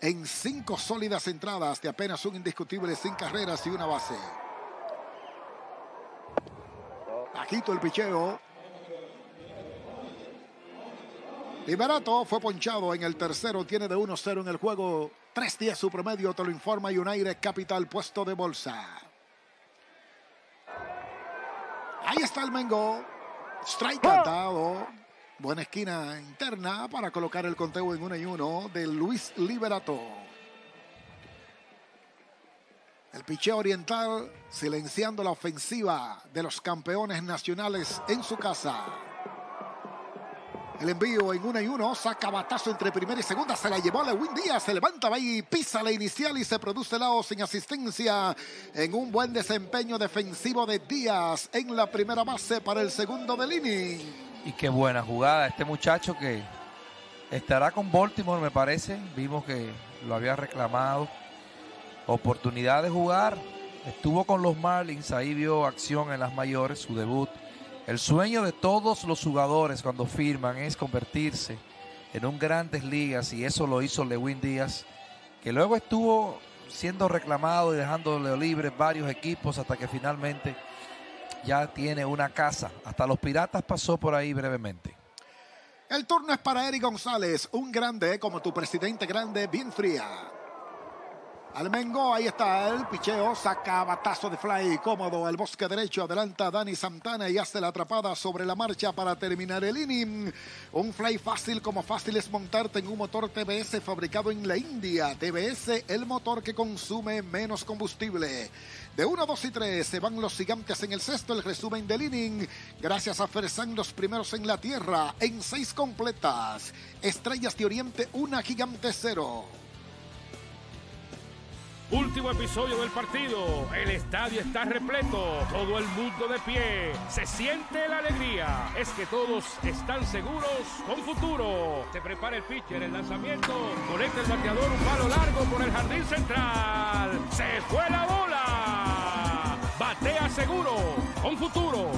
en cinco sólidas entradas de apenas un indiscutible sin carreras y una base. Bajito el picheo. Liberato fue ponchado en el tercero, tiene de 1-0 en el juego. Tres días su promedio, te lo informa United Capital, puesto de bolsa. Ahí está el Mengo. Strike dado. Buena esquina interna para colocar el conteo en 1 y 1 de Luis Liberato. El picheo oriental silenciando la ofensiva de los campeones nacionales en su casa. El envío en 1 y 1, saca batazo entre primera y segunda, se la llevó a Lewin Díaz, se levanta va y pisa la inicial y se produce lado sin asistencia en un buen desempeño defensivo de Díaz en la primera base para el segundo del inning. Y qué buena jugada este muchacho que estará con Baltimore, me parece. Vimos que lo había reclamado oportunidad de jugar. Estuvo con los Marlins, ahí vio acción en las mayores, su debut. El sueño de todos los jugadores cuando firman es convertirse en un grandes ligas y eso lo hizo Lewin Díaz, que luego estuvo siendo reclamado y dejándole libre varios equipos hasta que finalmente ya tiene una casa. Hasta los Piratas pasó por ahí brevemente. El turno es para Eric González, un grande como tu presidente grande, bien fría. Almengo, ahí está el picheo, saca batazo de fly cómodo al bosque derecho, adelanta Dani Santana y hace la atrapada sobre la marcha para terminar el inning. Un fly fácil como fácil es montarte en un motor TBS fabricado en la India. TBS, el motor que consume menos combustible. De 1, 2 y 3 se van los gigantes en el sexto, el resumen del inning. Gracias a Fersan, los primeros en la tierra, en seis completas. Estrellas de Oriente, una gigante cero. Último episodio del partido. El estadio está repleto. Todo el mundo de pie. Se siente la alegría. Es que todos están seguros con futuro. Se prepara el pitcher, el lanzamiento. Conecta el bateador, un palo largo por el jardín central. Se fue la bola. Batea seguro con futuro.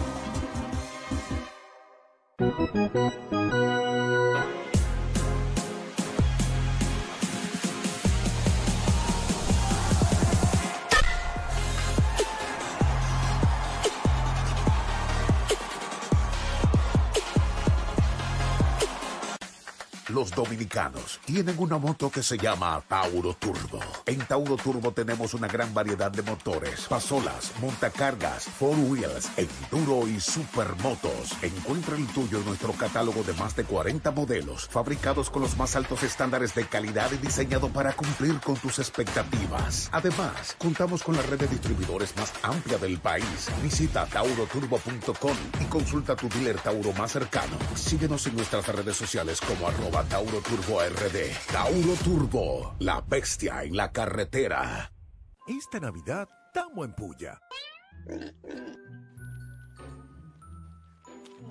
Los dominicanos tienen una moto que se llama Tauro Turbo. En Tauro Turbo tenemos una gran variedad de motores, pasolas, montacargas, four wheels, enduro y supermotos. Encuentra el tuyo en nuestro catálogo de más de 40 modelos, fabricados con los más altos estándares de calidad y diseñado para cumplir con tus expectativas. Además, contamos con la red de distribuidores más amplia del país. Visita tauroturbo.com y consulta tu dealer Tauro más cercano. Síguenos en nuestras redes sociales como arroba Tauro Turbo RD. Tauro Turbo, la bestia en la carretera. Esta Navidad, estamos en puya.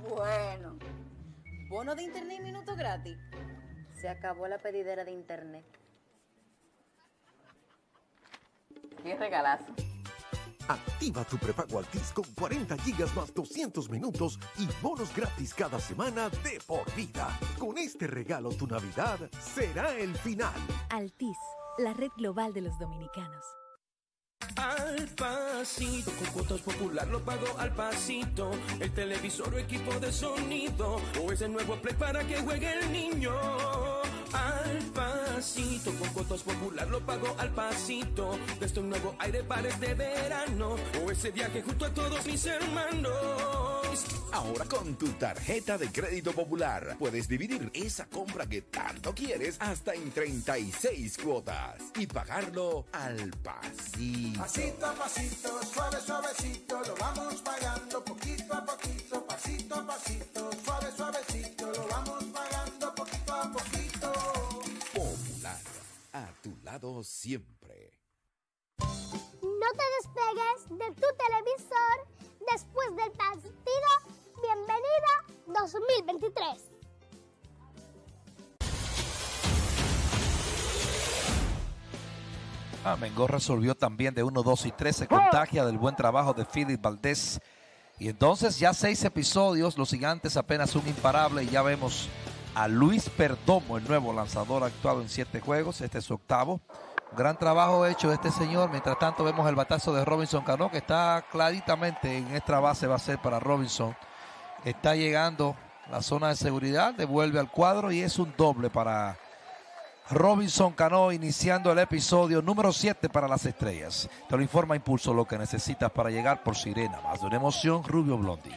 Bueno, bono de internet y minuto gratis. Se acabó la pedidera de internet. Qué regalazo. Activa tu prepago Altis con 40 gigas más 200 minutos y bonos gratis cada semana de por vida. Con este regalo tu Navidad será el final. Altis, la red global de los dominicanos. Al pasito, con cuotas popular lo pago al pasito. El televisor o equipo de sonido, o ese nuevo play para que juegue el niño. Al pasito, con cuotas popular lo pago al pasito. Desde un nuevo aire para este verano, o ese viaje junto a todos mis hermanos. Ahora con tu tarjeta de crédito popular puedes dividir esa compra que tanto quieres hasta en 36 cuotas y pagarlo al pasito. Pasito a pasito, suave, suavecito, lo vamos pagando poquito a poquito, pasito a pasito, suave, suavecito, lo vamos pagando poquito a poquito. Popular, a tu lado siempre. No te despegues de tu televisor después del partido. Bienvenida 2023. Ah, Mengó resolvió también de 1, 2 y 3. Se contagia del buen trabajo de Philip Valdés. Y entonces ya seis episodios, los gigantes apenas un imparable y ya vemos a Luis Perdomo, el nuevo lanzador actuado en siete juegos. Este es su octavo. Gran trabajo hecho este señor. Mientras tanto vemos el batazo de Robinson Cano, que está claritamente en esta base va a ser para Robinson. Está llegando la zona de seguridad, devuelve al cuadro y es un doble para Robinson Cano iniciando el episodio número 7 para las estrellas. Te lo informa Impulso lo que necesitas para llegar por Sirena. Más de una emoción, Rubio Blondi.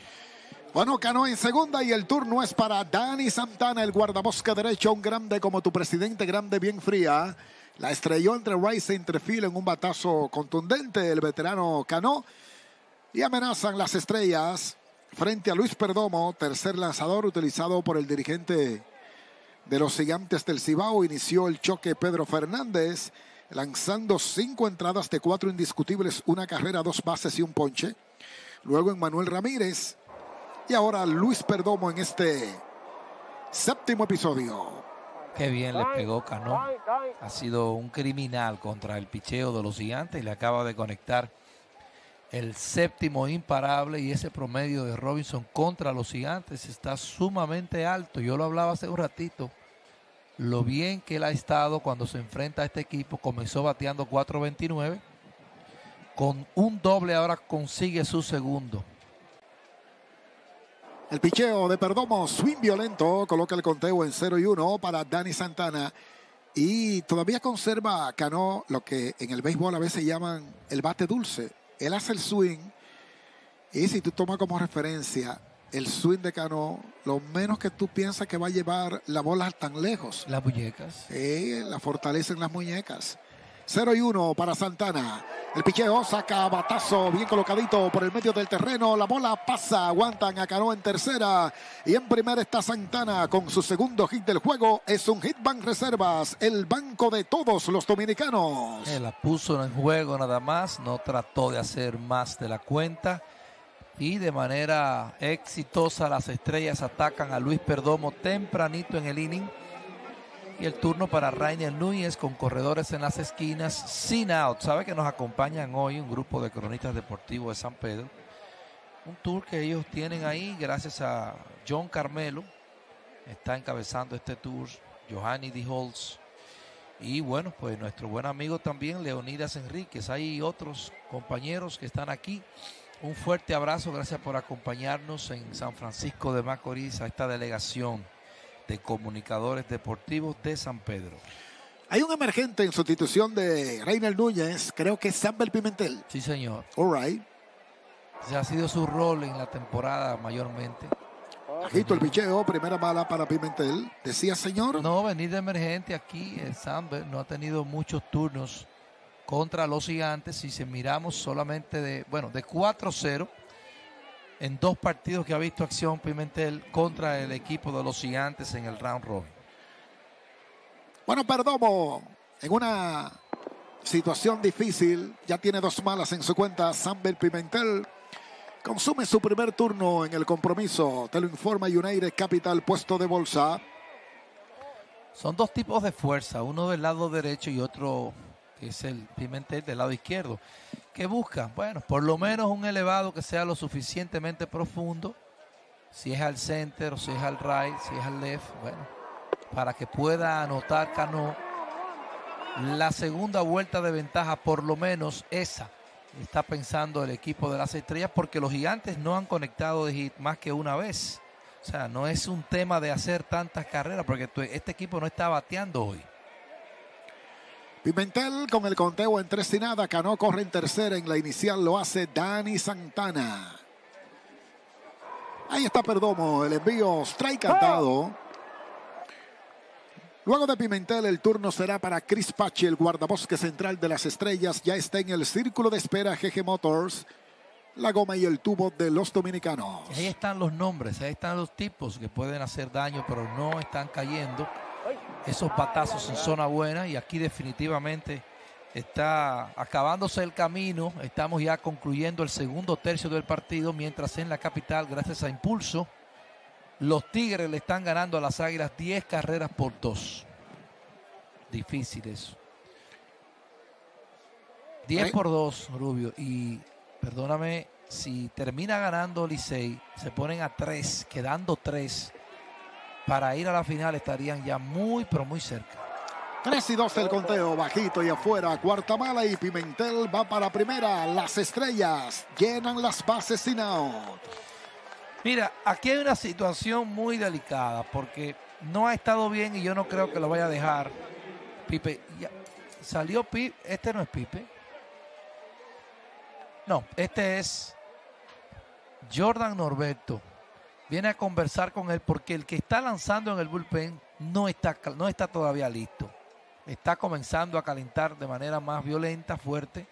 Bueno, Cano en segunda y el turno es para Dani Santana, el guardabosque derecho, un grande como tu presidente, grande bien fría. La estrelló entre Rice e Interfield en un batazo contundente el veterano Cano. Y amenazan las estrellas frente a Luis Perdomo, tercer lanzador utilizado por el dirigente de los gigantes del Cibao. Inició el choque Pedro Fernández, lanzando cinco entradas de cuatro indiscutibles, una carrera, dos bases y un ponche. Luego en Manuel Ramírez. Y ahora Luis Perdomo en este séptimo episodio. Qué bien le pegó Cano. Ha sido un criminal contra el picheo de los gigantes y le acaba de conectar el séptimo imparable y ese promedio de Robinson contra los gigantes está sumamente alto. Yo lo hablaba hace un ratito. Lo bien que él ha estado cuando se enfrenta a este equipo. Comenzó bateando 4.29. Con un doble ahora consigue su segundo. El picheo de Perdomo, swing violento, coloca el conteo en 0 y 1 para Dani Santana. Y todavía conserva Cano lo que en el béisbol a veces llaman el bate dulce. Él hace el swing. Y si tú tomas como referencia el swing de Cano, lo menos que tú piensas que va a llevar la bola tan lejos. Las muñecas. Sí, la fortalecen las muñecas. 0 y 1 para Santana. El picheo saca batazo bien colocadito por el medio del terreno. La bola pasa, aguantan a Cano en tercera. Y en primera está Santana con su segundo hit del juego. Es un hit bank reservas, el banco de todos los dominicanos. Él la puso en juego nada más, no trató de hacer más de la cuenta. Y de manera exitosa las estrellas atacan a Luis Perdomo tempranito en el inning. Y el turno para Rainer Núñez con corredores en las esquinas, sin out. Sabe que nos acompañan hoy un grupo de cronistas deportivos de San Pedro. Un tour que ellos tienen ahí gracias a John Carmelo. Está encabezando este tour Johanny D. Holtz. Y bueno, pues nuestro buen amigo también, Leonidas Enríquez. Hay otros compañeros que están aquí. Un fuerte abrazo, gracias por acompañarnos en San Francisco de Macorís a esta delegación de comunicadores deportivos de San Pedro. Hay un emergente en sustitución de Reiner Núñez, creo que es Samuel Pimentel. Sí, señor. All right. Ese ha sido su rol en la temporada mayormente. Agito el picheo, primera bala para Pimentel. Decía, señor. No, venir de emergente aquí, el Samber no ha tenido muchos turnos contra los gigantes. Si se miramos solamente de, bueno, de 4-0 en dos partidos que ha visto acción Pimentel contra el equipo de los gigantes en el round robin. Bueno, Perdomo, en una situación difícil, ya tiene dos malas en su cuenta. Samber Pimentel consume su primer turno en el compromiso. Te lo informa United Capital, puesto de bolsa. Son dos tipos de fuerza, uno del lado derecho y otro que es el Pimentel del lado izquierdo. ¿Qué busca? Bueno, por lo menos un elevado que sea lo suficientemente profundo, si es al center si es al right, si es al left, bueno, para que pueda anotar Cano la segunda vuelta de ventaja, por lo menos esa está pensando el equipo de las estrellas, porque los gigantes no han conectado hit más que una vez. O sea, no es un tema de hacer tantas carreras, porque este equipo no está bateando hoy. Pimentel con el conteo en tres y nada. Cano corre en tercera. En la inicial lo hace Dani Santana. Ahí está Perdomo. El envío strike cantado. Luego de Pimentel, el turno será para Chris Pachi, el guardabosque central de las estrellas. Ya está en el círculo de espera GG Motors. La goma y el tubo de los dominicanos. Ahí están los nombres, ahí están los tipos que pueden hacer daño, pero no están cayendo esos patazos en zona buena y aquí definitivamente está acabándose el camino. Estamos ya concluyendo el segundo tercio del partido, mientras en la capital, gracias a impulso, los Tigres le están ganando a las Águilas 10 carreras por 2. Difícil eso. 10 por 2, Rubio. Y perdóname, si termina ganando Licey, se ponen a 3, quedando 3. Para ir a la final estarían ya muy, pero muy cerca. 3 y 2 el conteo, bajito y afuera. Cuarta mala y Pimentel va para primera. Las estrellas llenan las bases sin out. Mira, aquí hay una situación muy delicada porque no ha estado bien y yo no creo que lo vaya a dejar. Pipe, ya, salió Pipe, este no es Pipe. No, este es Jordan Norberto. Viene a conversar con él porque el que está lanzando en el bullpen no está, no está todavía listo. Está comenzando a calentar de manera más violenta, fuerte.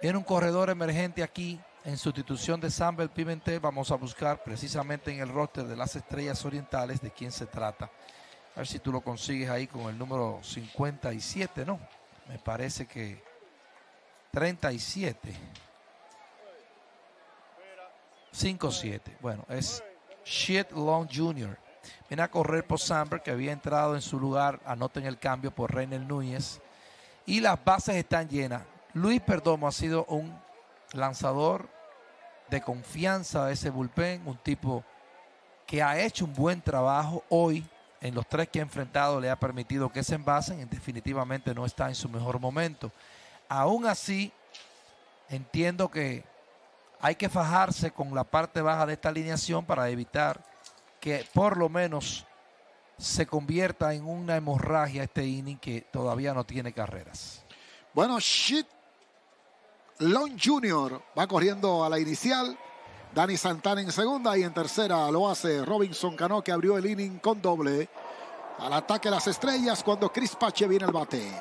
Viene un corredor emergente aquí en sustitución de Sambel Pimentel. Vamos a buscar precisamente en el roster de las estrellas orientales de quién se trata. A ver si tú lo consigues ahí con el número 57, ¿no? Me parece que 37. 5-7. Bueno, es Shit Long Jr. Viene a correr por Samberg, que había entrado en su lugar. Anoten el cambio por Reiner Núñez. Y las bases están llenas. Luis Perdomo ha sido un lanzador de confianza de ese bullpen. Un tipo que ha hecho un buen trabajo hoy. En los tres que ha enfrentado le ha permitido que se envasen. Definitivamente no está en su mejor momento. Aún así, entiendo que hay que fajarse con la parte baja de esta alineación para evitar que por lo menos se convierta en una hemorragia este inning que todavía no tiene carreras. Bueno, Shit Long Jr. va corriendo a la inicial. Dani Santana en segunda y en tercera lo hace Robinson Cano que abrió el inning con doble. Al ataque las estrellas cuando Chris Pache viene al bate.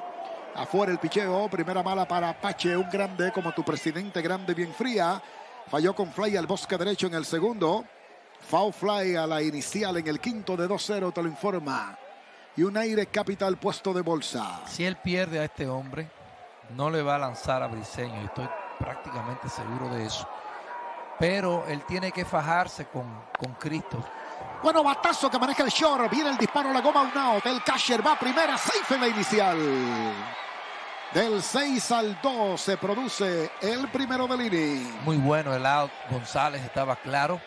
Afuera el picheo, primera mala para Pache, un grande como tu presidente, grande bien fría. Falló con fly al bosque derecho en el segundo. Foul fly a la inicial en el quinto de 2-0, te lo informa. Y un aire capital puesto de bolsa. Si él pierde a este hombre, no le va a lanzar a Briseño. Estoy prácticamente seguro de eso. Pero él tiene que fajarse con, con Cristo. Bueno, batazo que maneja el short. Viene el disparo a la goma, un out. El catcher va primera, safe en la inicial. Del 6 al 2 se produce el primero del inning. Muy bueno el out. González estaba claro.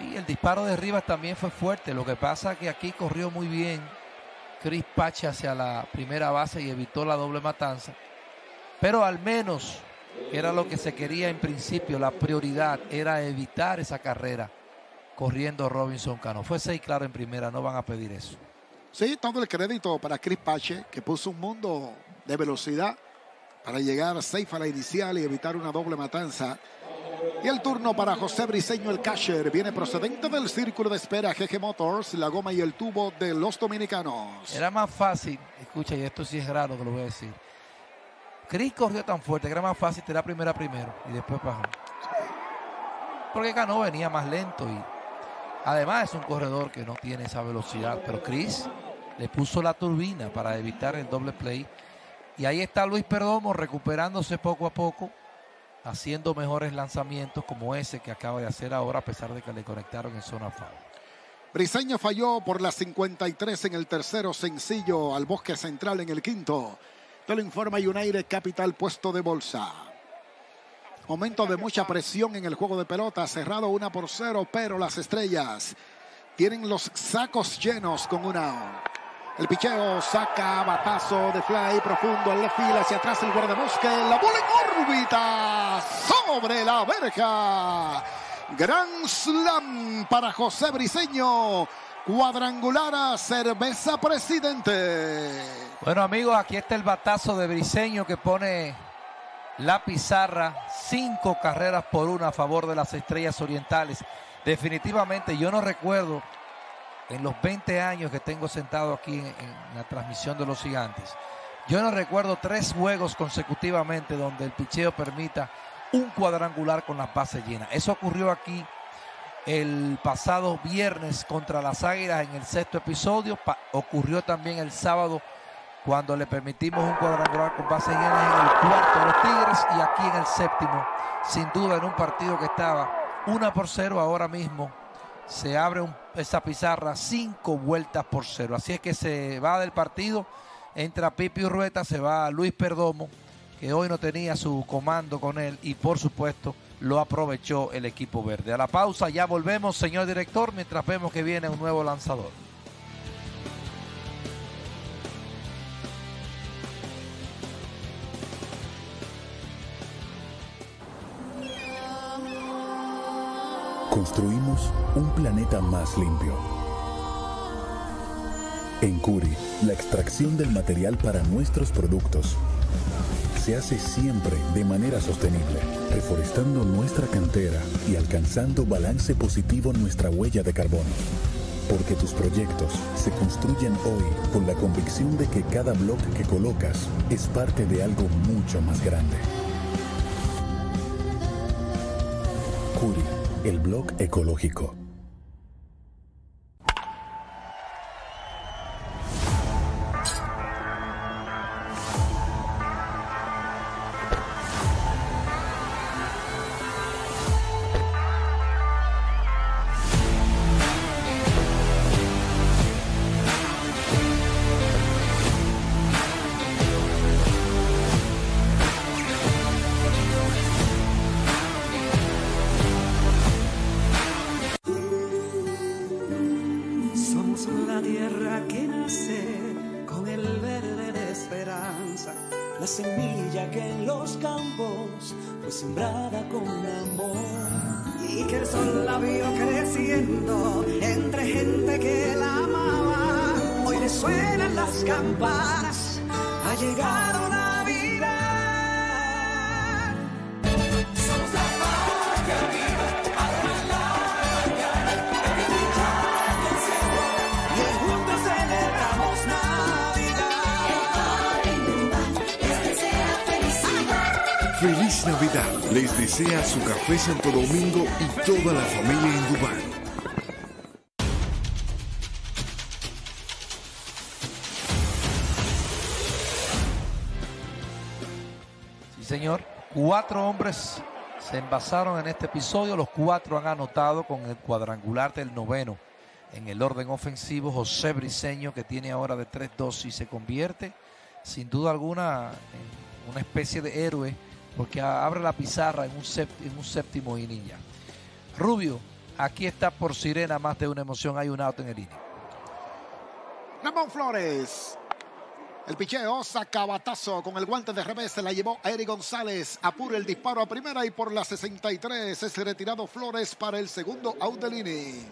Y el disparo de Rivas también fue fuerte. Lo que pasa es que aquí corrió muy bien Chris Pache hacia la primera base y evitó la doble matanza. Pero al menos era lo que se quería en principio. La prioridad era evitar esa carrera corriendo Robinson Cano. Fue 6 claro en primera, no van a pedir eso. Sí, todo el crédito para Chris Pache, que puso un mundo de velocidad para llegar safe a la inicial y evitar una doble matanza. Y el turno para José Briseño, el catcher. Viene procedente del círculo de espera GG Motors, la goma y el tubo de los dominicanos. Era más fácil, escucha, y esto sí es raro que lo voy a decir. Chris corrió tan fuerte que era más fácil tirar primera primero y después bajó. Porque Cano venía más lento y además es un corredor que no tiene esa velocidad. Pero Chris le puso la turbina para evitar el doble play. Y ahí está Luis Perdomo recuperándose poco a poco haciendo mejores lanzamientos como ese que acaba de hacer ahora a pesar de que le conectaron en zona foul. Briseño falló por la 53 en el tercero sencillo al bosque central en el quinto. Te lo informa United Capital puesto de bolsa. Momento de mucha presión en el juego de pelota, cerrado una por cero, pero las estrellas tienen los sacos llenos con una el picheo saca batazo de fly profundo en la fila hacia atrás el guardabosque. La bola en órbita sobre la verja. Gran slam para José Briseño. Cuadrangular a cerveza presidente. Bueno amigos, aquí está el batazo de Briseño que pone la pizarra. Cinco carreras por una a favor de las estrellas orientales. Definitivamente yo no recuerdo en los 20 años que tengo sentado aquí en, la transmisión de los gigantes, yo no recuerdo tres juegos consecutivamente donde el picheo permita un cuadrangular con las bases llenas. Eso ocurrió aquí el pasado viernes contra las Águilas en el sexto episodio. Pa ocurrió también el sábado cuando le permitimos un cuadrangular con bases llenas en el cuarto de los Tigres y aquí en el séptimo, sin duda en un partido que estaba una por cero ahora mismo se abre esa pizarra cinco vueltas por cero. Así es que se va del partido, entra Pipi Urrueta, se va Luis Perdomo que hoy no tenía su comando con él y por supuesto lo aprovechó el equipo verde. A la pausa ya volvemos, señor director, mientras vemos que viene un nuevo lanzador. Construimos un planeta más limpio. En Curi, la extracción del material para nuestros productos se hace siempre de manera sostenible, reforestando nuestra cantera y alcanzando balance positivo en nuestra huella de carbono. Porque tus proyectos se construyen hoy con la convicción de que cada bloque que colocas es parte de algo mucho más grande. Curi, el blog ecológico. Cuatro hombres se envasaron en este episodio. Los cuatro han anotado con el cuadrangular del noveno. En el orden ofensivo, José Briseño, que tiene ahora de 3-2 y se convierte, sin duda alguna, en una especie de héroe, porque abre la pizarra en un, sép- en un séptimo inning ya. Rubio, aquí está por Sirena más de una emoción. Hay un out en el inning. Ramón Flores. El picheo saca batazo con el guante de revés. Se la llevó a Eric González. Apura el disparo a primera y por la 63 es retirado Flores para el segundo out del inning.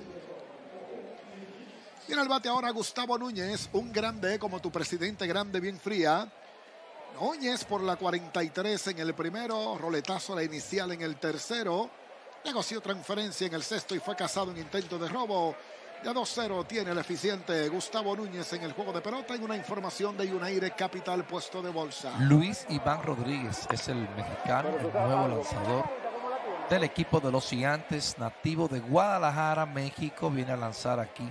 Viene al bate ahora Gustavo Núñez, un grande como tu presidente, grande, bien fría. Núñez por la 43 en el primero, roletazo la inicial en el tercero. Negoció transferencia en el sexto y fue casado en intento de robo. De 2-0 tiene el eficiente Gustavo Núñez en el juego de pelota en una información de United Capital puesto de bolsa. Luis Iván Rodríguez es el mexicano, el nuevo lanzador del equipo de los gigantes, nativo de Guadalajara, México, viene a lanzar aquí.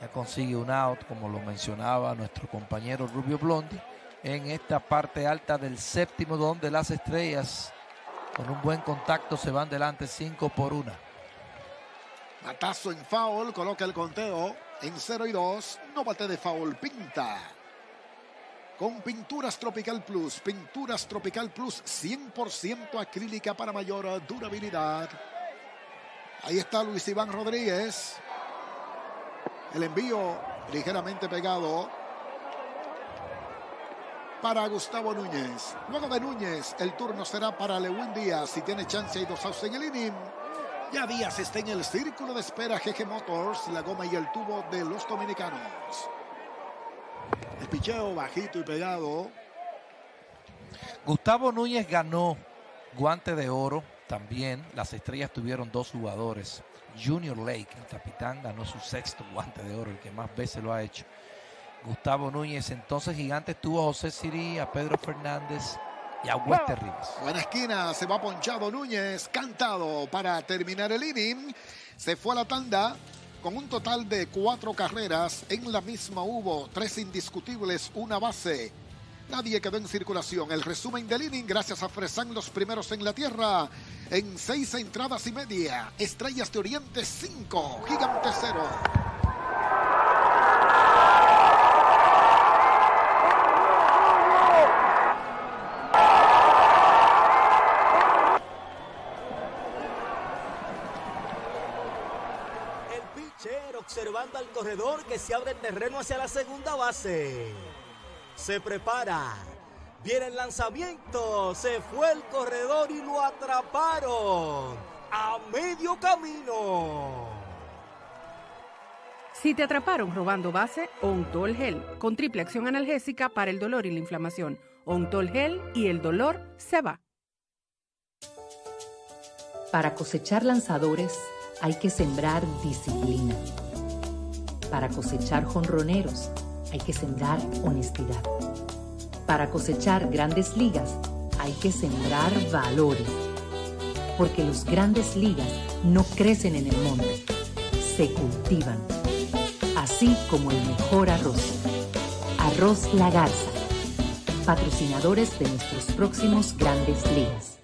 Ya consigue un out, como lo mencionaba nuestro compañero Rubio Blondi, en esta parte alta del séptimo, donde las estrellas, con un buen contacto, se van delante 5 por 1. Batazo en foul, coloca el conteo en 0 y 2. No bate de foul, pinta. Con Pinturas Tropical Plus, Pinturas Tropical Plus 100% acrílica para mayor durabilidad. Ahí está Luis Iván Rodríguez. El envío ligeramente pegado para Gustavo Núñez. Luego de Núñez, el turno será para Lewin Díaz. Si tiene chance, hay dos outs en el inning. Ya Díaz está en el círculo de espera GG Motors, la goma y el tubo de los dominicanos. El picheo bajito y pegado. Gustavo Núñez ganó guante de oro también. Las estrellas tuvieron dos jugadores. Junior Lake, el capitán, ganó su sexto guante de oro, el que más veces lo ha hecho. Gustavo Núñez, entonces Gigantes tuvo a José Sirí, a Pedro Fernández y a Wester Rivas. Buena esquina, se va ponchado Núñez, cantado para terminar el inning. Se fue a la tanda con un total de cuatro carreras. En la misma hubo tres indiscutibles, una base. Nadie quedó en circulación. El resumen del inning, gracias a Fresan, los primeros en la tierra. En seis entradas y media. Estrellas de Oriente 5, Gigante 0. Observando al corredor que se abre el terreno hacia la segunda base. Se prepara. Viene el lanzamiento. Se fue el corredor y lo atraparon. A medio camino. Si te atraparon robando base, Ontol Gel, con triple acción analgésica para el dolor y la inflamación. Ontol Gel y el dolor se va. Para cosechar lanzadores hay que sembrar disciplina. Para cosechar jonroneros hay que sembrar honestidad. Para cosechar grandes ligas hay que sembrar valores. Porque los grandes ligas no crecen en el monte, se cultivan. Así como el mejor arroz. Arroz La Garza. Patrocinadores de nuestros próximos grandes ligas.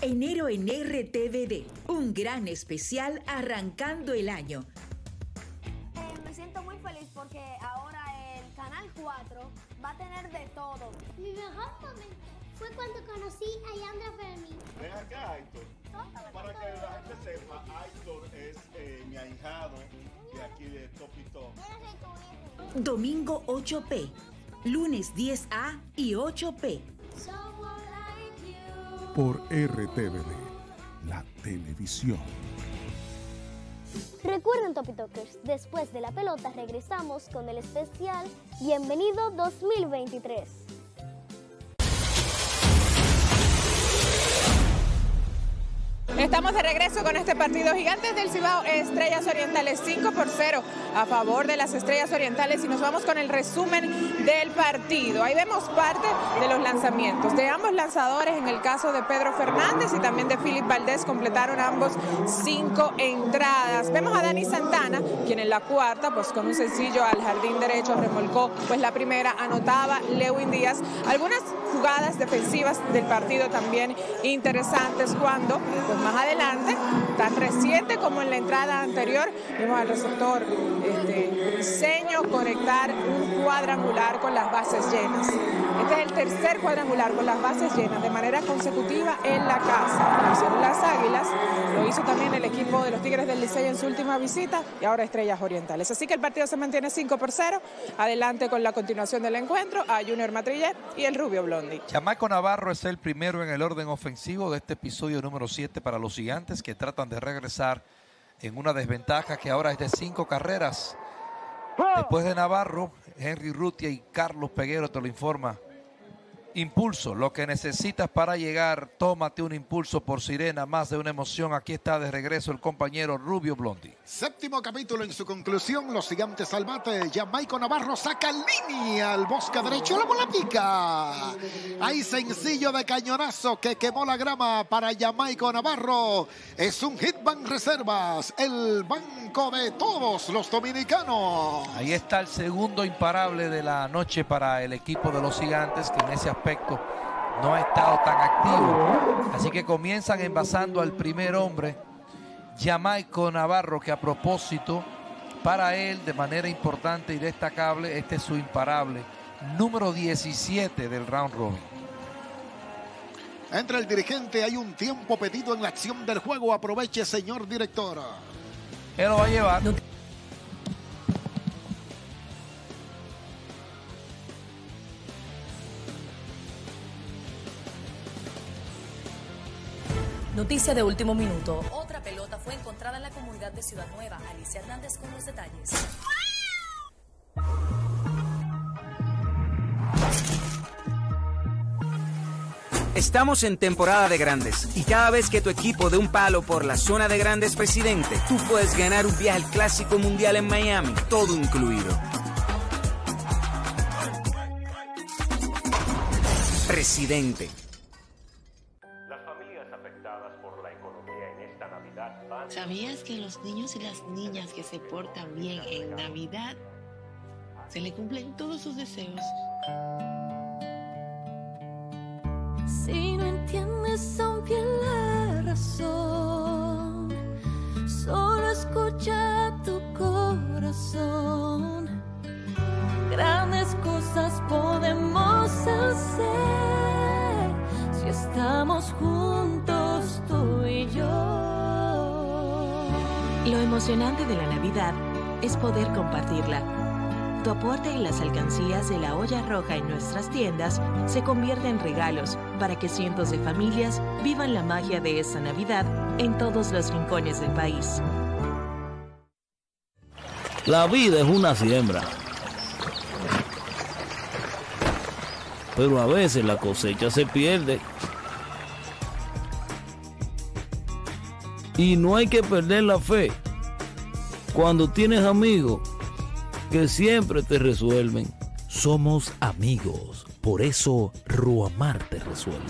Enero en RTVD, un gran especial arrancando el año. Me siento muy feliz porque ahora el Canal 4 va a tener de todo. Mi mejor momento fue cuando conocí a Yandra Fermín. Ven acá, Aitor. Para que la gente sepa, Aitor es eh, mi ahijado de aquí de Topito. Domingo 8P, lunes 10A y 8P. Por RTVD, la televisión. Recuerden, Topitokers, después de la pelota regresamos con el especial Bienvenido 2023. Estamos de regreso con este partido Gigantes del Cibao Estrellas Orientales 5 por 0 a favor de las Estrellas Orientales y nos vamos con el resumen del partido. Ahí vemos parte de los lanzamientos de ambos lanzadores en el caso de Pedro Fernández y también de Philip Valdés completaron ambos cinco entradas. Vemos a Dani Santana, quien en la cuarta, pues con un sencillo al jardín derecho remolcó, pues la primera anotaba Lewin Díaz. Algunas jugadas defensivas del partido también interesantes cuando, pues más adelante, tan reciente como en la entrada anterior, vimos al receptor este, Seño conectar un cuadrangular con las bases llenas. Este es el tercer cuadrangular con las bases llenas de manera consecutiva en la casa. Lo hicieron las Águilas, lo hizo también el equipo de los Tigres del Liceo en su última visita y ahora Estrellas Orientales. Así que el partido se mantiene 5 por 0. Adelante con la continuación del encuentro a Junior Matrillet y el Rubio Blondi. Chamaco Navarro es el primero en el orden ofensivo de este episodio número 7 para los gigantes que tratan de regresar en una desventaja que ahora es de cinco carreras. Después de Navarro, Henry Rutia y Carlos Peguero te lo informa. Impulso, lo que necesitas para llegar, tómate un impulso por Sirena, más de una emoción. Aquí está de regreso el compañero Rubio Blondi. Séptimo capítulo en su conclusión, los gigantes al bate, Jamaico Navarro saca línea al bosque derecho, la bola pica. Hay sencillo de cañonazo que quemó la grama para Jamaico Navarro. Es un hit bank reservas, el banco de todos los dominicanos. Ahí está el segundo imparable de la noche para el equipo de los gigantes que en ese aspecto no ha estado tan activo. Así que comienzan envasando al primer hombre, Jamaico Navarro, que a propósito, para él de manera importante y destacable, este es su imparable, número 17 del round robin. Entre el dirigente hay un tiempo pedido en la acción del juego. Aproveche, señor director. Él lo va a llevar. Noticia de último minuto. Otra pelota fue encontrada en la comunidad de Ciudad Nueva. Alicia Hernández con los detalles. Estamos en temporada de grandes y cada vez que tu equipo dé un palo por la zona de grandes presidente, tú puedes ganar un viaje al Clásico Mundial en Miami, todo incluido. Presidente. ¿Sabías que los niños y las niñas que se portan bien en Navidad se le cumplen todos sus deseos? Si no entiendes aún bien la razón, solo escucha tu corazón. Grandes cosas podemos hacer si estamos juntos Lo emocionante de la Navidad es poder compartirla. Tu aporte en las alcancías de la olla roja en nuestras tiendas se convierte en regalos para que cientos de familias vivan la magia de esta Navidad en todos los rincones del país. La vida es una siembra. Pero a veces la cosecha se pierde. Y no hay que perder la fe. Cuando tienes amigos que siempre te resuelven. Somos amigos, por eso Ruamar te resuelve.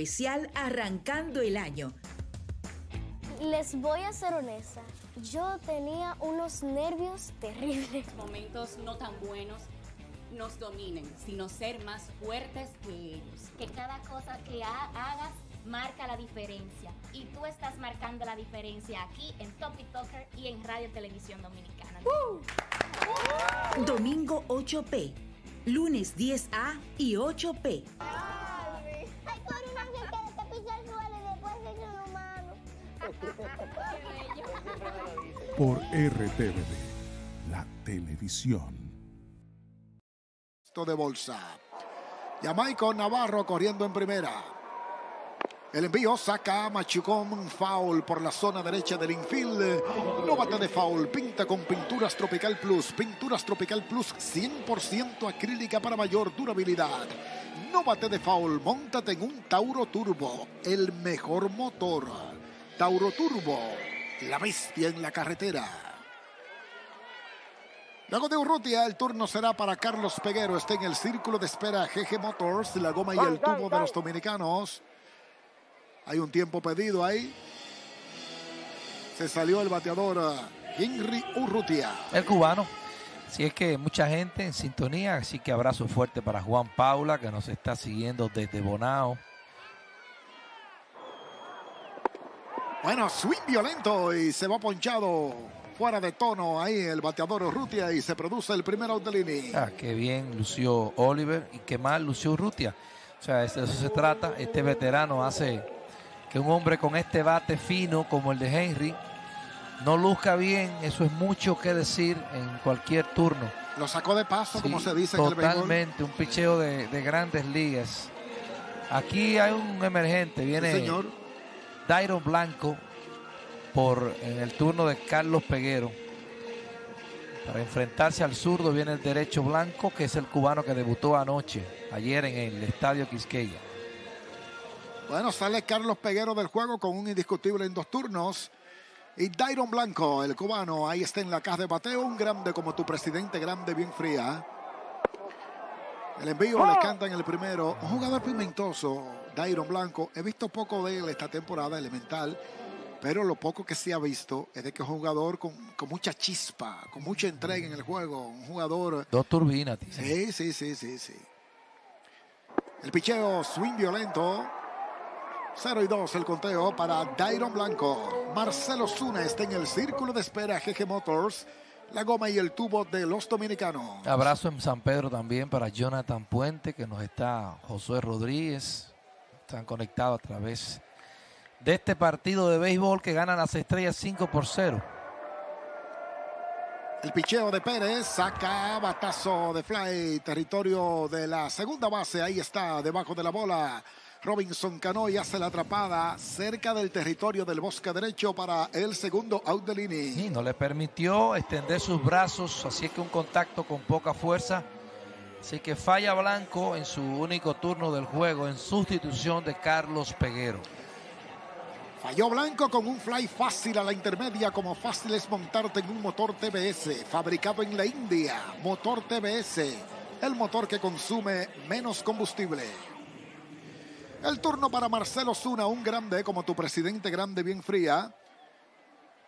Especial arrancando el año. Les voy a ser honesta, yo tenía unos nervios terribles. Momentos no tan buenos nos dominen, sino ser más fuertes que ellos. Que cada cosa que ha- hagas marca la diferencia. Y tú estás marcando la diferencia aquí en Topi Talker y en Radio Televisión Dominicana. Domingo 8P, lunes 10A y 8P. Por una vez que te pisa el suelo y después se hizo un humano. Por RTVD, la televisión. Esto de bolsa. Jamaico Navarro corriendo en primera. El envío saca a Machucón foul por la zona derecha del infield. No bate de foul, pinta con Pinturas Tropical Plus. Pinturas Tropical Plus 100% acrílica para mayor durabilidad. No bate de foul, montate en un Tauro Turbo, el mejor motor. Tauro Turbo, la bestia en la carretera. Luego de Urrutia, el turno será para Carlos Peguero. Está en el círculo de espera GG Motors, la goma y el tubo de los dominicanos. Hay un tiempo pedido ahí. Se salió el bateador uh, Henry Urrutia. El cubano. Si es que mucha gente en sintonía, así que abrazo fuerte para Juan Paula, que nos está siguiendo desde Bonao. Bueno, swing violento y se va ponchado fuera de tono ahí el bateador Urrutia y se produce el primer out del inning. Ah, qué bien lució Oliver y qué mal lució Urrutia. O sea, de eso se trata. Este veterano hace que un hombre con este bate fino como el de Henry no luzca bien. Eso es mucho que decir en cualquier turno. Lo sacó de paso, como se dice en el béisbol. Totalmente, un picheo de, de grandes ligas. Aquí hay un emergente, viene Sí, señor. Dairon Blanco por en el turno de Carlos Peguero. Para enfrentarse al zurdo viene el derecho Blanco, que es el cubano que debutó anoche, ayer en el Estadio Quisqueya. Bueno, sale Carlos Peguero del juego con un indiscutible en dos turnos. Y Dairon Blanco, el cubano, ahí está en la caja de bateo, un grande como tu presidente, grande, bien fría. El envío le canta en el primero. Un jugador pimentoso, Dairon Blanco. He visto poco de él esta temporada, elemental. Pero lo poco que se ha visto es de que es un jugador con, con mucha chispa, con mucha entrega en el juego. Un jugador Dos turbinas, dicen. Sí, sí, sí, sí, sí. El picheo, swing violento. 0 y 2 el conteo para Dairon Blanco. Marcelo Zuna está en el círculo de espera GG Motors. La goma y el tubo de los dominicanos. Abrazo en San Pedro también para Jonathan Puente, que nos está Josué Rodríguez. Están conectados a través de este partido de béisbol que ganan las estrellas 5 por 0. El picheo de Pérez saca batazo de fly, territorio de la segunda base. Ahí está, debajo de la bola. Robinson Cano y hace la atrapada cerca del territorio del bosque derecho para el segundo out del inning. Sí, no le permitió extender sus brazos, así es que un contacto con poca fuerza. Así que falla Blanco en su único turno del juego en sustitución de Carlos Peguero. Falló Blanco con un fly fácil a la intermedia, como fácil es montarte en un motor TBS, fabricado en la India. Motor TBS, el motor que consume menos combustible. El turno para Marcelo Zuna, un grande como tu presidente grande bien fría.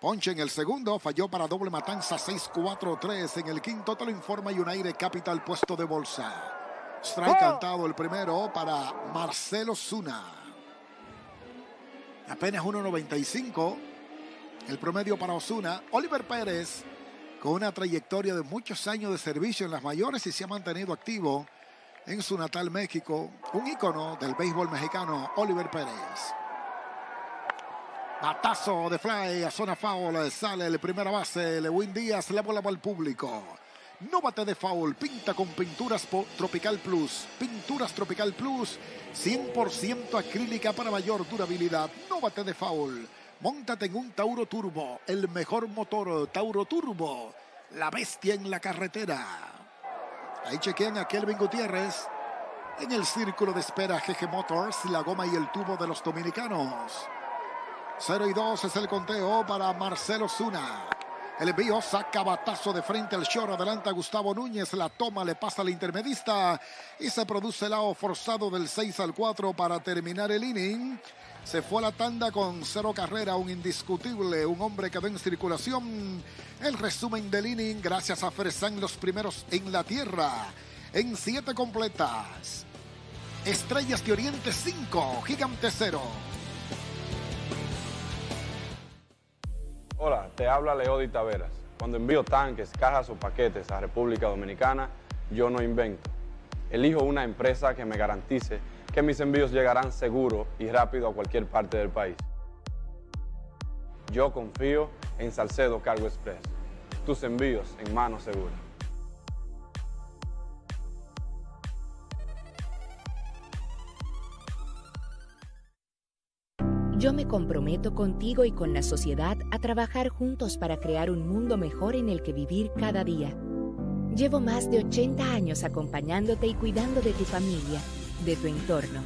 Ponche en el segundo, falló para doble matanza 6-4-3. En el quinto te lo informa United Capital puesto de bolsa. Strike cantado el primero para Marcelo Zuna. Apenas 1.95 el promedio para Osuna. Oliver Pérez, con una trayectoria de muchos años de servicio en las mayores y se ha mantenido activo en su natal México. Un ícono del béisbol mexicano, Oliver Pérez. Batazo de fly a zona foul. Sale el primera base. Lewin Díaz le volaba al público. No bate de foul. Pinta con Pinturas Tropical Plus. Pinturas Tropical Plus. 100% acrílica para mayor durabilidad. No bate de foul. Móntate en un Tauro Turbo. El mejor motor Tauro Turbo. La bestia en la carretera. Ahí chequean a Kelvin Gutiérrez. En el círculo de espera GG Motors, la goma y el tubo de los dominicanos. 0 y 2 es el conteo para Marcelo Zuna. El envío saca batazo de frente al short. Adelanta Gustavo Núñez. La toma le pasa al intermedista. Y se produce el lado forzado del 6 al 4 para terminar el inning. Se fue a la tanda con cero carrera, un indiscutible, un hombre que ve en circulación. El resumen del inning, gracias a Fresan, los primeros en la tierra. En siete completas. Estrellas de Oriente 5, Gigante 0. Hola, te habla Leody Taveras. Cuando envío tanques, cajas o paquetes a República Dominicana, yo no invento. Elijo una empresa que me garantice que mis envíos llegarán seguro y rápido a cualquier parte del país. Yo confío en Salcedo Cargo Express. Tus envíos en mano segura. Yo me comprometo contigo y con la sociedad a trabajar juntos para crear un mundo mejor en el que vivir cada día. Llevo más de 80 años acompañándote y cuidando de tu familia, de tu entorno,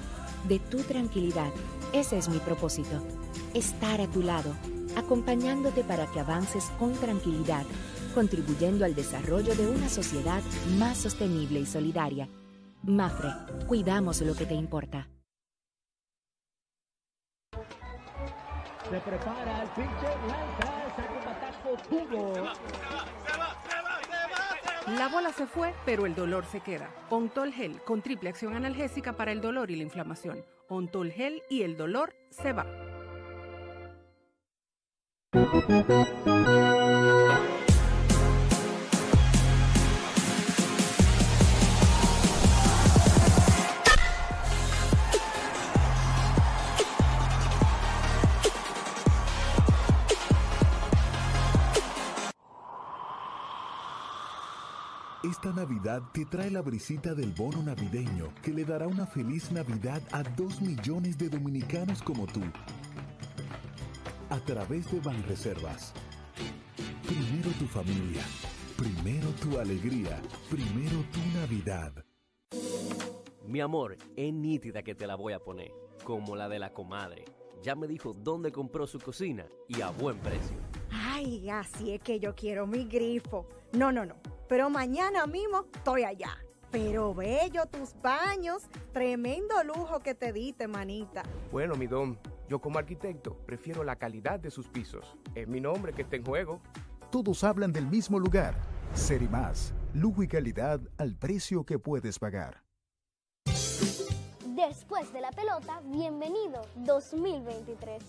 de tu tranquilidad. Ese es mi propósito, estar a tu lado, acompañándote para que avances con tranquilidad, contribuyendo al desarrollo de una sociedad más sostenible y solidaria. Mafre, cuidamos lo que te importa. Se prepara el pinche, lanza, saca un batazo, tubo. La bola se fue, pero el dolor se queda. Ontol Gel con triple acción analgésica para el dolor y la inflamación. Ontol Gel y el dolor se va. Esta Navidad te trae la brisita del bono navideño que le dará una feliz Navidad a dos millones de dominicanos como tú. A través de Banreservas. Primero tu familia, primero tu alegría, primero tu Navidad. Mi amor, es nítida que te la voy a poner, como la de la comadre. Ya me dijo dónde compró su cocina y a buen precio. Ay, así es que yo quiero mi grifo. No, no, no. Pero mañana mismo estoy allá. Pero bello tus baños. Tremendo lujo que te diste, manita. Bueno, mi don, yo como arquitecto prefiero la calidad de sus pisos. Es mi nombre que está en juego. Todos hablan del mismo lugar. Más, lujo y calidad al precio que puedes pagar. Después de la pelota, bienvenido 2023.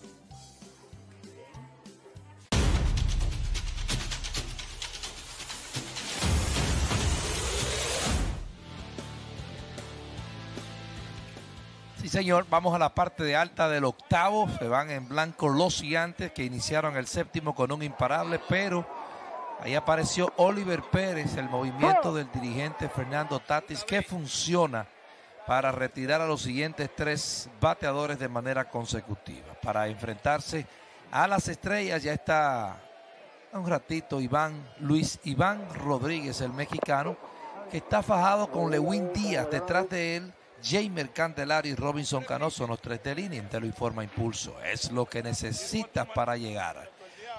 Sí, señor. Vamos a la parte de alta del octavo. Se van en blanco los gigantes que iniciaron el séptimo con un imparable, pero ahí apareció Oliver Pérez, el movimiento del dirigente Fernando Tatis, que funciona para retirar a los siguientes tres bateadores de manera consecutiva. Para enfrentarse a las estrellas ya está un ratito Iván, Luis Iván Rodríguez, el mexicano, que está fajado con Lewin Díaz detrás de él Jamer Candelario y Robinson Cano son los tres del inning. Te lo informa Impulso. Es lo que necesitas para llegar.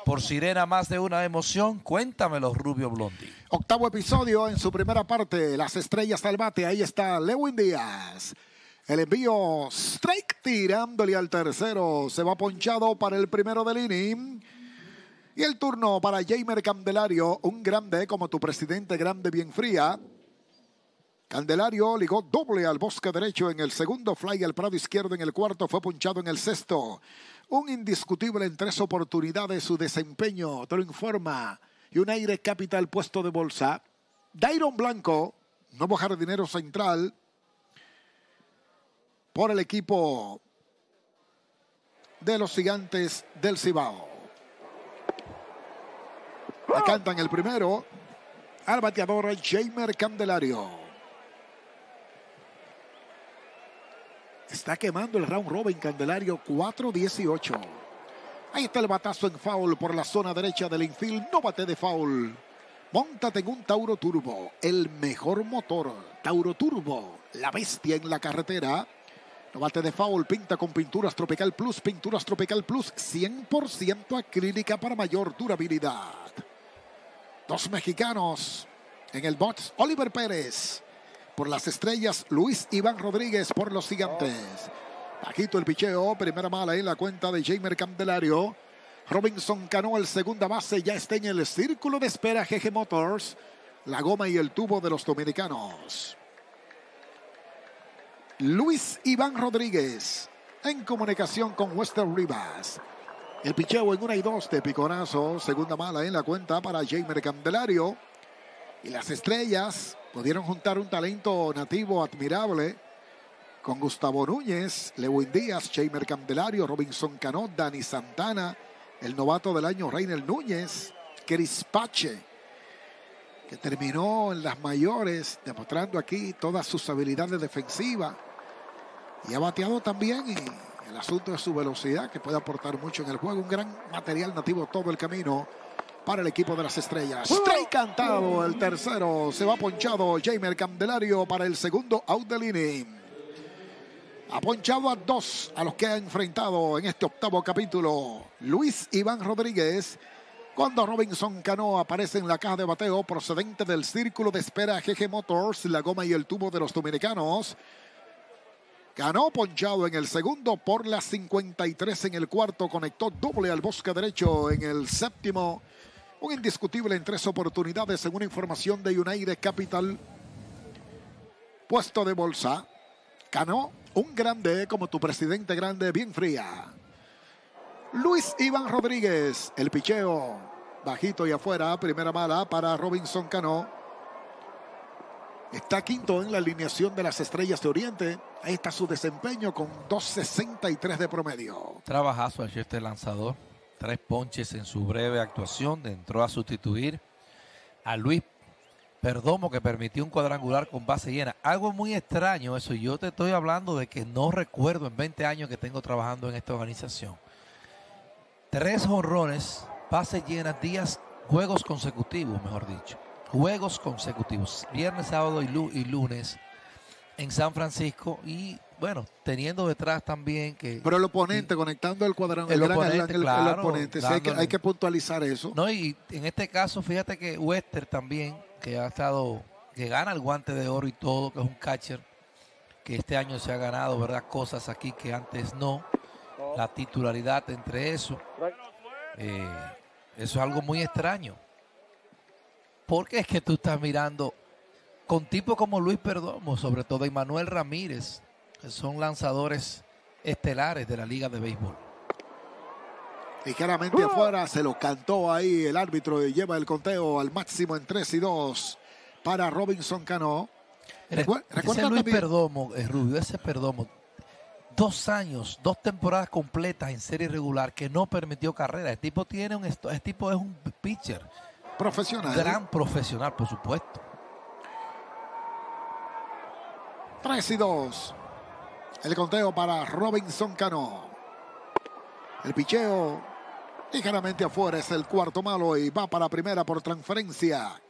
Por Sirena, más de una emoción. Cuéntamelo, Rubio Blondi. Octavo episodio en su primera parte. Las estrellas al bate. Ahí está Lewin Díaz. El envío strike tirándole al tercero. Se va ponchado para el primero del inning. Y el turno para Jamer Candelario. Un grande como tu presidente, grande bien fría. Candelario ligó doble al bosque derecho en el segundo, fly al prado izquierdo en el cuarto, fue punchado en el sexto. Un indiscutible en tres oportunidades su desempeño, te lo informa. Y un aire capital puesto de bolsa. Dairon Blanco, nuevo jardinero central por el equipo de los gigantes del Cibao. Cantan el primero al bateador Jamer Candelario. Está quemando el round robin Candelario 4-18. Ahí está el batazo en foul por la zona derecha del infield. No bate de foul. Móntate en un Tauro Turbo, el mejor motor. Tauro Turbo, la bestia en la carretera. No bate de foul, pinta con Pinturas Tropical Plus. Pinturas Tropical Plus, 100% acrílica para mayor durabilidad. Dos mexicanos en el box. Oliver Pérez por las estrellas, Luis Iván Rodríguez por los gigantes. Bajito el picheo, primera mala en la cuenta de Jamer Candelario. Robinson Cano, el segunda base, ya está en el círculo de espera GG Motors. La goma y el tubo de los dominicanos. Luis Iván Rodríguez en comunicación con Western Rivas. El picheo en una y dos de piconazo. Segunda mala en la cuenta para Jamer Candelario. Y las estrellas pudieron juntar un talento nativo admirable con Gustavo Núñez, Lewin Díaz, Jamer Candelario, Robinson Cano, Dani Santana, el novato del año Reiner Núñez, Chris Pache, que terminó en las mayores, demostrando aquí todas sus habilidades defensivas. Y ha bateado también y el asunto de su velocidad, que puede aportar mucho en el juego. Un gran material nativo todo el camino para el equipo de las estrellas. Strike cantado, el tercero. Se va ponchado Jamer Candelario para el segundo out del inning. Ha ponchado a dos a los que ha enfrentado en este octavo capítulo. Luis Iván Rodríguez. Cuando Robinson Cano aparece en la caja de bateo procedente del círculo de espera GG Motors, la goma y el tubo de los dominicanos. Ganó ponchado en el segundo por las 53 en el cuarto. Conectó doble al bosque derecho en el séptimo. Un indiscutible en tres oportunidades según información de United Capital. Puesto de bolsa. Ganó un grande como tu presidente grande, bien fría. Luis Iván Rodríguez, el picheo bajito y afuera, primera mala para Robinson Cano. Está quinto en la alineación de las Estrellas de Oriente. Ahí está su desempeño con 2.63 de promedio. Trabajazo ayer este lanzador. Tres ponches en su breve actuación. Entró a sustituir a Luis Perdomo que permitió un cuadrangular con base llena. Algo muy extraño eso. Yo te estoy hablando de que no recuerdo en 20 años que tengo trabajando en esta organización. Tres honrones, bases llenas, días, juegos consecutivos, mejor dicho. Juegos consecutivos. Viernes, sábado y lunes en San Francisco y bueno, teniendo detrás también que... Pero el oponente, conectando el cuadrangular, el oponente, el, claro, el oponente, sí, hay, que, hay, que, puntualizar eso. No, y en este caso, fíjate que Wester también, que ha estado, que gana el guante de oro y todo, que es un catcher, que este año se ha ganado, ¿verdad? Cosas aquí que antes no. La titularidad entre eso. Eh, eso es algo muy extraño. Porque es que tú estás mirando con tipos como Luis Perdomo, sobre todo, y Manuel Ramírez, son lanzadores estelares de la Liga de Béisbol. Ligeramente afuera se lo cantó ahí el árbitro y lleva el conteo al máximo en 3 y 2 para Robinson Cano. Recuerda ese Luis Perdomo, eh, Rubio, ese Perdomo, dos años, dos temporadas completas en serie regular que no permitió carrera. El tipo tiene un, el tipo es un pitcher profesional, gran profesional, por supuesto. 3 y 2. El conteo para Robinson Cano. El picheo ligeramente afuera es el cuarto malo y va para primera por transferencia.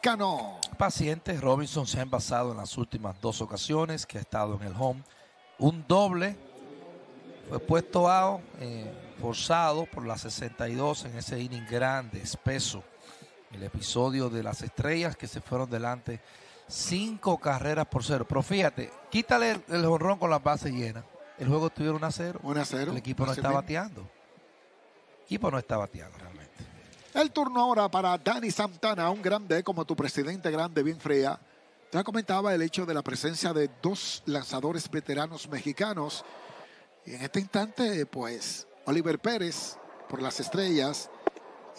Cano. Paciente, Robinson se ha envasado en las últimas dos ocasiones que ha estado en el home. Un doble fue puesto out, eh, forzado por la 62 en ese inning grande, espeso. El episodio de las estrellas que se fueron delante cinco carreras por cero. Pero fíjate, quítale el, jonrón con las bases llenas. El juego estuvieron 1 a 0. 1 a 0. El equipo no está bateando. El equipo no está bateando realmente. El turno ahora para Dani Santana, un grande como tu presidente grande, bien fría. Ya comentaba el hecho de la presencia de dos lanzadores veteranos mexicanos. Y en este instante, pues, Oliver Pérez por las estrellas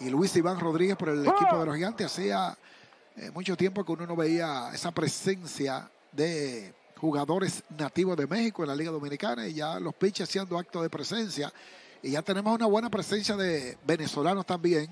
y Luis Iván Rodríguez por el equipo de los gigantes. Hacía eh, mucho tiempo que uno no veía esa presencia de jugadores nativos de México en la Liga Dominicana y ya los pitchers haciendo acto de presencia. Y ya tenemos una buena presencia de venezolanos también.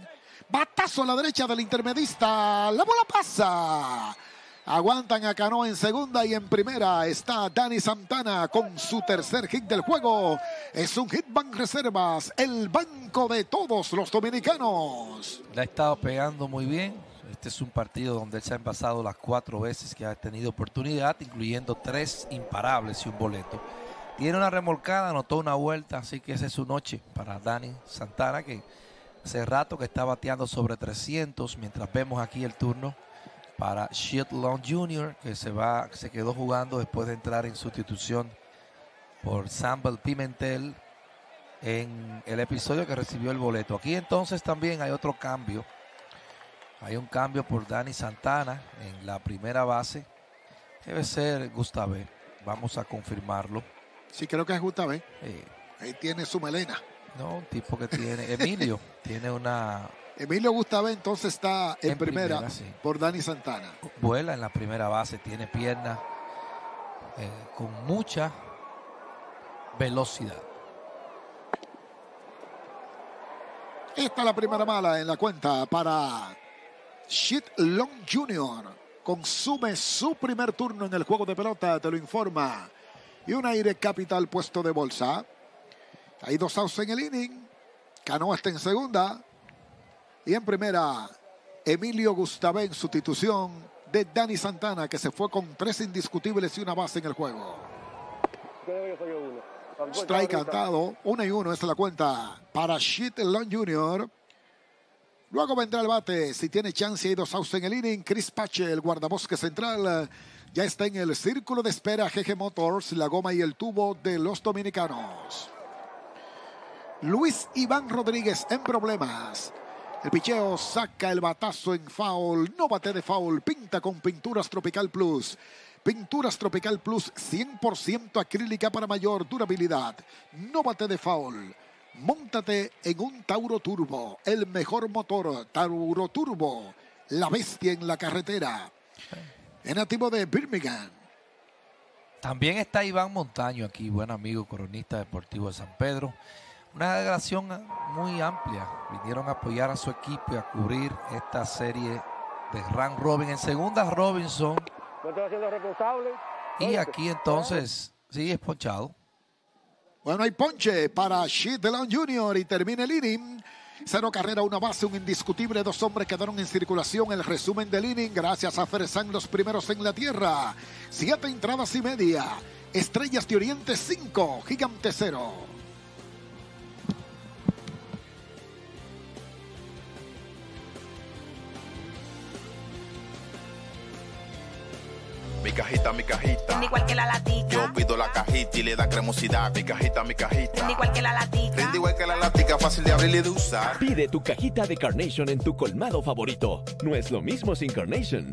Batazo a la derecha del intermedista. La bola pasa. Aguantan a Cano en segunda y en primera está Dani Santana con su tercer hit del juego. Es un hit bank reservas, el banco de todos los dominicanos. Le ha estado pegando muy bien. Este es un partido donde él se ha envasado las cuatro veces que ha tenido oportunidad, incluyendo tres imparables y un boleto. Tiene una remolcada, anotó una vuelta, así que esa es su noche para Dani Santana, que hace rato que está bateando sobre 300, mientras vemos aquí el turno para Long Jr., que se, va, se quedó jugando después de entrar en sustitución por Sambal Pimentel en el episodio que recibió el boleto. Aquí entonces también hay otro cambio. Hay un cambio por Dani Santana en la primera base. Debe ser Gustave. Vamos a confirmarlo. Sí, creo que es Gustavo. Ahí tiene su melena. No, un tipo que tiene. Emilio tiene una. Emilio Gustave entonces está en, En primera, primera, sí. por Dani Santana. Vuela en la primera base, tiene pierna eh, con mucha velocidad. Esta es la primera mala en la cuenta para Shit Long Jr. Consume su primer turno en el juego de pelota, te lo informa. Y un aire capital puesto de bolsa. Hay dos outs en el inning. Cano está en segunda. Y en primera, Emilio Gustave en sustitución de Dani Santana, que se fue con tres indiscutibles y una base en el juego. Strike cantado, uno y uno, esta es la cuenta para Shit Long Jr. Luego vendrá el bate, si tiene chance, hay dos outs en el inning. Chris Pache, el guardabosque central, ya está en el círculo de espera GG Motors, la goma y el tubo de los dominicanos. Luis Iván Rodríguez en problemas. El picheo saca el batazo en foul. No bate de foul. Pinta con Pinturas Tropical Plus. Pinturas Tropical Plus 100% acrílica para mayor durabilidad. No bate de foul. Móntate en un Tauro Turbo. El mejor motor. Tauro Turbo. La bestia en la carretera. En nativo de Birmingham. También está Iván Montaño aquí, buen amigo coronista deportivo de San Pedro. Una delegación muy amplia. Vinieron a apoyar a su equipo y a cubrir esta serie de Ran Robin. En segunda, Robinson. No estoy haciendo responsable. Y aquí entonces, sí, es ponchado. Bueno, hay ponche para Shit Delon Jr. y termina el inning. Cero carrera, una base, un indiscutible. Dos hombres quedaron en circulación. El resumen del inning, gracias a Fersan, los primeros en la tierra. Siete entradas y media. Estrellas de Oriente, cinco. Gigante, cero. Mi cajita, mi cajita. Igual que la latica. Yo pido la cajita y le da cremosidad. Mi cajita, mi cajita. Igual que la latica. Rinde igual que la latica, fácil de abrir y de usar. Pide tu cajita de Carnation en tu colmado favorito. No es lo mismo sin Carnation.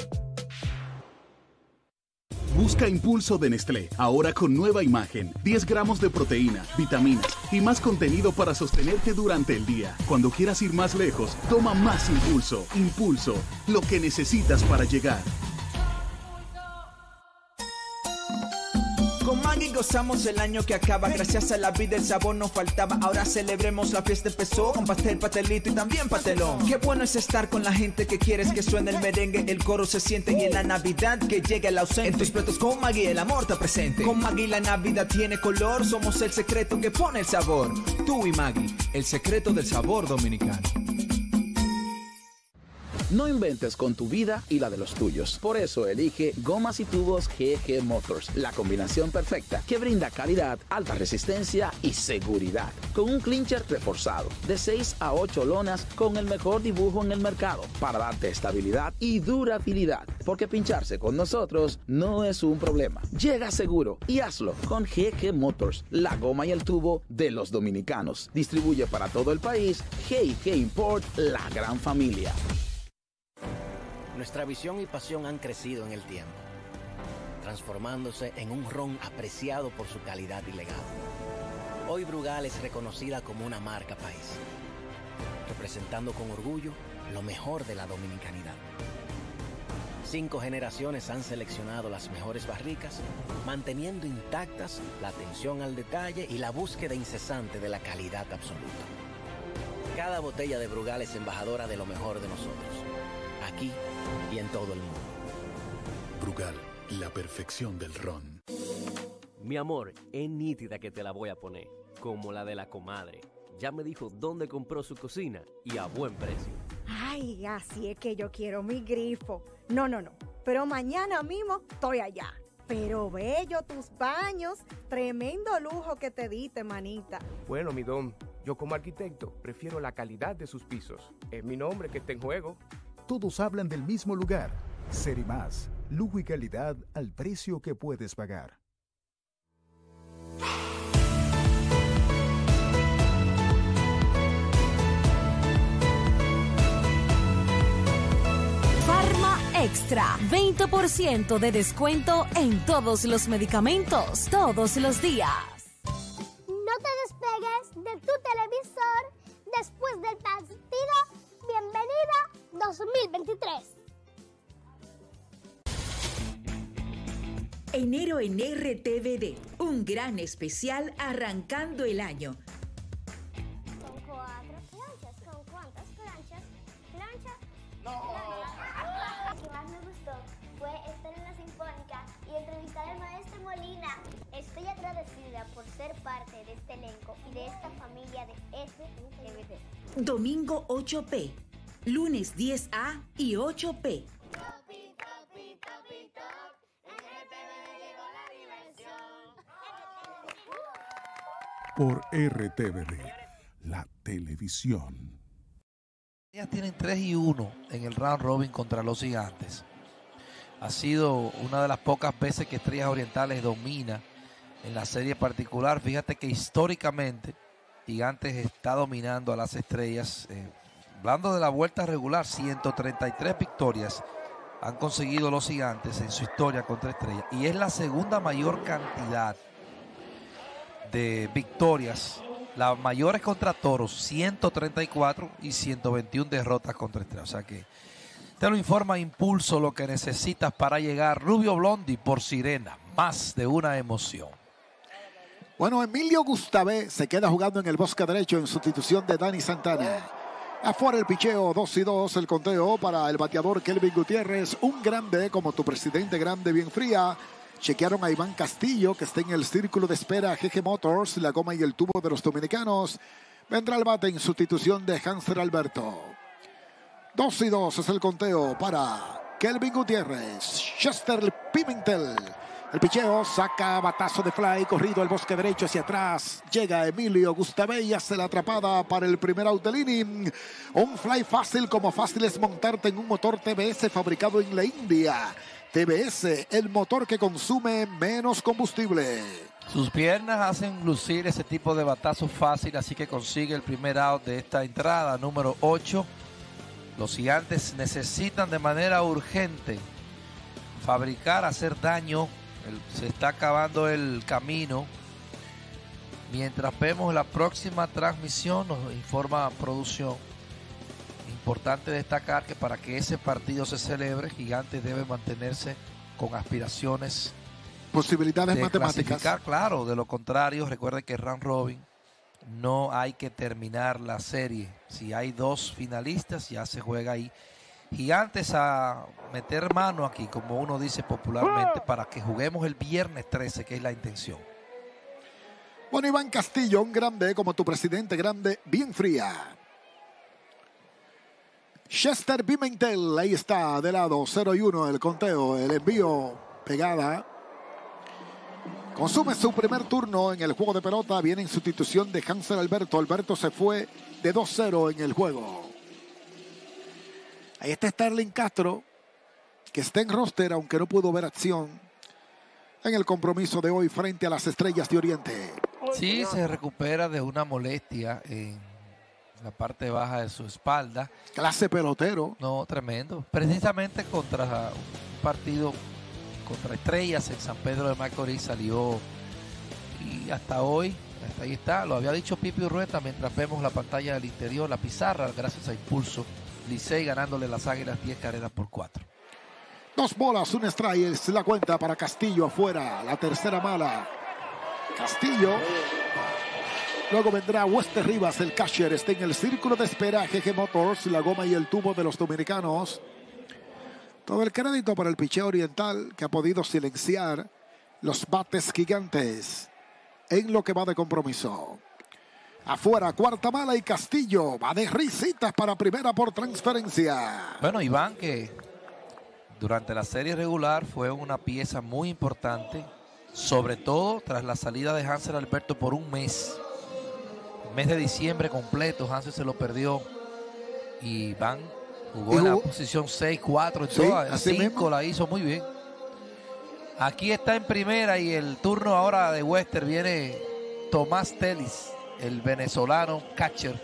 Busca Impulso de Nestlé, ahora con nueva imagen, 10 gramos de proteína, vitaminas y más contenido para sostenerte durante el día. Cuando quieras ir más lejos, toma más Impulso. Impulso, lo que necesitas para llegar. Gozamos el año que acaba. Gracias a la vida el sabor nos faltaba. Ahora celebremos, la fiesta empezó con pastel, pastelito y también pastelón. Qué bueno es estar con la gente que quieres que suene el merengue. El coro se siente y en la Navidad que llegue el ausente. En tus platos con Maggie el amor te presente. Con Maggie la Navidad tiene color. Somos el secreto que pone el sabor. Tú y Maggie, el secreto del sabor dominicano. No inventes con tu vida y la de los tuyos. Por eso elige Gomas y Tubos GG Motors, la combinación perfecta que brinda calidad, alta resistencia y seguridad. Con un clincher reforzado de 6 a 8 lonas con el mejor dibujo en el mercado para darte estabilidad y durabilidad. Porque pincharse con nosotros no es un problema. Llega seguro y hazlo con GG Motors, la goma y el tubo de los dominicanos. Distribuye para todo el país GG Import, la gran familia. Nuestra visión y pasión han crecido en el tiempo, transformándose en un ron apreciado por su calidad y legado. Hoy Brugal es reconocida como una marca país, representando con orgullo lo mejor de la dominicanidad. Cinco generaciones han seleccionado las mejores barricas, manteniendo intactas la atención al detalle y la búsqueda incesante de la calidad absoluta. Cada botella de Brugal es embajadora de lo mejor de nosotros, aquí y en todo el mundo. Brugal, la perfección del ron. Mi amor, es nítida que te la voy a poner, como la de la comadre. Ya me dijo dónde compró su cocina y a buen precio. Ay, así es que yo quiero mi grifo. No, no, no. Pero mañana mismo estoy allá. Pero bello tus baños. Tremendo lujo que te diste, manita. Bueno, mi don, yo como arquitecto prefiero la calidad de sus pisos. Es mi nombre que está en juego. Todos hablan del mismo lugar. Más, lujo y calidad al precio que puedes pagar. Farma Extra, 20% de descuento en todos los medicamentos, todos los días. No te despegues de tu televisor después del partido. Bienvenida 2023. Enero en RTVD, un gran especial arrancando el año. Con cuatro planchas, ¿con cuántas planchas? ¿Plancha? No. Lo que más me gustó fue estar en la Sinfónica y entrevistar al maestro Molina. Estoy agradecida por ser parte de este elenco y de esta familia de RTVD. Domingo 8P, lunes 10A y 8P. Por RTVD, la televisión. Ellas tienen 3 y 1 en el round robin contra los gigantes. Ha sido una de las pocas veces que Estrellas Orientales domina en la serie particular. Fíjate que históricamente Gigantes está dominando a las estrellas. Eh, hablando de la vuelta regular, 133 victorias han conseguido los gigantes en su historia contra estrellas. Y es la segunda mayor cantidad de victorias. Las mayores contra Toros, 134 y 121 derrotas contra Estrella. O sea que te lo informa Impulso lo que necesitas para llegar. Rubio Blondi por Sirena. Más de una emoción. Bueno, Emilio Gustavé se queda jugando en el bosque derecho en sustitución de Dani Santana. Afuera el picheo, 2 y 2 el conteo para el bateador Kelvin Gutiérrez. Un grande como tu presidente grande, bien fría. Chequearon a Iván Castillo, que está en el círculo de espera GG Motors, la goma y el tubo de los dominicanos. Vendrá el bate en sustitución de Hanser Alberto. 2 y 2 es el conteo para Kelvin Gutiérrez. Chester Pimentel. El picheo saca batazo de fly, corrido al bosque derecho hacia atrás. Llega Emilio Gustavé y hace la atrapada para el primer out del inning. Un fly fácil como fácil es montarte en un motor TBS fabricado en la India. TBS, el motor que consume menos combustible. Sus piernas hacen lucir ese tipo de batazo fácil, así que consigue el primer out de esta entrada, número 8. Los gigantes necesitan de manera urgente fabricar, hacer daño se está acabando el camino. Mientras vemos la próxima transmisión, nos informa producción. Importante destacar que para que ese partido se celebre, Gigante debe mantenerse con aspiraciones. Posibilidades matemáticas. Claro, de lo contrario, recuerde que Round Robin no hay que terminar la serie. Si hay dos finalistas, ya se juega ahí gigantes a meter mano aquí, como uno dice popularmente, para que juguemos el viernes 13, que es la intención. Bueno, Iván Castillo, un grande como tu presidente grande, bien fría. Chester Pimentel, ahí está, de lado, 0 y 1 el conteo, el envío pegada. Consume su primer turno en el juego de pelota, viene en sustitución de Hansel Alberto. Alberto se fue de 2-0 en el juego. Ahí está Sterling Castro, que está en roster, aunque no pudo ver acción en el compromiso de hoy frente a las Estrellas de Oriente. Sí, se recupera de una molestia en la parte baja de su espalda. Clase pelotero. No, tremendo. Precisamente contra un partido contra Estrellas en San Pedro de Macorís salió y hasta hoy, hasta ahí está, lo había dicho Pipi Urrueta mientras vemos la pantalla del interior, la pizarra, gracias a Impulso, Licey ganándole las Águilas 10 carreras por 4. Dos bolas, un strike, es la cuenta para Castillo afuera, la tercera mala. Castillo. Luego vendrá Wester Rivas, el catcher, está en el círculo de espera GG Motors, la goma y el tubo de los dominicanos. Todo el crédito para el picheo oriental que ha podido silenciar los bates gigantes en lo que va de compromiso. Afuera, cuarta mala y Castillo va de risitas para primera por transferencia. Bueno, Iván, que durante la serie regular fue una pieza muy importante, sobre todo tras la salida de Hansel Alberto por un mes. El mes de diciembre completo, Hansel se lo perdió y Iván jugó en la posición 6, 4, Sí, todas, así 5 mismo. la hizo muy bien. Aquí está en primera y el turno ahora de Wester viene Tomás Telis, el venezolano catcher,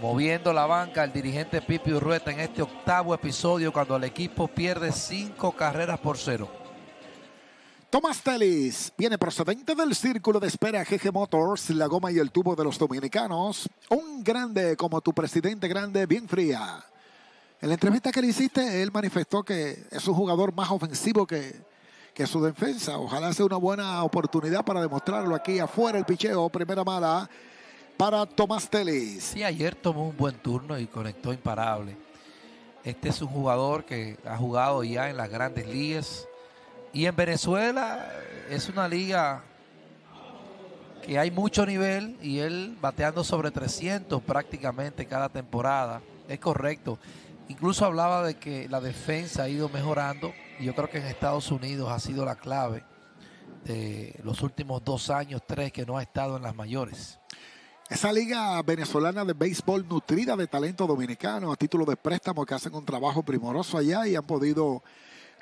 moviendo la banca el dirigente Pipi Urrueta en este octavo episodio cuando el equipo pierde cinco carreras por cero. Tomás Telis viene procedente del círculo de espera GG Motors, la goma y el tubo de los dominicanos. Un grande como tu presidente grande, bien fría. En la entrevista que le hiciste, él manifestó que es un jugador más ofensivo que, que su defensa. Ojalá sea una buena oportunidad para demostrarlo aquí afuera el picheo, primera mala para Tomás Telis. Sí, ayer tomó un buen turno y conectó imparable. Este es un jugador que ha jugado ya en las grandes ligas. Y en Venezuela es una liga que hay mucho nivel y él bateando sobre 300 prácticamente cada temporada. Es correcto. Incluso hablaba de que la defensa ha ido mejorando yo creo que en Estados Unidos ha sido la clave de los últimos dos años, tres que no ha estado en las mayores. Esa liga venezolana de béisbol nutrida de talento dominicano a título de préstamo que hacen un trabajo primoroso allá y han podido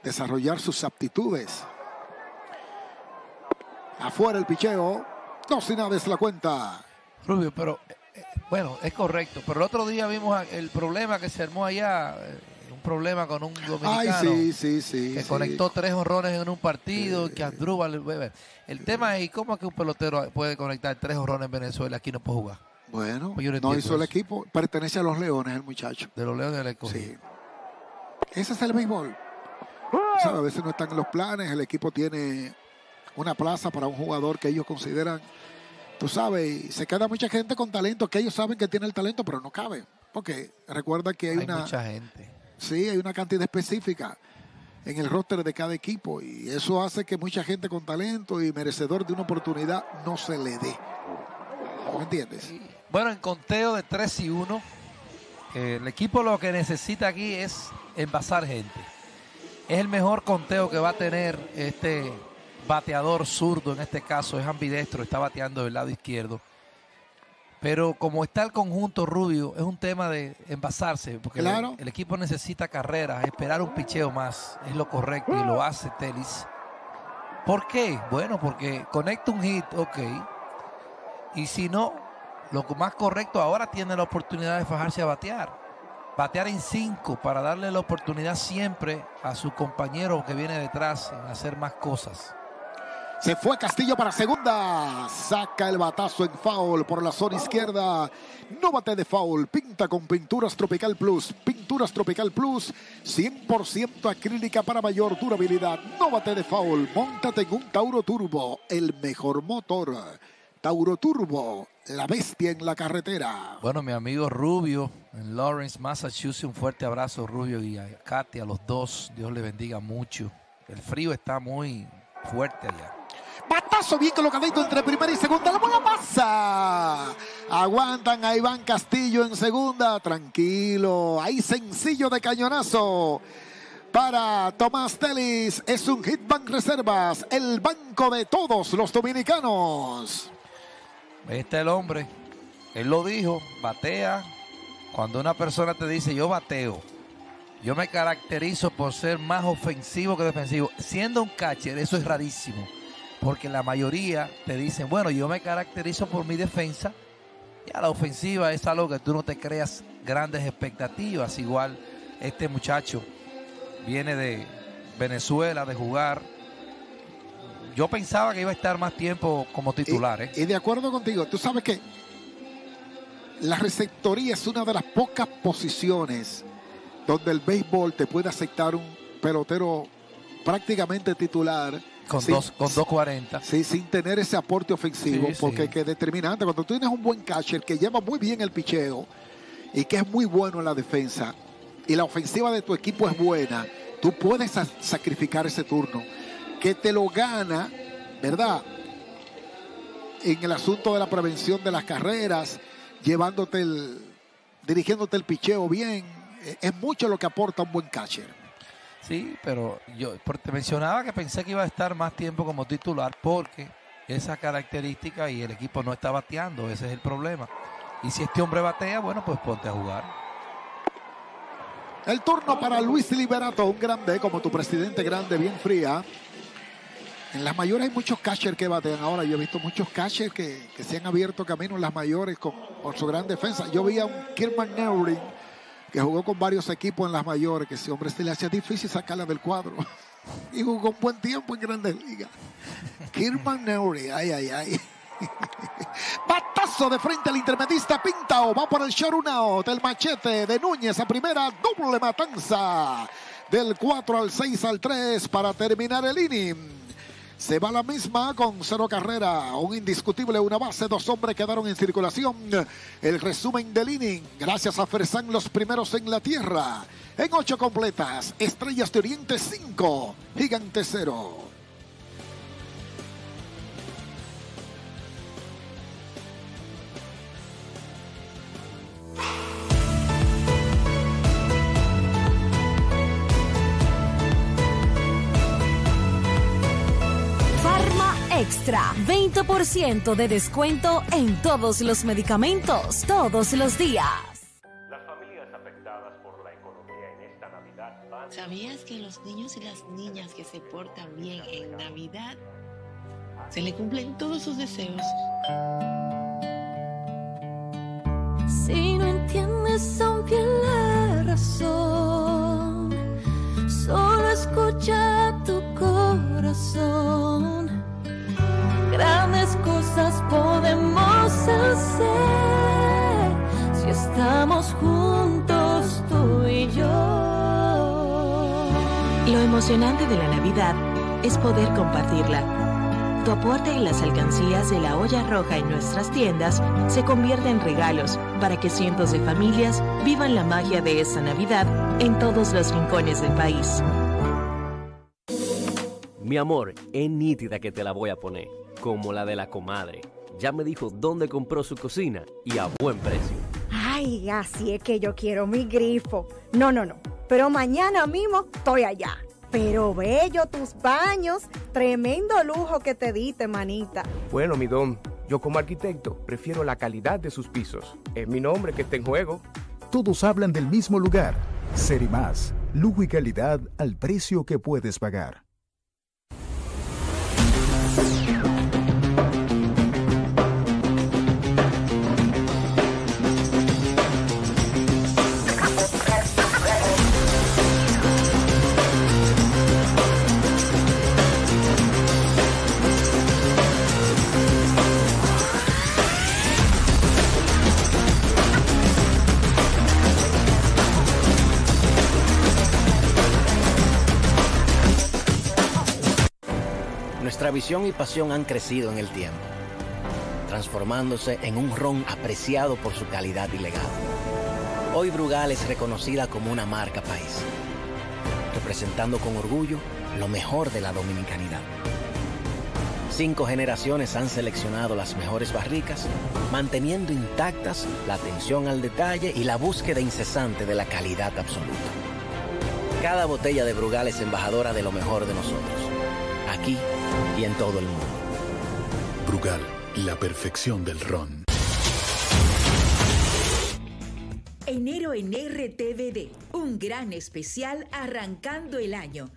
desarrollar sus aptitudes. Afuera el picheo. Dos y nada es la cuenta. Rubio, pero eh, bueno, es correcto. Pero el otro día vimos el problema que se armó allá, eh, un problema con un dominicano Ay, sí, sí, sí. que sí. conectó tres honrones en un partido, que Andrúbal, el tema es cómo es que un pelotero puede conectar tres honrones en Venezuela y aquí no puede jugar. Bueno, Pues no hizo el equipo. Pertenece a los Leones el muchacho. De los Leones del Escogido. Sí. Ese es el béisbol. ¿Sabe? A veces no están en los planes. El equipo tiene una plaza para un jugador que ellos consideran, tú sabes, y se queda mucha gente con talento que ellos saben que tiene el talento, pero no cabe. Porque recuerda que hay, Hay una. mucha gente. Sí, hay una cantidad específica en el roster de cada equipo y eso hace que mucha gente con talento y merecedor de una oportunidad no se le dé. ¿Me entiendes? Bueno, en conteo de 3 y 1, eh, el equipo lo que necesita aquí es envasar gente. Es el mejor conteo que va a tener este bateador zurdo, en este caso es ambidestro, está bateando del lado izquierdo. Pero como está el conjunto rubio, es un tema de envasarse, porque el- el, equipo necesita carreras, esperar un picheo más, es lo correcto y lo hace Telis. ¿Por qué? Bueno, porque conecta un hit, ok, y si no, lo más correcto ahora tiene la oportunidad de fajarse a batear. Batear en cinco para darle la oportunidad siempre a su compañero que viene detrás en hacer más cosas. Se fue Castillo para segunda. Saca el batazo en foul por la zona izquierda. No bate de foul. Pinta con Pinturas Tropical Plus. Pinturas Tropical Plus. 100% acrílica para mayor durabilidad. No bate de foul. Móntate en un Tauro Turbo. El mejor motor. Tauro Turbo. La bestia en la carretera. Bueno, mi amigo Rubio en Lawrence, Massachusetts, un fuerte abrazo Rubio y a Katy, a los dos. Dios le bendiga mucho. El frío está muy fuerte allá. Batazo bien colocadito entre primera y segunda. La bola pasa. Aguantan a Iván Castillo en segunda. Tranquilo. Ahí sencillo de cañonazo. Para Tomás Telis es un Hitbank Reservas, el banco de todos los dominicanos. Este es el hombre. Él lo dijo, batea. Cuando una persona te dice yo bateo, yo me caracterizo por ser más ofensivo que defensivo. Siendo un catcher, eso es rarísimo. Porque la mayoría te dicen, bueno, yo me caracterizo por mi defensa. Y a la ofensiva es algo que tú no te creas grandes expectativas. Igual este muchacho viene de Venezuela de jugar. Yo pensaba que iba a estar más tiempo como titular. ¿eh? Y de acuerdo contigo, tú sabes que la receptoría es una de las pocas posiciones donde el béisbol te puede aceptar un pelotero prácticamente titular. Con, sin- dos, con 2.40. Sí, sin tener ese aporte ofensivo, Sí, porque sí. que es determinante. Cuando tú tienes un buen catcher que lleva muy bien el picheo y que es muy bueno en la defensa y la ofensiva de tu equipo es buena, tú puedes sa- sacrificar ese turno que te lo gana, ¿verdad? En el asunto de la prevención de las carreras, llevándote el, dirigiéndote el picheo bien, eh, es mucho lo que aporta un buen catcher. Sí, pero yo te mencionaba que pensé que iba a estar más tiempo como titular porque esa característica y el equipo no está bateando, ese es el problema. Y si este hombre batea, bueno, pues ponte a jugar. El turno para Luis Liberato, un grande como tu presidente grande, bien fría. En las mayores hay muchos catchers que batean. Ahora yo he visto muchos catchers que, que se han abierto camino en las mayores con, por su gran defensa. Yo vi a un Kirman Neuring que jugó con varios equipos en las mayores, que ese hombre se le hacía difícil sacarla del cuadro. y jugó un buen tiempo en grandes ligas. Kirman Neuring, ay, ay, ay. Batazo de frente al intermedista Pintao. Va por el short El machete de Núñez a primera. Doble matanza. Del 4 al 6 al 3 para terminar el inning. Se va la misma con cero carrera. Un indiscutible, una base. Dos hombres quedaron en circulación. El resumen del inning. Gracias a Fersan, los primeros en la tierra. En ocho completas. Estrellas de Oriente 5. Gigante 0. 20% de descuento en todos los medicamentos, todos los días. Las familias afectadas por la economía en esta Navidad van... ¿Sabías que a los niños y las niñas que se portan bien en Navidad se le cumplen todos sus deseos? Si no entiendes bien la razón, solo escucha tu corazón. Grandes cosas podemos hacer si estamos juntos tú y yo. Lo emocionante de la Navidad es poder compartirla. Tu aporte en las alcancías de la olla roja en nuestras tiendas se convierte en regalos para que cientos de familias vivan la magia de esta Navidad en todos los rincones del país. Mi amor, es nítida que te la voy a poner, como la de la comadre. Ya me dijo dónde compró su cocina y a buen precio. Ay, así es que yo quiero mi grifo. No, no, no. Pero mañana mismo estoy allá. Pero bello tus baños. Tremendo lujo que te diste, manita. Bueno, mi don, yo como arquitecto prefiero la calidad de sus pisos. Es mi nombre que está en juego. Todos hablan del mismo lugar. Serimás, lujo y calidad al precio que puedes pagar. Visión y pasión han crecido en el tiempo, transformándose en un ron apreciado por su calidad y legado. Hoy Brugal es reconocida como una marca país, representando con orgullo lo mejor de la dominicanidad. Cinco generaciones han seleccionado las mejores barricas, manteniendo intactas la atención al detalle y la búsqueda incesante de la calidad absoluta. Cada botella de Brugal es embajadora de lo mejor de nosotros, aquí y en todo el mundo. Brugal, la perfección del ron. Enero en RTVD, un gran especial arrancando el año.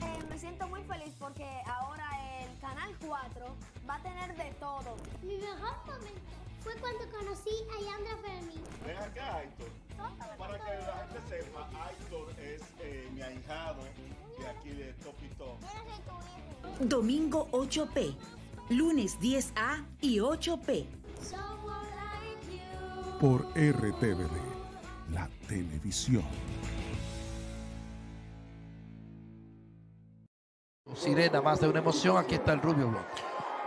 Eh, me siento muy feliz porque ahora el Canal 4 va a tener de todo. Mi mejor momento fue cuando conocí a Yandra Fermín. Ven acá, Aitor. Para que la gente sepa, Aitor es eh, mi ahijado Domingo 8P, lunes 10A y 8P. Por RTVD, la televisión. Sirena, más de una emoción. Aquí está el Rubio Blanco.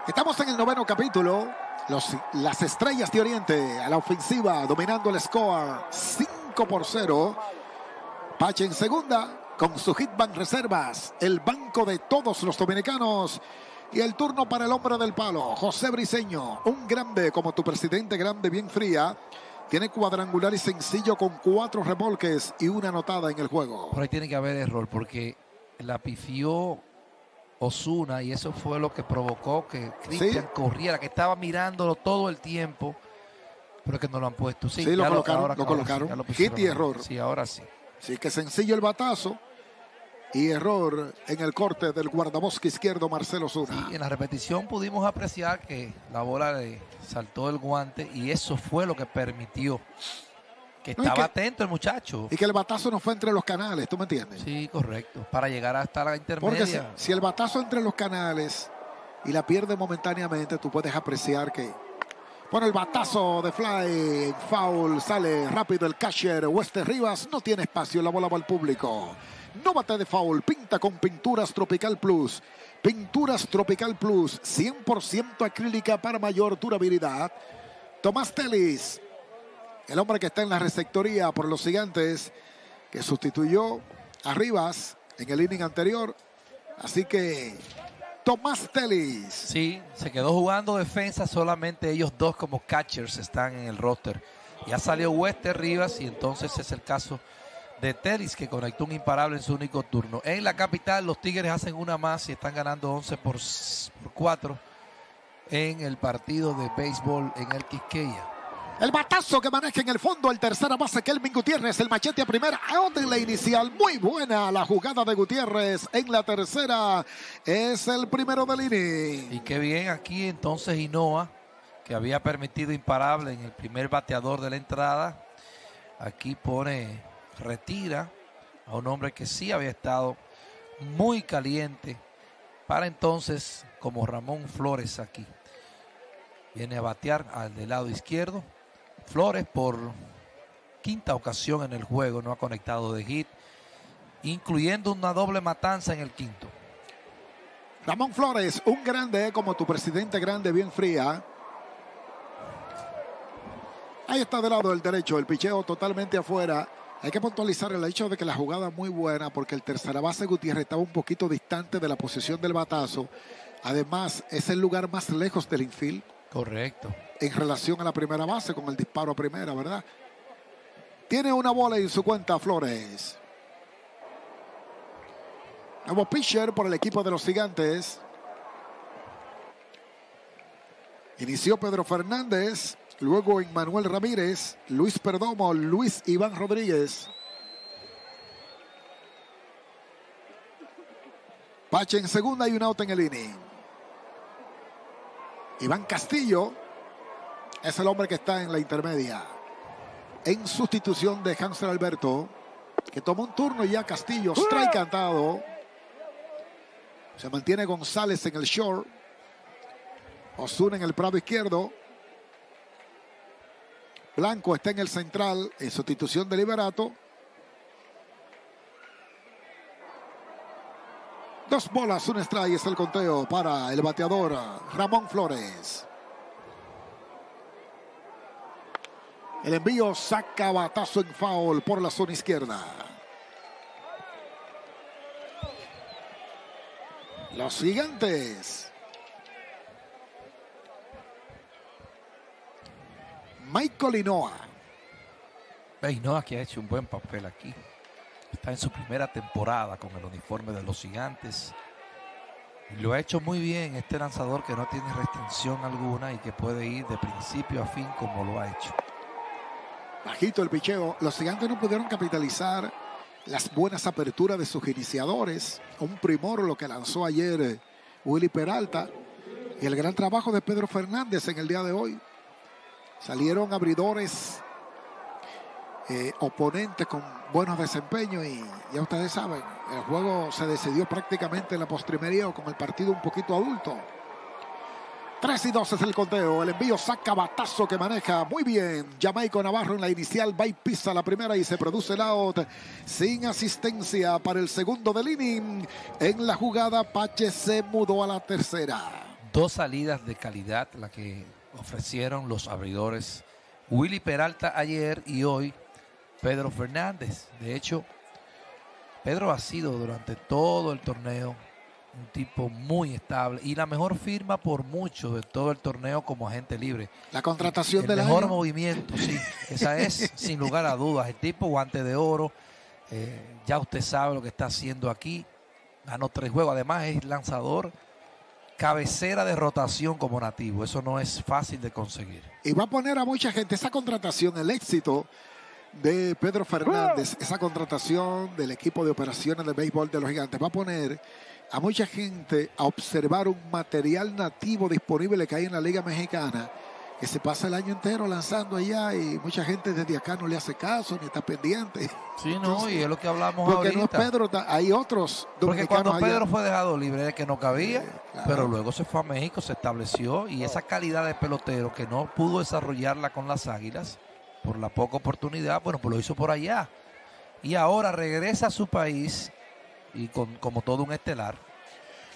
Estamos en el noveno capítulo. Los, las estrellas de Oriente a la ofensiva, dominando el score 5 por 0. Pache en segunda, con su hitman reservas, el banco de todos los dominicanos. Y el turno para el hombre del palo, José Briseño, un grande como tu presidente, grande, bien fría. Tiene cuadrangular y sencillo con cuatro remolques y una anotada en el juego. Por ahí tiene que haber error porque la pifió Osuna y eso fue lo que provocó que Cristian corriera, que estaba mirándolo todo el tiempo, pero que no lo han puesto. Sí, Sí, lo colocaron, ahora- lo ahora sí, colocaron. ya lo Hit pusieron. y error. Sí, ahora sí. Sí, que sencillo el batazo y error en el corte del guardabosque izquierdo Marcelo Zuna. Y en la repetición pudimos apreciar que la bola le saltó el guante y eso fue lo que permitió que No, estaba que- atento el muchacho. Y que el batazo no fue entre los canales, ¿tú me entiendes? Sí, correcto. Para llegar hasta la Porque intermedia. si, si el batazo entre los canales y la pierde momentáneamente, tú puedes apreciar que. Bueno, el batazo de Fly, foul, sale rápido el catcher. Wester Rivas no tiene espacio, la bola va al público. No bate de foul, pinta con Pinturas Tropical Plus. Pinturas Tropical Plus, 100% acrílica para mayor durabilidad. Tomás Telis, el hombre que está en la receptoría por los gigantes, que sustituyó a Rivas en el inning anterior. Así que Tomás Telis. Sí, se quedó jugando defensa, solamente ellos dos como catchers están en el roster. Ya salió Wester Rivas y entonces es el caso de Telis que conectó un imparable en su único turno. En la capital los Tigres hacen una más y están ganando 11 por, por 4 en el partido de béisbol en el Quisqueya. El batazo que maneja en el fondo el tercera base Kelvin Gutiérrez, el machete a primera, en la inicial, muy buena la jugada de Gutiérrez en la tercera, es el primero del inning. Y qué bien aquí entonces Hinoa, que había permitido imparable en el primer bateador de la entrada. Aquí pone, retira a un hombre que sí había estado muy caliente para entonces como Ramón Flores aquí. Viene a batear al del lado izquierdo. Flores por quinta ocasión en el juego no ha conectado de hit, incluyendo una doble matanza en el quinto. Ramón Flores, un grande como tu presidente grande, bien fría. Ahí está del lado del derecho, el picheo totalmente afuera. Hay que puntualizar el hecho de que la jugada muy buena porque el tercera base Gutiérrez estaba un poquito distante de la posición del batazo. Además, es el lugar más lejos del infield. Correcto. En relación a la primera base con el disparo a primera, ¿verdad? Tiene una bola en su cuenta Flores. Nuevo pitcher por el equipo de los gigantes. Inició Pedro Fernández, luego Manuel Ramírez, Luis Perdomo, Luis Iván Rodríguez. Pache en segunda y un out en el inning. Iván Castillo es el hombre que está en la intermedia. En sustitución de Hansel Alberto, que tomó un turno y ya Castillo, strike cantado. Se mantiene González en el short. Osuna en el prado izquierdo. Blanco está en el central en sustitución de Liberato. Dos bolas, un strike es el conteo para el bateador Ramón Flores. El envío saca batazo en foul por la zona izquierda. Los gigantes Michael Hinoa. Hinoa que ha hecho un buen papel aquí. Está en su primera temporada con el uniforme de los gigantes. Y lo ha hecho muy bien este lanzador que no tiene restricción alguna y que puede ir de principio a fin como lo ha hecho. Bajito el picheo. Los gigantes no pudieron capitalizar las buenas aperturas de sus iniciadores. Un primor lo que lanzó ayer eh, Willy Peralta. Y el gran trabajo de Pedro Fernández en el día de hoy. Salieron abridores eh, oponentes con buenos desempeños y ya ustedes saben, el juego se decidió prácticamente en la postrimería o con el partido un poquito adulto. 3 y 2 es el conteo. El envío saca batazo que maneja muy bien. Jamaico Navarro en la inicial. Va y pisa la primera y se produce el out. Sin asistencia para el segundo del inning. En la jugada, Pache se mudó a la tercera. Dos salidas de calidad, la que ofrecieron los abridores Willy Peralta ayer y hoy Pedro Fernández. De hecho, Pedro ha sido durante todo el torneo un tipo muy estable y la mejor firma por mucho de todo el torneo como agente libre. La contratación el del mejor año. movimiento, sí. Esa es sin lugar a dudas. El tipo guante de oro. eh, ya usted sabe lo que está haciendo aquí. Ganó tres juegos. Además es lanzador cabecera de rotación como nativo. Eso no es fácil de conseguir. Y va a poner a mucha gente esa contratación, el éxito de Pedro Fernández, esa contratación del equipo de operaciones de béisbol de los gigantes, va a poner a mucha gente a observar un material nativo disponible que hay en la Liga Mexicana, que se pasa el año entero lanzando allá y mucha gente desde acá no le hace caso ni está pendiente. Sí, no, y es lo que hablamos Porque no es. Pedro, hay otros Porque cuando allá. Pedro fue dejado libre de que no cabía, pero luego se fue a México, se estableció y esa calidad de pelotero que no pudo desarrollarla con las Águilas por la poca oportunidad, bueno, pues lo hizo por allá. Y ahora regresa a su país y con, como todo un estelar.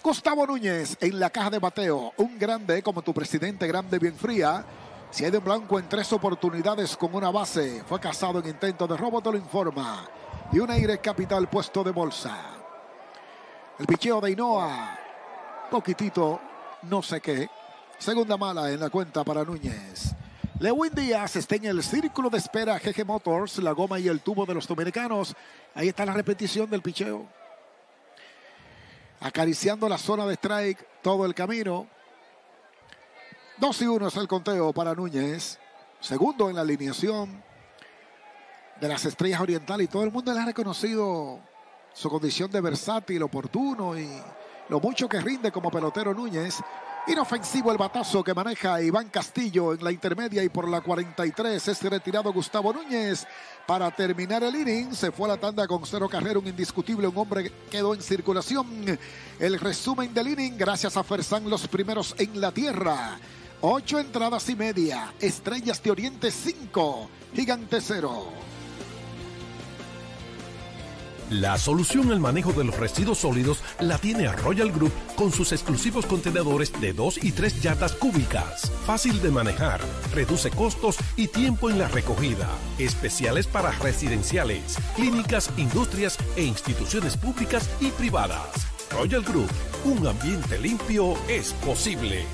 Gustavo Núñez en la caja de bateo. Un grande como tu presidente, grande bien fría. Si hay de blanco en tres oportunidades con una base. Fue casado en intento de robo, te lo informa. Y un aire capital puesto de bolsa. El picheo de Inoa. Poquitito, no sé qué. Segunda mala en la cuenta para Núñez. Lewin Díaz está en el círculo de espera GG Motors, la goma y el tubo de los dominicanos. Ahí está la repetición del picheo acariciando la zona de strike todo el camino. 2 y 1 es el conteo para Núñez. Segundo en la alineación de las estrellas orientales y todo el mundo le ha reconocido su condición de versátil, oportuno y lo mucho que rinde como pelotero Núñez. Inofensivo el batazo que maneja Iván Castillo en la intermedia y por la 43 es retirado Gustavo Núñez. Para terminar el inning, se fue a la tanda con cero carrera, un indiscutible, un hombre que quedó en circulación. El resumen del inning, gracias a Fersan, los primeros en la tierra. Ocho entradas y media, Estrellas de Oriente 5, Gigante 0. La solución al manejo de los residuos sólidos la tiene Royal Group con sus exclusivos contenedores de 2 y 3 yardas cúbicas. Fácil de manejar, reduce costos y tiempo en la recogida. Especiales para residenciales, clínicas, industrias e instituciones públicas y privadas. Royal Group, un ambiente limpio es posible.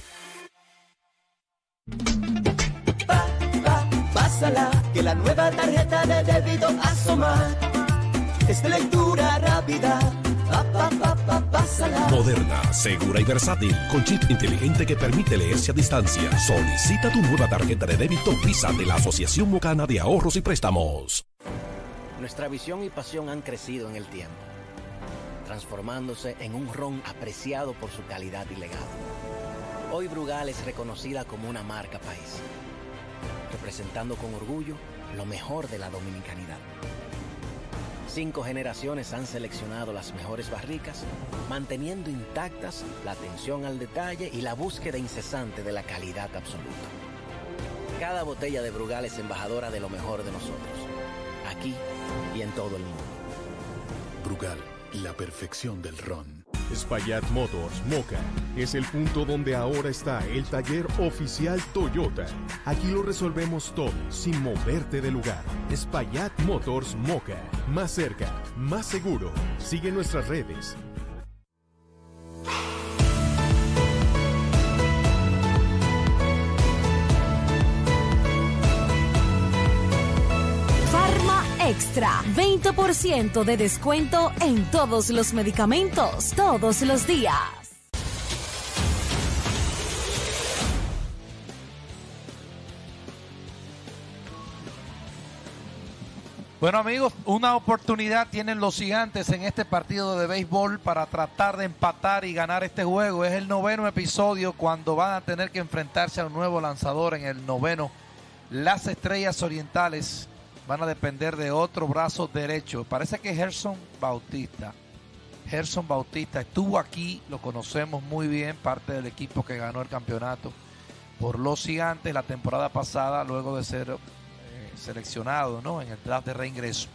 Pásala, que la nueva tarjeta de débito asoma. Es de lectura rápida. Pa, pa, pa, pa, pásala. Moderna, segura y versátil, con chip inteligente que permite leerse a distancia. Solicita tu nueva tarjeta de débito Visa de la Asociación Mocana de Ahorros y Préstamos. Nuestra visión y pasión han crecido en el tiempo, transformándose en un ron apreciado por su calidad y legado. Hoy Brugal es reconocida como una marca país, representando con orgullo lo mejor de la dominicanidad. Cinco generaciones han seleccionado las mejores barricas, manteniendo intactas la atención al detalle y la búsqueda incesante de la calidad absoluta. Cada botella de Brugal es embajadora de lo mejor de nosotros, aquí y en todo el mundo. Brugal, la perfección del ron. Espaillat Motors Moca es el punto donde ahora está el taller oficial Toyota. Aquí lo resolvemos todo sin moverte de lugar. Espaillat Motors Moca. Más cerca, más seguro. Sigue nuestras redes. Extra, 20% de descuento en todos los medicamentos, todos los días. Bueno amigos, una oportunidad tienen los gigantes en este partido de béisbol para tratar de empatar y ganar este juego. Es el noveno episodio cuando van a tener que enfrentarse a un nuevo lanzador en el noveno. Las estrellas orientales van a depender de otro brazo derecho. Parece que Gerson Bautista. Gerson Bautista estuvo aquí, lo conocemos muy bien, parte del equipo que ganó el campeonato por los gigantes la temporada pasada, luego de ser seleccionado ¿no? en el draft de reingreso.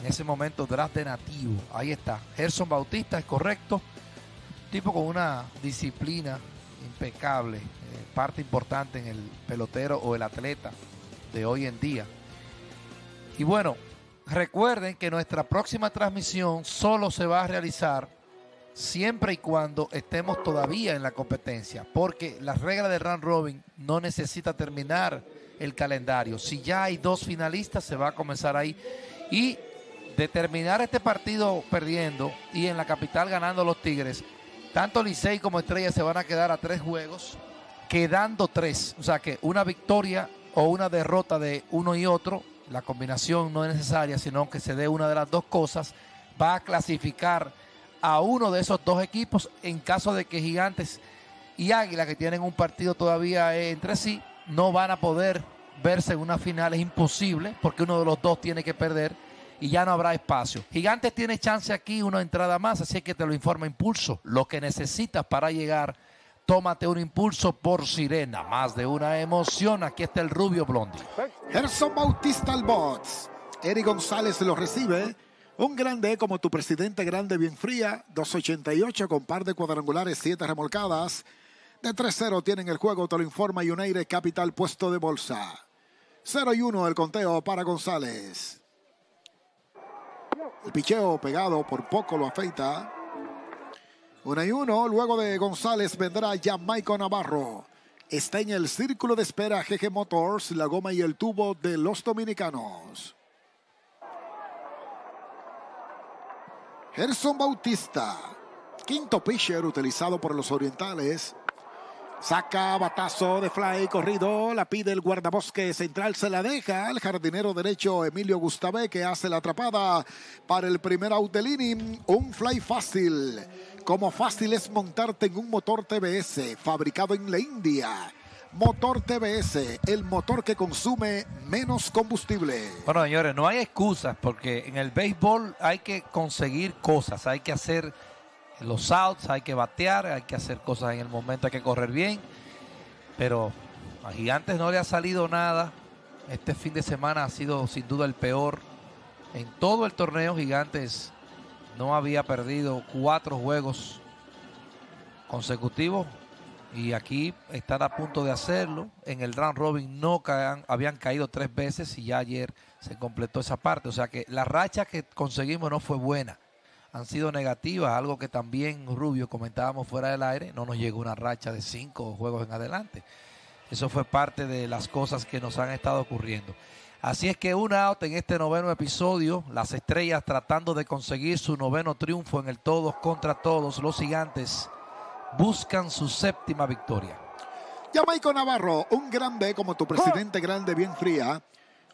En ese momento, draft de nativo. Ahí está. Gerson Bautista es correcto. Tipo con una disciplina impecable. Eh, parte importante en el pelotero o el atleta de hoy en día. Y bueno, recuerden que nuestra próxima transmisión solo se va a realizar siempre y cuando estemos todavía en la competencia, porque la regla de Run Robin no necesita terminar el calendario. Si ya hay dos finalistas, se va a comenzar ahí. Y determinar este partido perdiendo y en la capital ganando los Tigres, tanto Licey como Estrella se van a quedar a tres juegos, quedando tres. O sea que una victoria o una derrota de uno y otro, la combinación no es necesaria, sino que se dé una de las dos cosas, va a clasificar a uno de esos dos equipos en caso de que Gigantes y Águila, que tienen un partido todavía entre sí, no van a poder verse en una final. Es imposible porque uno de los dos tiene que perder y ya no habrá espacio. Gigantes tiene chance aquí, una entrada más, así que te lo informa Impulso. Lo que necesitas para llegar, tómate un impulso por Sirena. Más de una emoción. Aquí está el rubio Blondi. Gerson Bautista al bots. Eric González lo recibe. Un grande como tu presidente grande bien fría. 288 con par de cuadrangulares, 7 remolcadas. De 3-0 tienen el juego, te lo informa United Capital puesto de bolsa. 0 y 1 el conteo para González. El picheo pegado por poco lo afeita. 1 y 1. Luego de González vendrá Jamaico Navarro. Está en el círculo de espera GG Motors, la goma y el tubo de los dominicanos. Gerson Bautista, quinto pitcher utilizado por los orientales. Saca batazo de fly corrido, la pide el guardabosque central, se la deja al jardinero derecho Emilio Gustave que hace la atrapada para el primer out del inning. Un fly fácil, como fácil es montarte en un motor TBS fabricado en la India. Motor TBS, el motor que consume menos combustible. Bueno, señores, no hay excusas porque en el béisbol hay que conseguir cosas, hay que hacer los outs, hay que batear, hay que hacer cosas en el momento, hay que correr bien. Pero a Gigantes no le ha salido nada. Este fin de semana ha sido sin duda el peor. En todo el torneo Gigantes no había perdido cuatro juegos consecutivos y aquí están a punto de hacerlo. En el round robin no habían caído tres veces y ya ayer se completó esa parte. O sea que la racha que conseguimos no fue buena han sido negativas, algo que también Rubio comentábamos fuera del aire, no nos llegó una racha de cinco juegos en adelante. Eso fue parte de las cosas que nos han estado ocurriendo. Así es que un out en este noveno episodio, las estrellas tratando de conseguir su noveno triunfo en el todos contra todos, los gigantes buscan su séptima victoria. Jamaico Navarro, un grande como tu presidente grande, bien fría.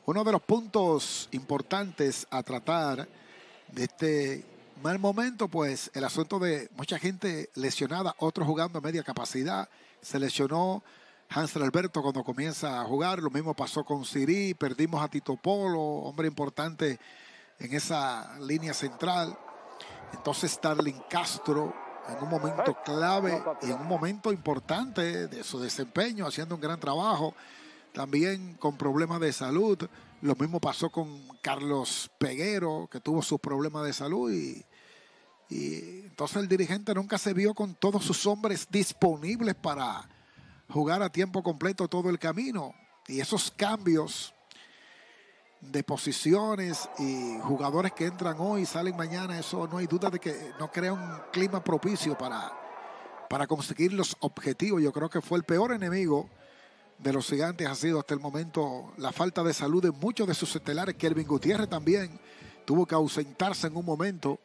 Uno de los puntos importantes a tratar de este mal momento, pues el asunto de mucha gente lesionada, otros jugando a media capacidad. Se lesionó Hansel Alberto cuando comienza a jugar. Lo mismo pasó con Siri. Perdimos a Tito Polo, hombre importante en esa línea central. Entonces Starling Castro en un momento clave y en un momento importante de su desempeño, haciendo un gran trabajo. También con problemas de salud. Lo mismo pasó con Carlos Peguero, que tuvo sus problemas de salud y, y entonces el dirigente nunca se vio con todos sus hombres disponibles para jugar a tiempo completo todo el camino. Y esos cambios de posiciones y jugadores que entran hoy y salen mañana, eso no hay duda de que no crea un clima propicio para, para conseguir los objetivos. Yo creo que fue el peor enemigo de los gigantes ha sido hasta el momento la falta de salud de muchos de sus estelares. Kelvin Gutiérrez también tuvo que ausentarse en un momento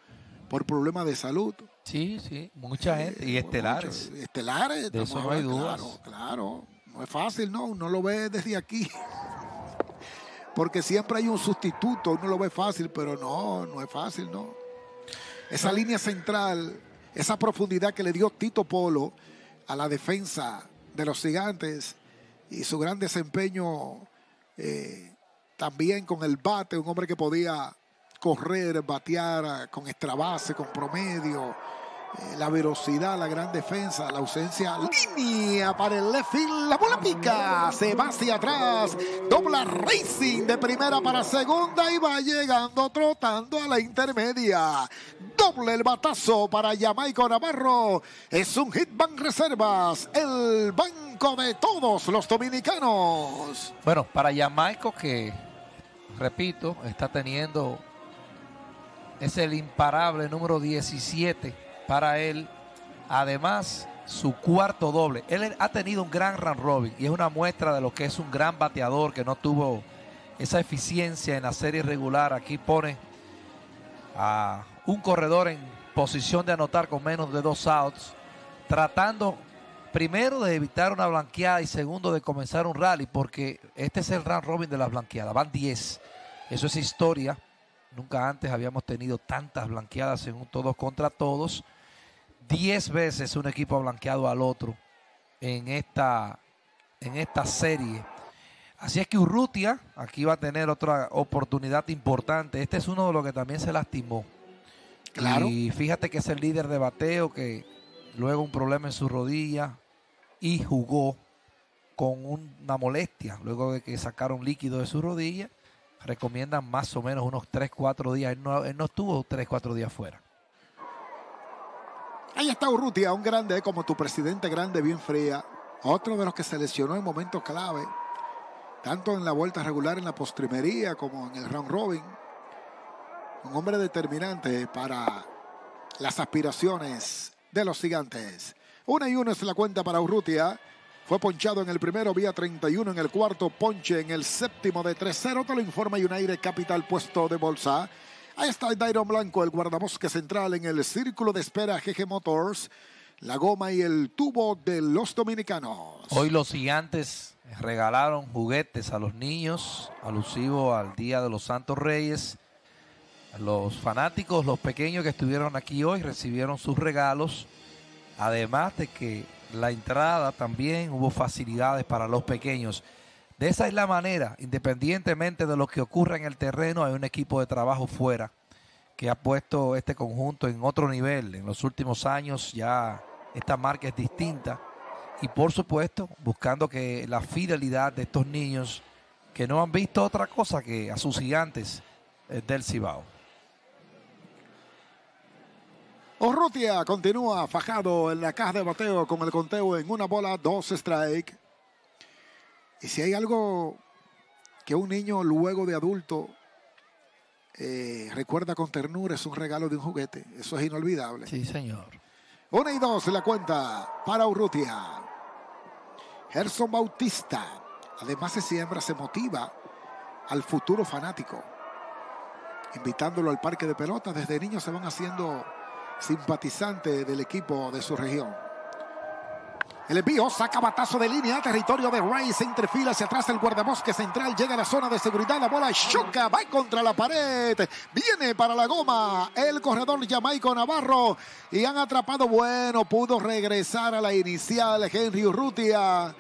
por problemas de salud. Sí, sí, mucha gente. Y estelares. Estelares. De eso no hay dudas. Claro, claro. No es fácil, no. Uno lo ve desde aquí. Porque siempre hay un sustituto. Uno lo ve fácil, pero no, no es fácil, no. Esa línea central, esa profundidad que le dio Tito Polo a la defensa de los gigantes y su gran desempeño eh, también con el bate, un hombre que podía correr, batear con extra base, con promedio, eh, la velocidad, la gran defensa, la ausencia, línea para el left la bola pica, se va hacia atrás, dobla Racing de primera para segunda y va llegando trotando a la intermedia. Doble el batazo para Jamaico Navarro, es un hit van reservas, el banco de todos los dominicanos. Bueno, para Jamaico que, repito, está teniendo es el imparable número 17 para él. Además, su cuarto doble. Él ha tenido un gran run robin y es una muestra de lo que es un gran bateador que no tuvo esa eficiencia en la serie regular. Aquí pone a un corredor en posición de anotar con menos de dos outs, tratando primero de evitar una blanqueada y segundo de comenzar un rally, porque este es el run robin de las blanqueadas. Van 10. Eso es historia. Nunca antes habíamos tenido tantas blanqueadas en un todos contra todos. Diez veces un equipo ha blanqueado al otro en esta, en esta serie. Así es que Urrutia aquí va a tener otra oportunidad importante. Este es uno de los que también se lastimó. Claro. Y fíjate que es el líder de bateo que luego un problema en su rodilla y jugó con una molestia luego de que sacaron líquido de su rodilla recomiendan más o menos unos 3, 4 días. Él no, estuvo 3, 4 días fuera. Ahí está Urrutia, un grande como tu presidente grande, bien fría. Otro de los que se lesionó en momentos clave, tanto en la vuelta regular en la postrimería como en el round robin. Un hombre determinante para las aspiraciones de los gigantes. Una y uno es la cuenta para Urrutia. Fue ponchado en el primero, vía 31 en el cuarto, ponche en el séptimo de 3-0. Te lo informa United Capital, puesto de bolsa. Ahí está Dairon Blanco, el guardabosque central en el círculo de espera GG Motors. La goma y el tubo de los dominicanos. Hoy los gigantes regalaron juguetes a los niños, alusivo al Día de los Santos Reyes. Los fanáticos, los pequeños que estuvieron aquí hoy, recibieron sus regalos. Además de que la entrada también hubo facilidades para los pequeños. De esa es la manera, independientemente de lo que ocurra en el terreno, hay un equipo de trabajo fuera que ha puesto este conjunto en otro nivel. En los últimos años ya esta marca es distinta y por supuesto buscando que la fidelidad de estos niños que no han visto otra cosa que a sus gigantes eh, del Cibao. Orrutia continúa fajado en la caja de bateo con el conteo en una bola, dos strike. Y si hay algo que un niño luego de adulto eh, recuerda con ternura, es un regalo de un juguete. Eso es inolvidable. Sí, señor. Una y dos la cuenta para Urrutia. Gerson Bautista. Además se siembra, se motiva al futuro fanático. Invitándolo al parque de pelota. Desde niños se van haciendo simpatizante del equipo de su región. El envío saca batazo de línea, territorio de Ray, se interfila hacia atrás el guardabosque central, llega a la zona de seguridad, la bola choca, va contra la pared, viene para la goma el corredor Jamaico Navarro y han atrapado, bueno, pudo regresar a la inicial Henry Urrutia,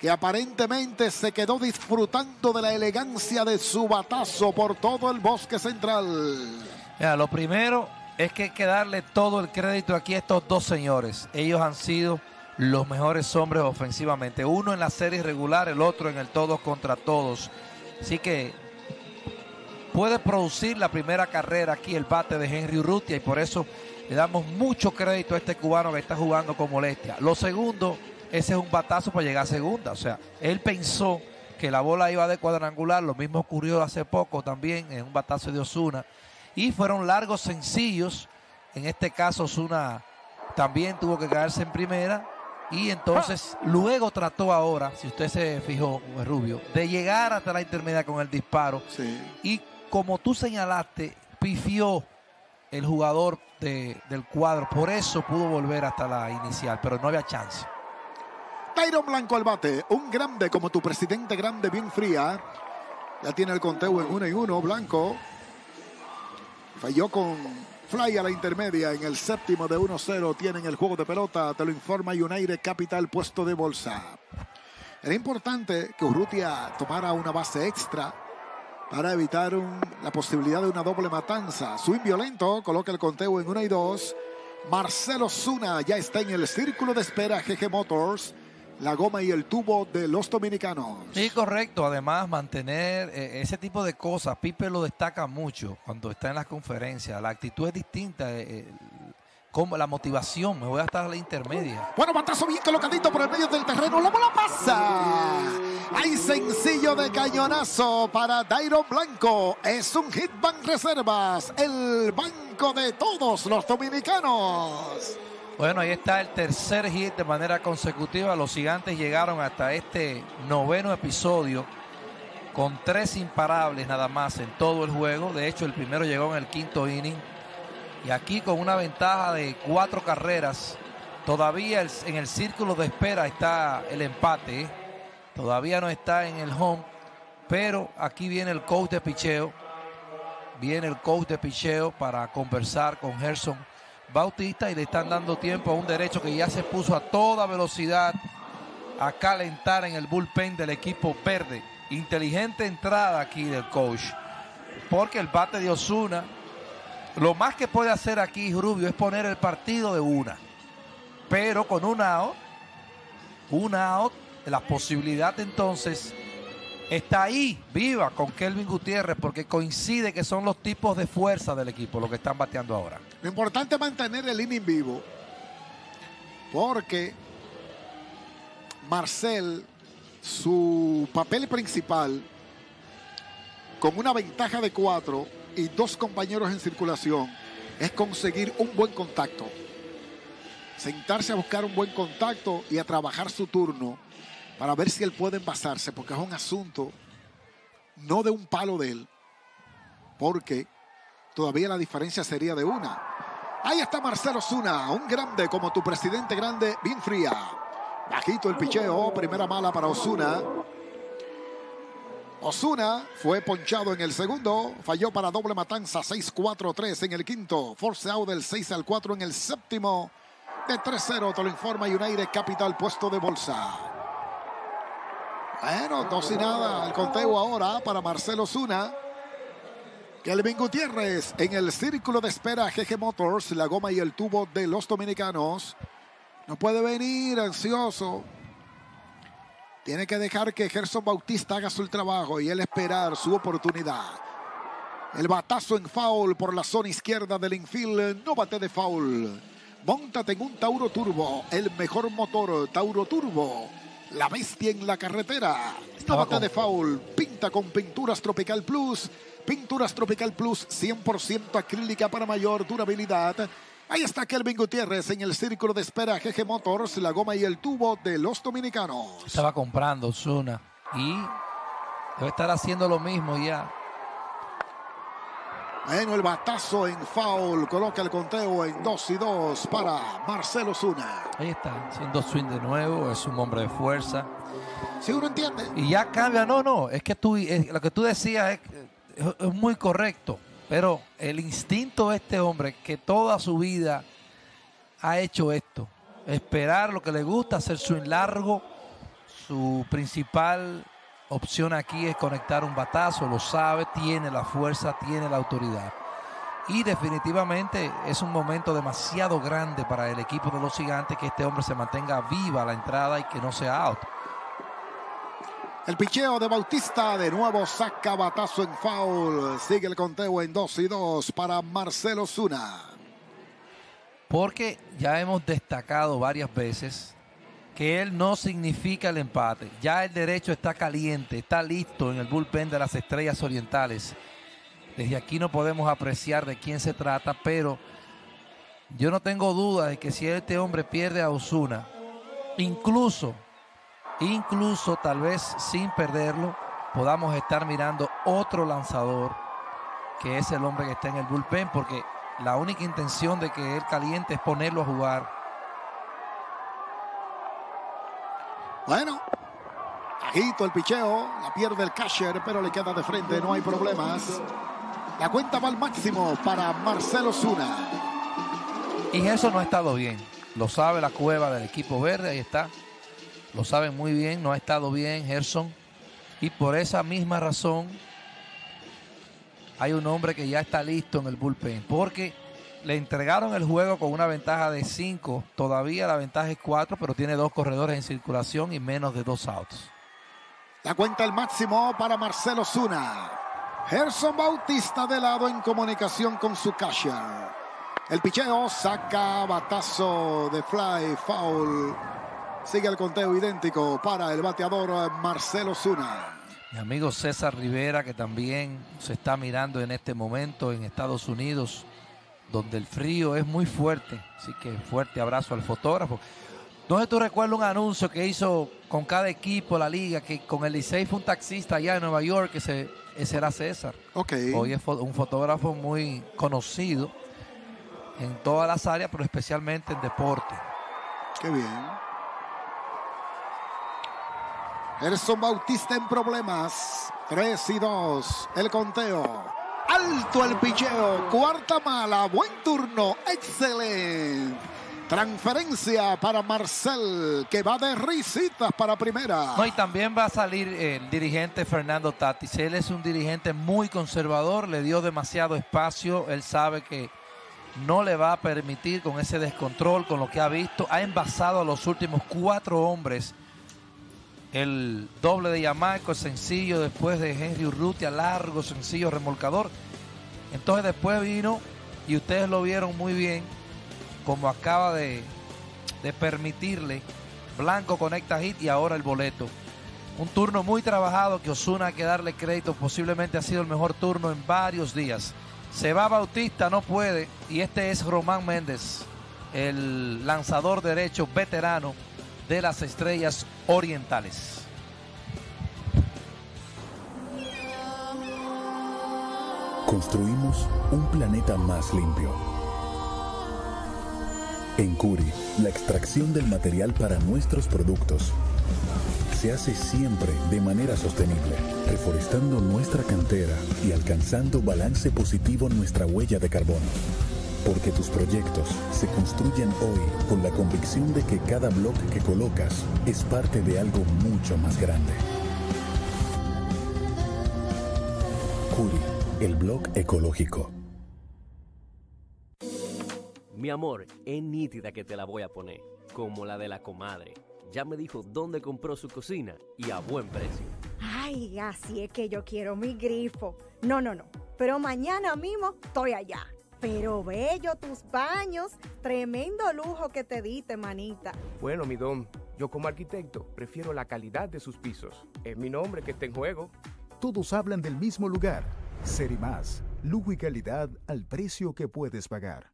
que aparentemente se quedó disfrutando de la elegancia de su batazo por todo el bosque central. Mira, lo primero es que hay que darle todo el crédito aquí a estos dos señores. Ellos han sido los mejores hombres ofensivamente. Uno en la serie regular, el otro en el todos contra todos. Así que puede producir la primera carrera aquí el bate de Henry Urrutia y por eso le damos mucho crédito a este cubano que está jugando con molestia. Lo segundo, ese es un batazo para llegar a segunda. O sea, él pensó que la bola iba de cuadrangular. Lo mismo ocurrió hace poco también en un batazo de Osuna. Y fueron largos sencillos. En este caso, Osuna también tuvo que caerse en primera Y entonces luego trató ahora, si usted se fijó, Rubio, de llegar hasta la intermedia con el disparo. Y como tú señalaste, pifió el jugador de- del cuadro. Por eso pudo volver hasta la inicial, pero no había chance. Tyron Blanco al bate. Un grande como tu presidente grande, bien fría. Ya tiene el conteo en uno y uno. Blanco falló con fly a la intermedia. En el séptimo de 1-0 tienen el juego de pelota. Te lo informa United Capital, puesto de bolsa. Era importante que Urrutia tomara una base extra para evitar la posibilidad de una doble matanza. Swing violento, coloca el conteo en 1 y 2. Marcelo Zuna ya está en el círculo de espera GG Motors. La goma y el tubo de los dominicanos. Sí, correcto. Además, mantener eh, ese tipo de cosas, Pipe lo destaca mucho cuando está en las conferencias. La actitud es distinta. eh, eh, como la motivación, me voy a estar a la intermedia. Bueno, batazo bien colocadito por el medio del terreno. La bola pasa. Hay sencillo de cañonazo para Dairon Blanco. Es un hit bank reservas. El banco de todos los dominicanos. Bueno, ahí está el tercer hit de manera consecutiva. Los gigantes llegaron hasta este noveno episodio con tres imparables nada más en todo el juego. De hecho, el primero llegó en el quinto inning. Y aquí con una ventaja de cuatro carreras, todavía en el círculo de espera está el empate. Todavía no está en el home. Pero aquí viene el coach de picheo. Viene el coach de picheo para conversar con Gerson Bautista y le están dando tiempo a un derecho que ya se puso a toda velocidad a calentar en el bullpen del equipo verde. Inteligente entrada aquí del coach. Porque el bate de Osuna, lo más que puede hacer aquí Rubio es poner el partido de una. Pero con un out, un out, la posibilidad entonces está ahí, viva con Kelvin Gutiérrez, porque coincide que son los tipos de fuerza del equipo los que están bateando ahora. Lo importante es mantener el inning vivo. Porque Marcel, su papel principal, con una ventaja de cuatro y dos compañeros en circulación, es conseguir un buen contacto. Sentarse a buscar un buen contacto y a trabajar su turno para ver si él puede envasarse, porque es un asunto no de un palo de él, porque todavía la diferencia sería de una. Ahí está Marcelo Zuna, un grande como tu presidente grande, bien fría. Bajito el picheo, primera mala para Osuna. Osuna fue ponchado en el segundo, falló para doble matanza 6-4-3 en el quinto, force out del 6 al 4 en el séptimo. De 3-0 te lo informa United Capital, puesto de bolsa. Bueno, dos y nada, el conteo ahora para Marcelo Zuna. Kelvin Gutiérrez en el círculo de espera GG Motors, la goma y el tubo de los dominicanos. No puede venir ansioso. Tiene que dejar que Gerson Bautista haga su trabajo y él esperar su oportunidad. El batazo en foul por la zona izquierda del infield. No bate de foul. Móntate en un Tauro Turbo, el mejor motor Tauro Turbo. La bestia en la carretera. Bate con- de foul. Pinta con Pinturas Tropical Plus. Pinturas Tropical Plus 100% acrílica para mayor durabilidad. Ahí está Kelvin Gutiérrez en el círculo de espera GG Motors, la goma y el tubo de los dominicanos. Estaba comprando Osuna y debe estar haciendo lo mismo ya. Bueno, el batazo en foul coloca el conteo en 2 y 2 para Marcelo Zuna. Ahí está, haciendo swing de nuevo, es un hombre de fuerza. Si uno entiende. Y ya cambia, no, no, es que tú, es- lo que tú decías es, es- es muy correcto, pero el instinto de este hombre que toda su vida ha hecho esto, esperar lo que le gusta, hacer swing largo, su principal opción aquí es conectar un batazo, lo sabe, tiene la fuerza, tiene la autoridad. Y definitivamente es un momento demasiado grande para el equipo de los gigantes que este hombre se mantenga viva a la entrada y que no sea out. El picheo de Bautista de nuevo saca batazo en foul. Sigue el conteo en 2 y 2 para Marcelo Zuna. Porque ya hemos destacado varias veces que él no significa el empate. Ya el derecho está caliente, está listo en el bullpen de las Estrellas Orientales. Desde aquí no podemos apreciar de quién se trata, pero yo no tengo duda de que si este hombre pierde a Osuna, incluso, incluso tal vez sin perderlo, podamos estar mirando otro lanzador que es el hombre que está en el bullpen, porque la única intención de que él caliente es ponerlo a jugar. Bueno, agito el picheo, la pierde el catcher, pero le queda de frente, no hay problemas. La cuenta va al máximo para Marcelo Zuna. Y eso no ha estado bien. Lo sabe la cueva del equipo verde, ahí está. Lo saben muy bien, no ha estado bien Gerson. Y por esa misma razón hay un hombre que ya está listo en el bullpen. Porque le entregaron el juego con una ventaja de 5. Todavía la ventaja es 4, pero tiene dos corredores en circulación y menos de dos outs. La cuenta el máximo para Marcelo Zuna. Gerson Bautista de lado en comunicación con su catcher. El picheo saca batazo de fly, foul. Sigue el conteo idéntico para el bateador Marcelo Zuna. Mi amigo César Rivera, que también se está mirando en este momento en Estados Unidos, donde el frío es muy fuerte. Así que fuerte abrazo al fotógrafo. No sé tú recuerdas un anuncio que hizo con cada equipo la liga, que con el Licey fue un taxista allá en Nueva York, que se, ese era César. Ok. Hoy es un fotógrafo muy conocido en todas las áreas, pero especialmente en deporte. Qué bien. Gerson Bautista en problemas. 3 y 2. El conteo. Alto el picheo. Cuarta mala. Buen turno. Excelente. Transferencia para Marcel, que va de risitas para primera. No, y también va a salir el dirigente Fernando Tatis. Él es un dirigente muy conservador, le dio demasiado espacio. Él sabe que no le va a permitir con ese descontrol, con lo que ha visto. Ha envasado a los últimos cuatro hombres. El doble de Yamaco, sencillo después de Henry Urrutia, largo, sencillo, remolcador. Entonces después vino, y ustedes lo vieron muy bien, como acaba de, de permitirle. Blanco conecta hit y ahora el boleto. Un turno muy trabajado que Osuna hay que darle crédito. Posiblemente ha sido el mejor turno en varios días. Se va Bautista, no puede. Y este es Román Méndez, el lanzador derecho veterano de las estrellas orientales. Construimos un planeta más limpio. En Curi, la extracción del material para nuestros productos se hace siempre de manera sostenible, reforestando nuestra cantera y alcanzando balance positivo en nuestra huella de carbono. Porque tus proyectos se construyen hoy con la convicción de que cada bloque que colocas es parte de algo mucho más grande. Curi, el blog ecológico. Mi amor, es nítida que te la voy a poner, como la de la comadre. Ya me dijo dónde compró su cocina y a buen precio. Ay, así es que yo quiero mi grifo. No, no, no. Pero mañana mismo estoy allá. Pero bello tus baños. Tremendo lujo que te diste, manita. Bueno, mi don, yo como arquitecto prefiero la calidad de sus pisos. Es mi nombre que está en juego. Todos hablan del mismo lugar. Más, lujo y calidad al precio que puedes pagar.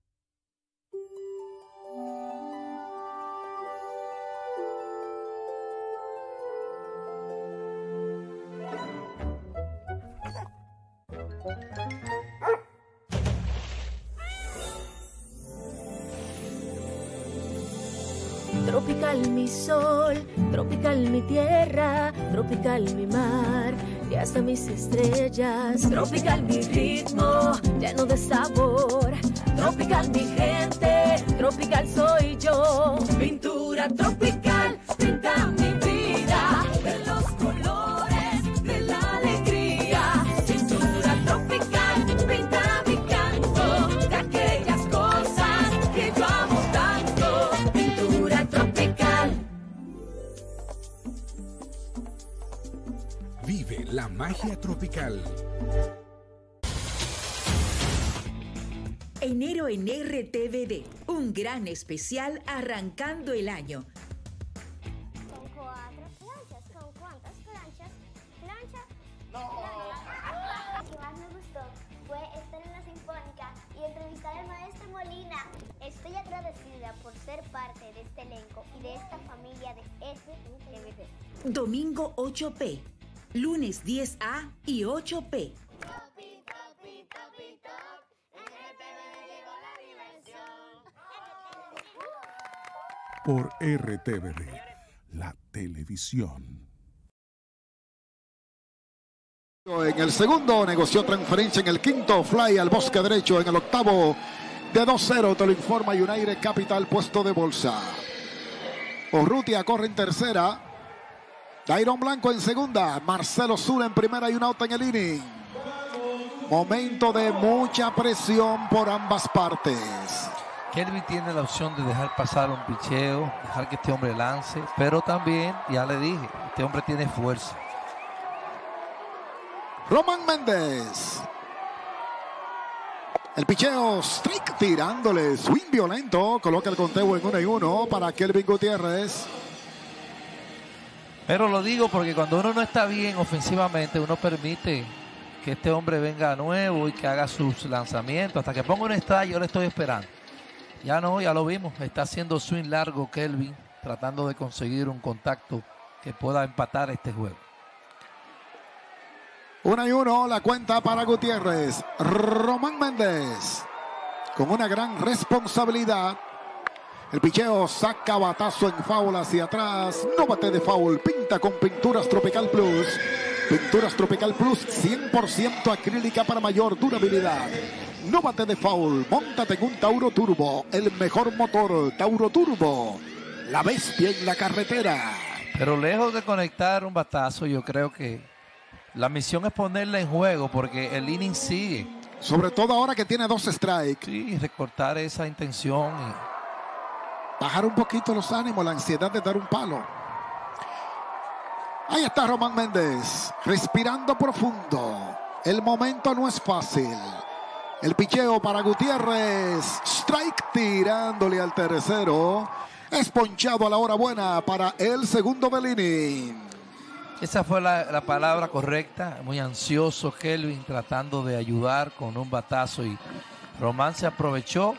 Tropical mi sol, tropical mi tierra, tropical mi mar y hasta mis estrellas. Tropical mi ritmo, lleno de sabor. Tropical mi gente, tropical soy yo. Pintura tropical, pinta magia tropical. Enero en RTVD, un gran especial arrancando el año. Con cuatro planchas. ¿Con cuántas planchas? ¿Plancha? No. Lo que más me gustó fue estar en la Sinfónica y entrevistar al maestro Molina. Estoy agradecida por ser parte de este elenco y de esta familia de domingo 8P, lunes 10A y 8P. Por RTVD, la televisión. En el segundo negoció transferencia en el quinto fly al bosque derecho en el octavo de 2-0 te lo informa United Capital puesto de bolsa. Urrutia corre en tercera. Dairon Blanco en segunda. Marcelo Zul en primera y un out en el inning. Momento de mucha presión por ambas partes. Kelvin tiene la opción de dejar pasar un picheo, dejar que este hombre lance, pero también, ya le dije, este hombre tiene fuerza. Román Méndez. El picheo strike tirándole swing violento. Coloca el conteo en uno y uno para Kelvin Gutiérrez. Pero lo digo porque cuando uno no está bien ofensivamente, uno permite que este hombre venga nuevo y que haga sus lanzamientos. Hasta que ponga un strike, yo le estoy esperando. Ya no, ya lo vimos. Está haciendo swing largo Kelvin, tratando de conseguir un contacto que pueda empatar este juego. Una y uno, la cuenta para Gutiérrez. Román Méndez, con una gran responsabilidad. El picheo saca batazo en foul hacia atrás. No bate de foul. Pinta con Pinturas Tropical Plus. Pinturas Tropical Plus 100% acrílica para mayor durabilidad. No bate de foul. Móntate en un Tauro Turbo. El mejor motor. Tauro Turbo. La bestia en la carretera. Pero lejos de conectar un batazo, yo creo que la misión es ponerla en juego porque el inning sigue. Sobre todo ahora que tiene dos strikes. Sí, recortar esa intención. Bajar un poquito los ánimos, la ansiedad de dar un palo. Ahí está Román Méndez, respirando profundo. El momento no es fácil. El picheo para Gutiérrez. Strike tirándole al tercero. Es ponchado a la hora buena para el segundo inning. Esa fue la, la, palabra correcta. Muy ansioso Kelvin tratando de ayudar con un batazo y Román se aprovechó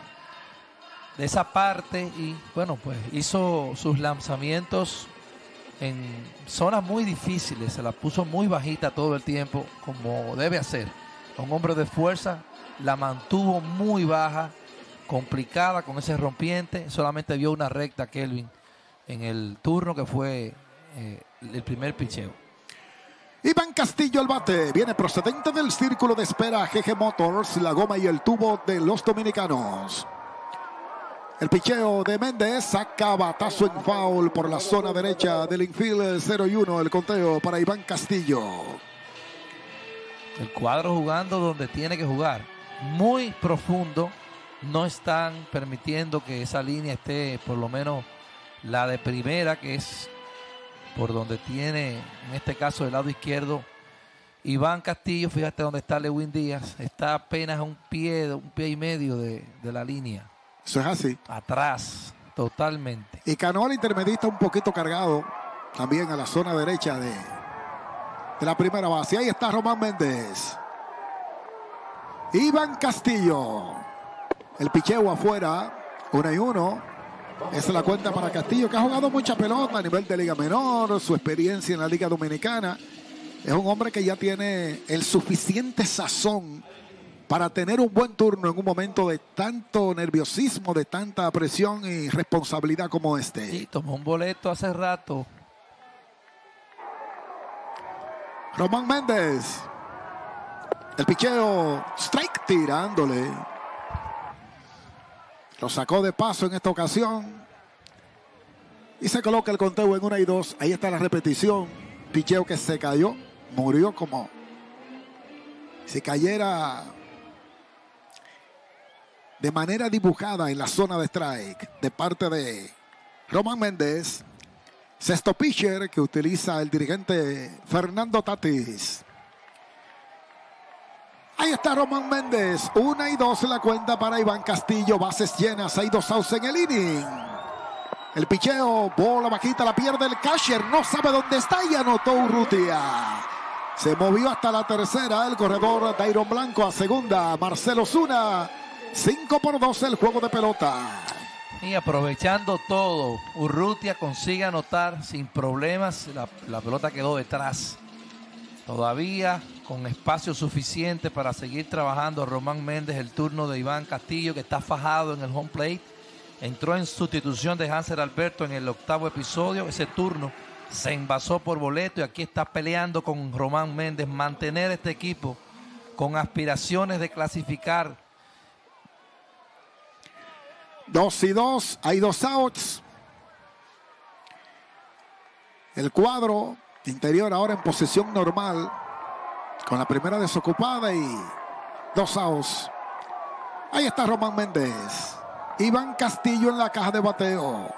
de esa parte y bueno, pues hizo sus lanzamientos en zonas muy difíciles. Se la puso muy bajita todo el tiempo como debe hacer. Un hombre de fuerza la mantuvo muy baja, complicada con ese rompiente. Solamente vio una recta Kelvin en el turno que fue eh, el primer picheo. Iván Castillo al bate, viene procedente del círculo de espera GG Motors, la goma y el tubo de los dominicanos. El picheo de Méndez saca batazo en foul por la zona derecha del infield 0 y 1. El conteo para Iván Castillo. El cuadro jugando donde tiene que jugar. Muy profundo. No están permitiendo que esa línea esté por lo menos la de primera, que es por donde tiene, en este caso, el lado izquierdo, Iván Castillo, fíjate dónde está Lewin Díaz, está apenas a un pie, un pie y medio de, de la línea. Eso es así. Atrás, totalmente. Y Canoa, el intermedista, un poquito cargado, también a la zona derecha de, de la primera base. Ahí está Román Méndez. Iván Castillo. El picheo afuera, uno y uno. Esa es la cuenta para Castillo, que ha jugado mucha pelota a nivel de Liga Menor, su experiencia en la Liga Dominicana. Es un hombre que ya tiene el suficiente sazón para tener un buen turno en un momento de tanto nerviosismo, de tanta presión y responsabilidad como este. Sí, tomó un boleto hace rato. Román Méndez. El picheo, strike tirándole. Lo sacó de paso en esta ocasión. Y se coloca el conteo en una y dos. Ahí está la repetición. Picheo que se cayó. Murió como si cayera de manera dibujada en la zona de strike de parte de Román Méndez. Sexto pitcher que utiliza el dirigente Fernando Tatis. Ahí está Román Méndez. Una y dos en la cuenta para Iván Castillo. Bases llenas. Hay dos outs en el inning. El picheo, bola bajita, la pierde el catcher. No sabe dónde está y anotó Urrutia. Se movió hasta la tercera el corredor Dairon Blanco a segunda. Marcelo Zuna. 5 por 2 el juego de pelota. Y aprovechando todo, Urrutia consigue anotar sin problemas. La, la pelota quedó detrás. Todavía con espacio suficiente para seguir trabajando Román Méndez, el turno de Iván Castillo, que está fajado en el home plate. Entró en sustitución de Hansel Alberto en el octavo episodio. Ese turno se envasó por boleto y aquí está peleando con Román Méndez. Mantener este equipo con aspiraciones de clasificar. Dos y dos, hay dos outs. El cuadro interior ahora en posición normal, con la primera desocupada y dos outs. Ahí está Román Méndez. Iván Castillo en la caja de bateo.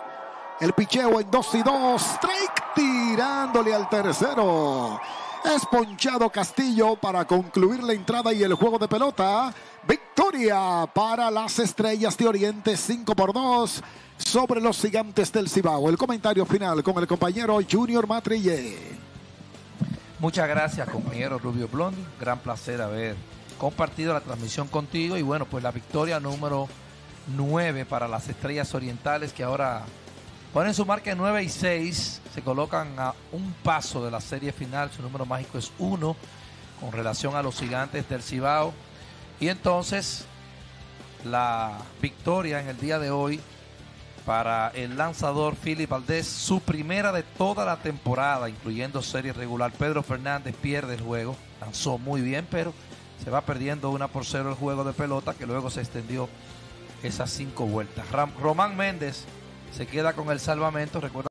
El picheo en 2 y 2. Strike tirándole al tercero. Es ponchado Castillo para concluir la entrada y el juego de pelota. Victoria para las estrellas de Oriente 5 por 2 sobre los gigantes del Cibao. El comentario final con el compañero Junior Matrille. Muchas gracias, compañero Rubio Blondi. Gran placer haber compartido la transmisión contigo. Y bueno, pues la victoria número 9 para las estrellas orientales que ahora ponen su marca en 9 y 6. Se colocan a un paso de la serie final. Su número mágico es 1 con relación a los gigantes del Cibao. Y entonces la victoria en el día de hoy para el lanzador Philip Valdés, su primera de toda la temporada, incluyendo serie regular. Pedro Fernández pierde el juego, lanzó muy bien, pero se va perdiendo una por cero el juego de pelota, que luego se extendió esas cinco vueltas. Román Méndez se queda con el salvamento. Recuerda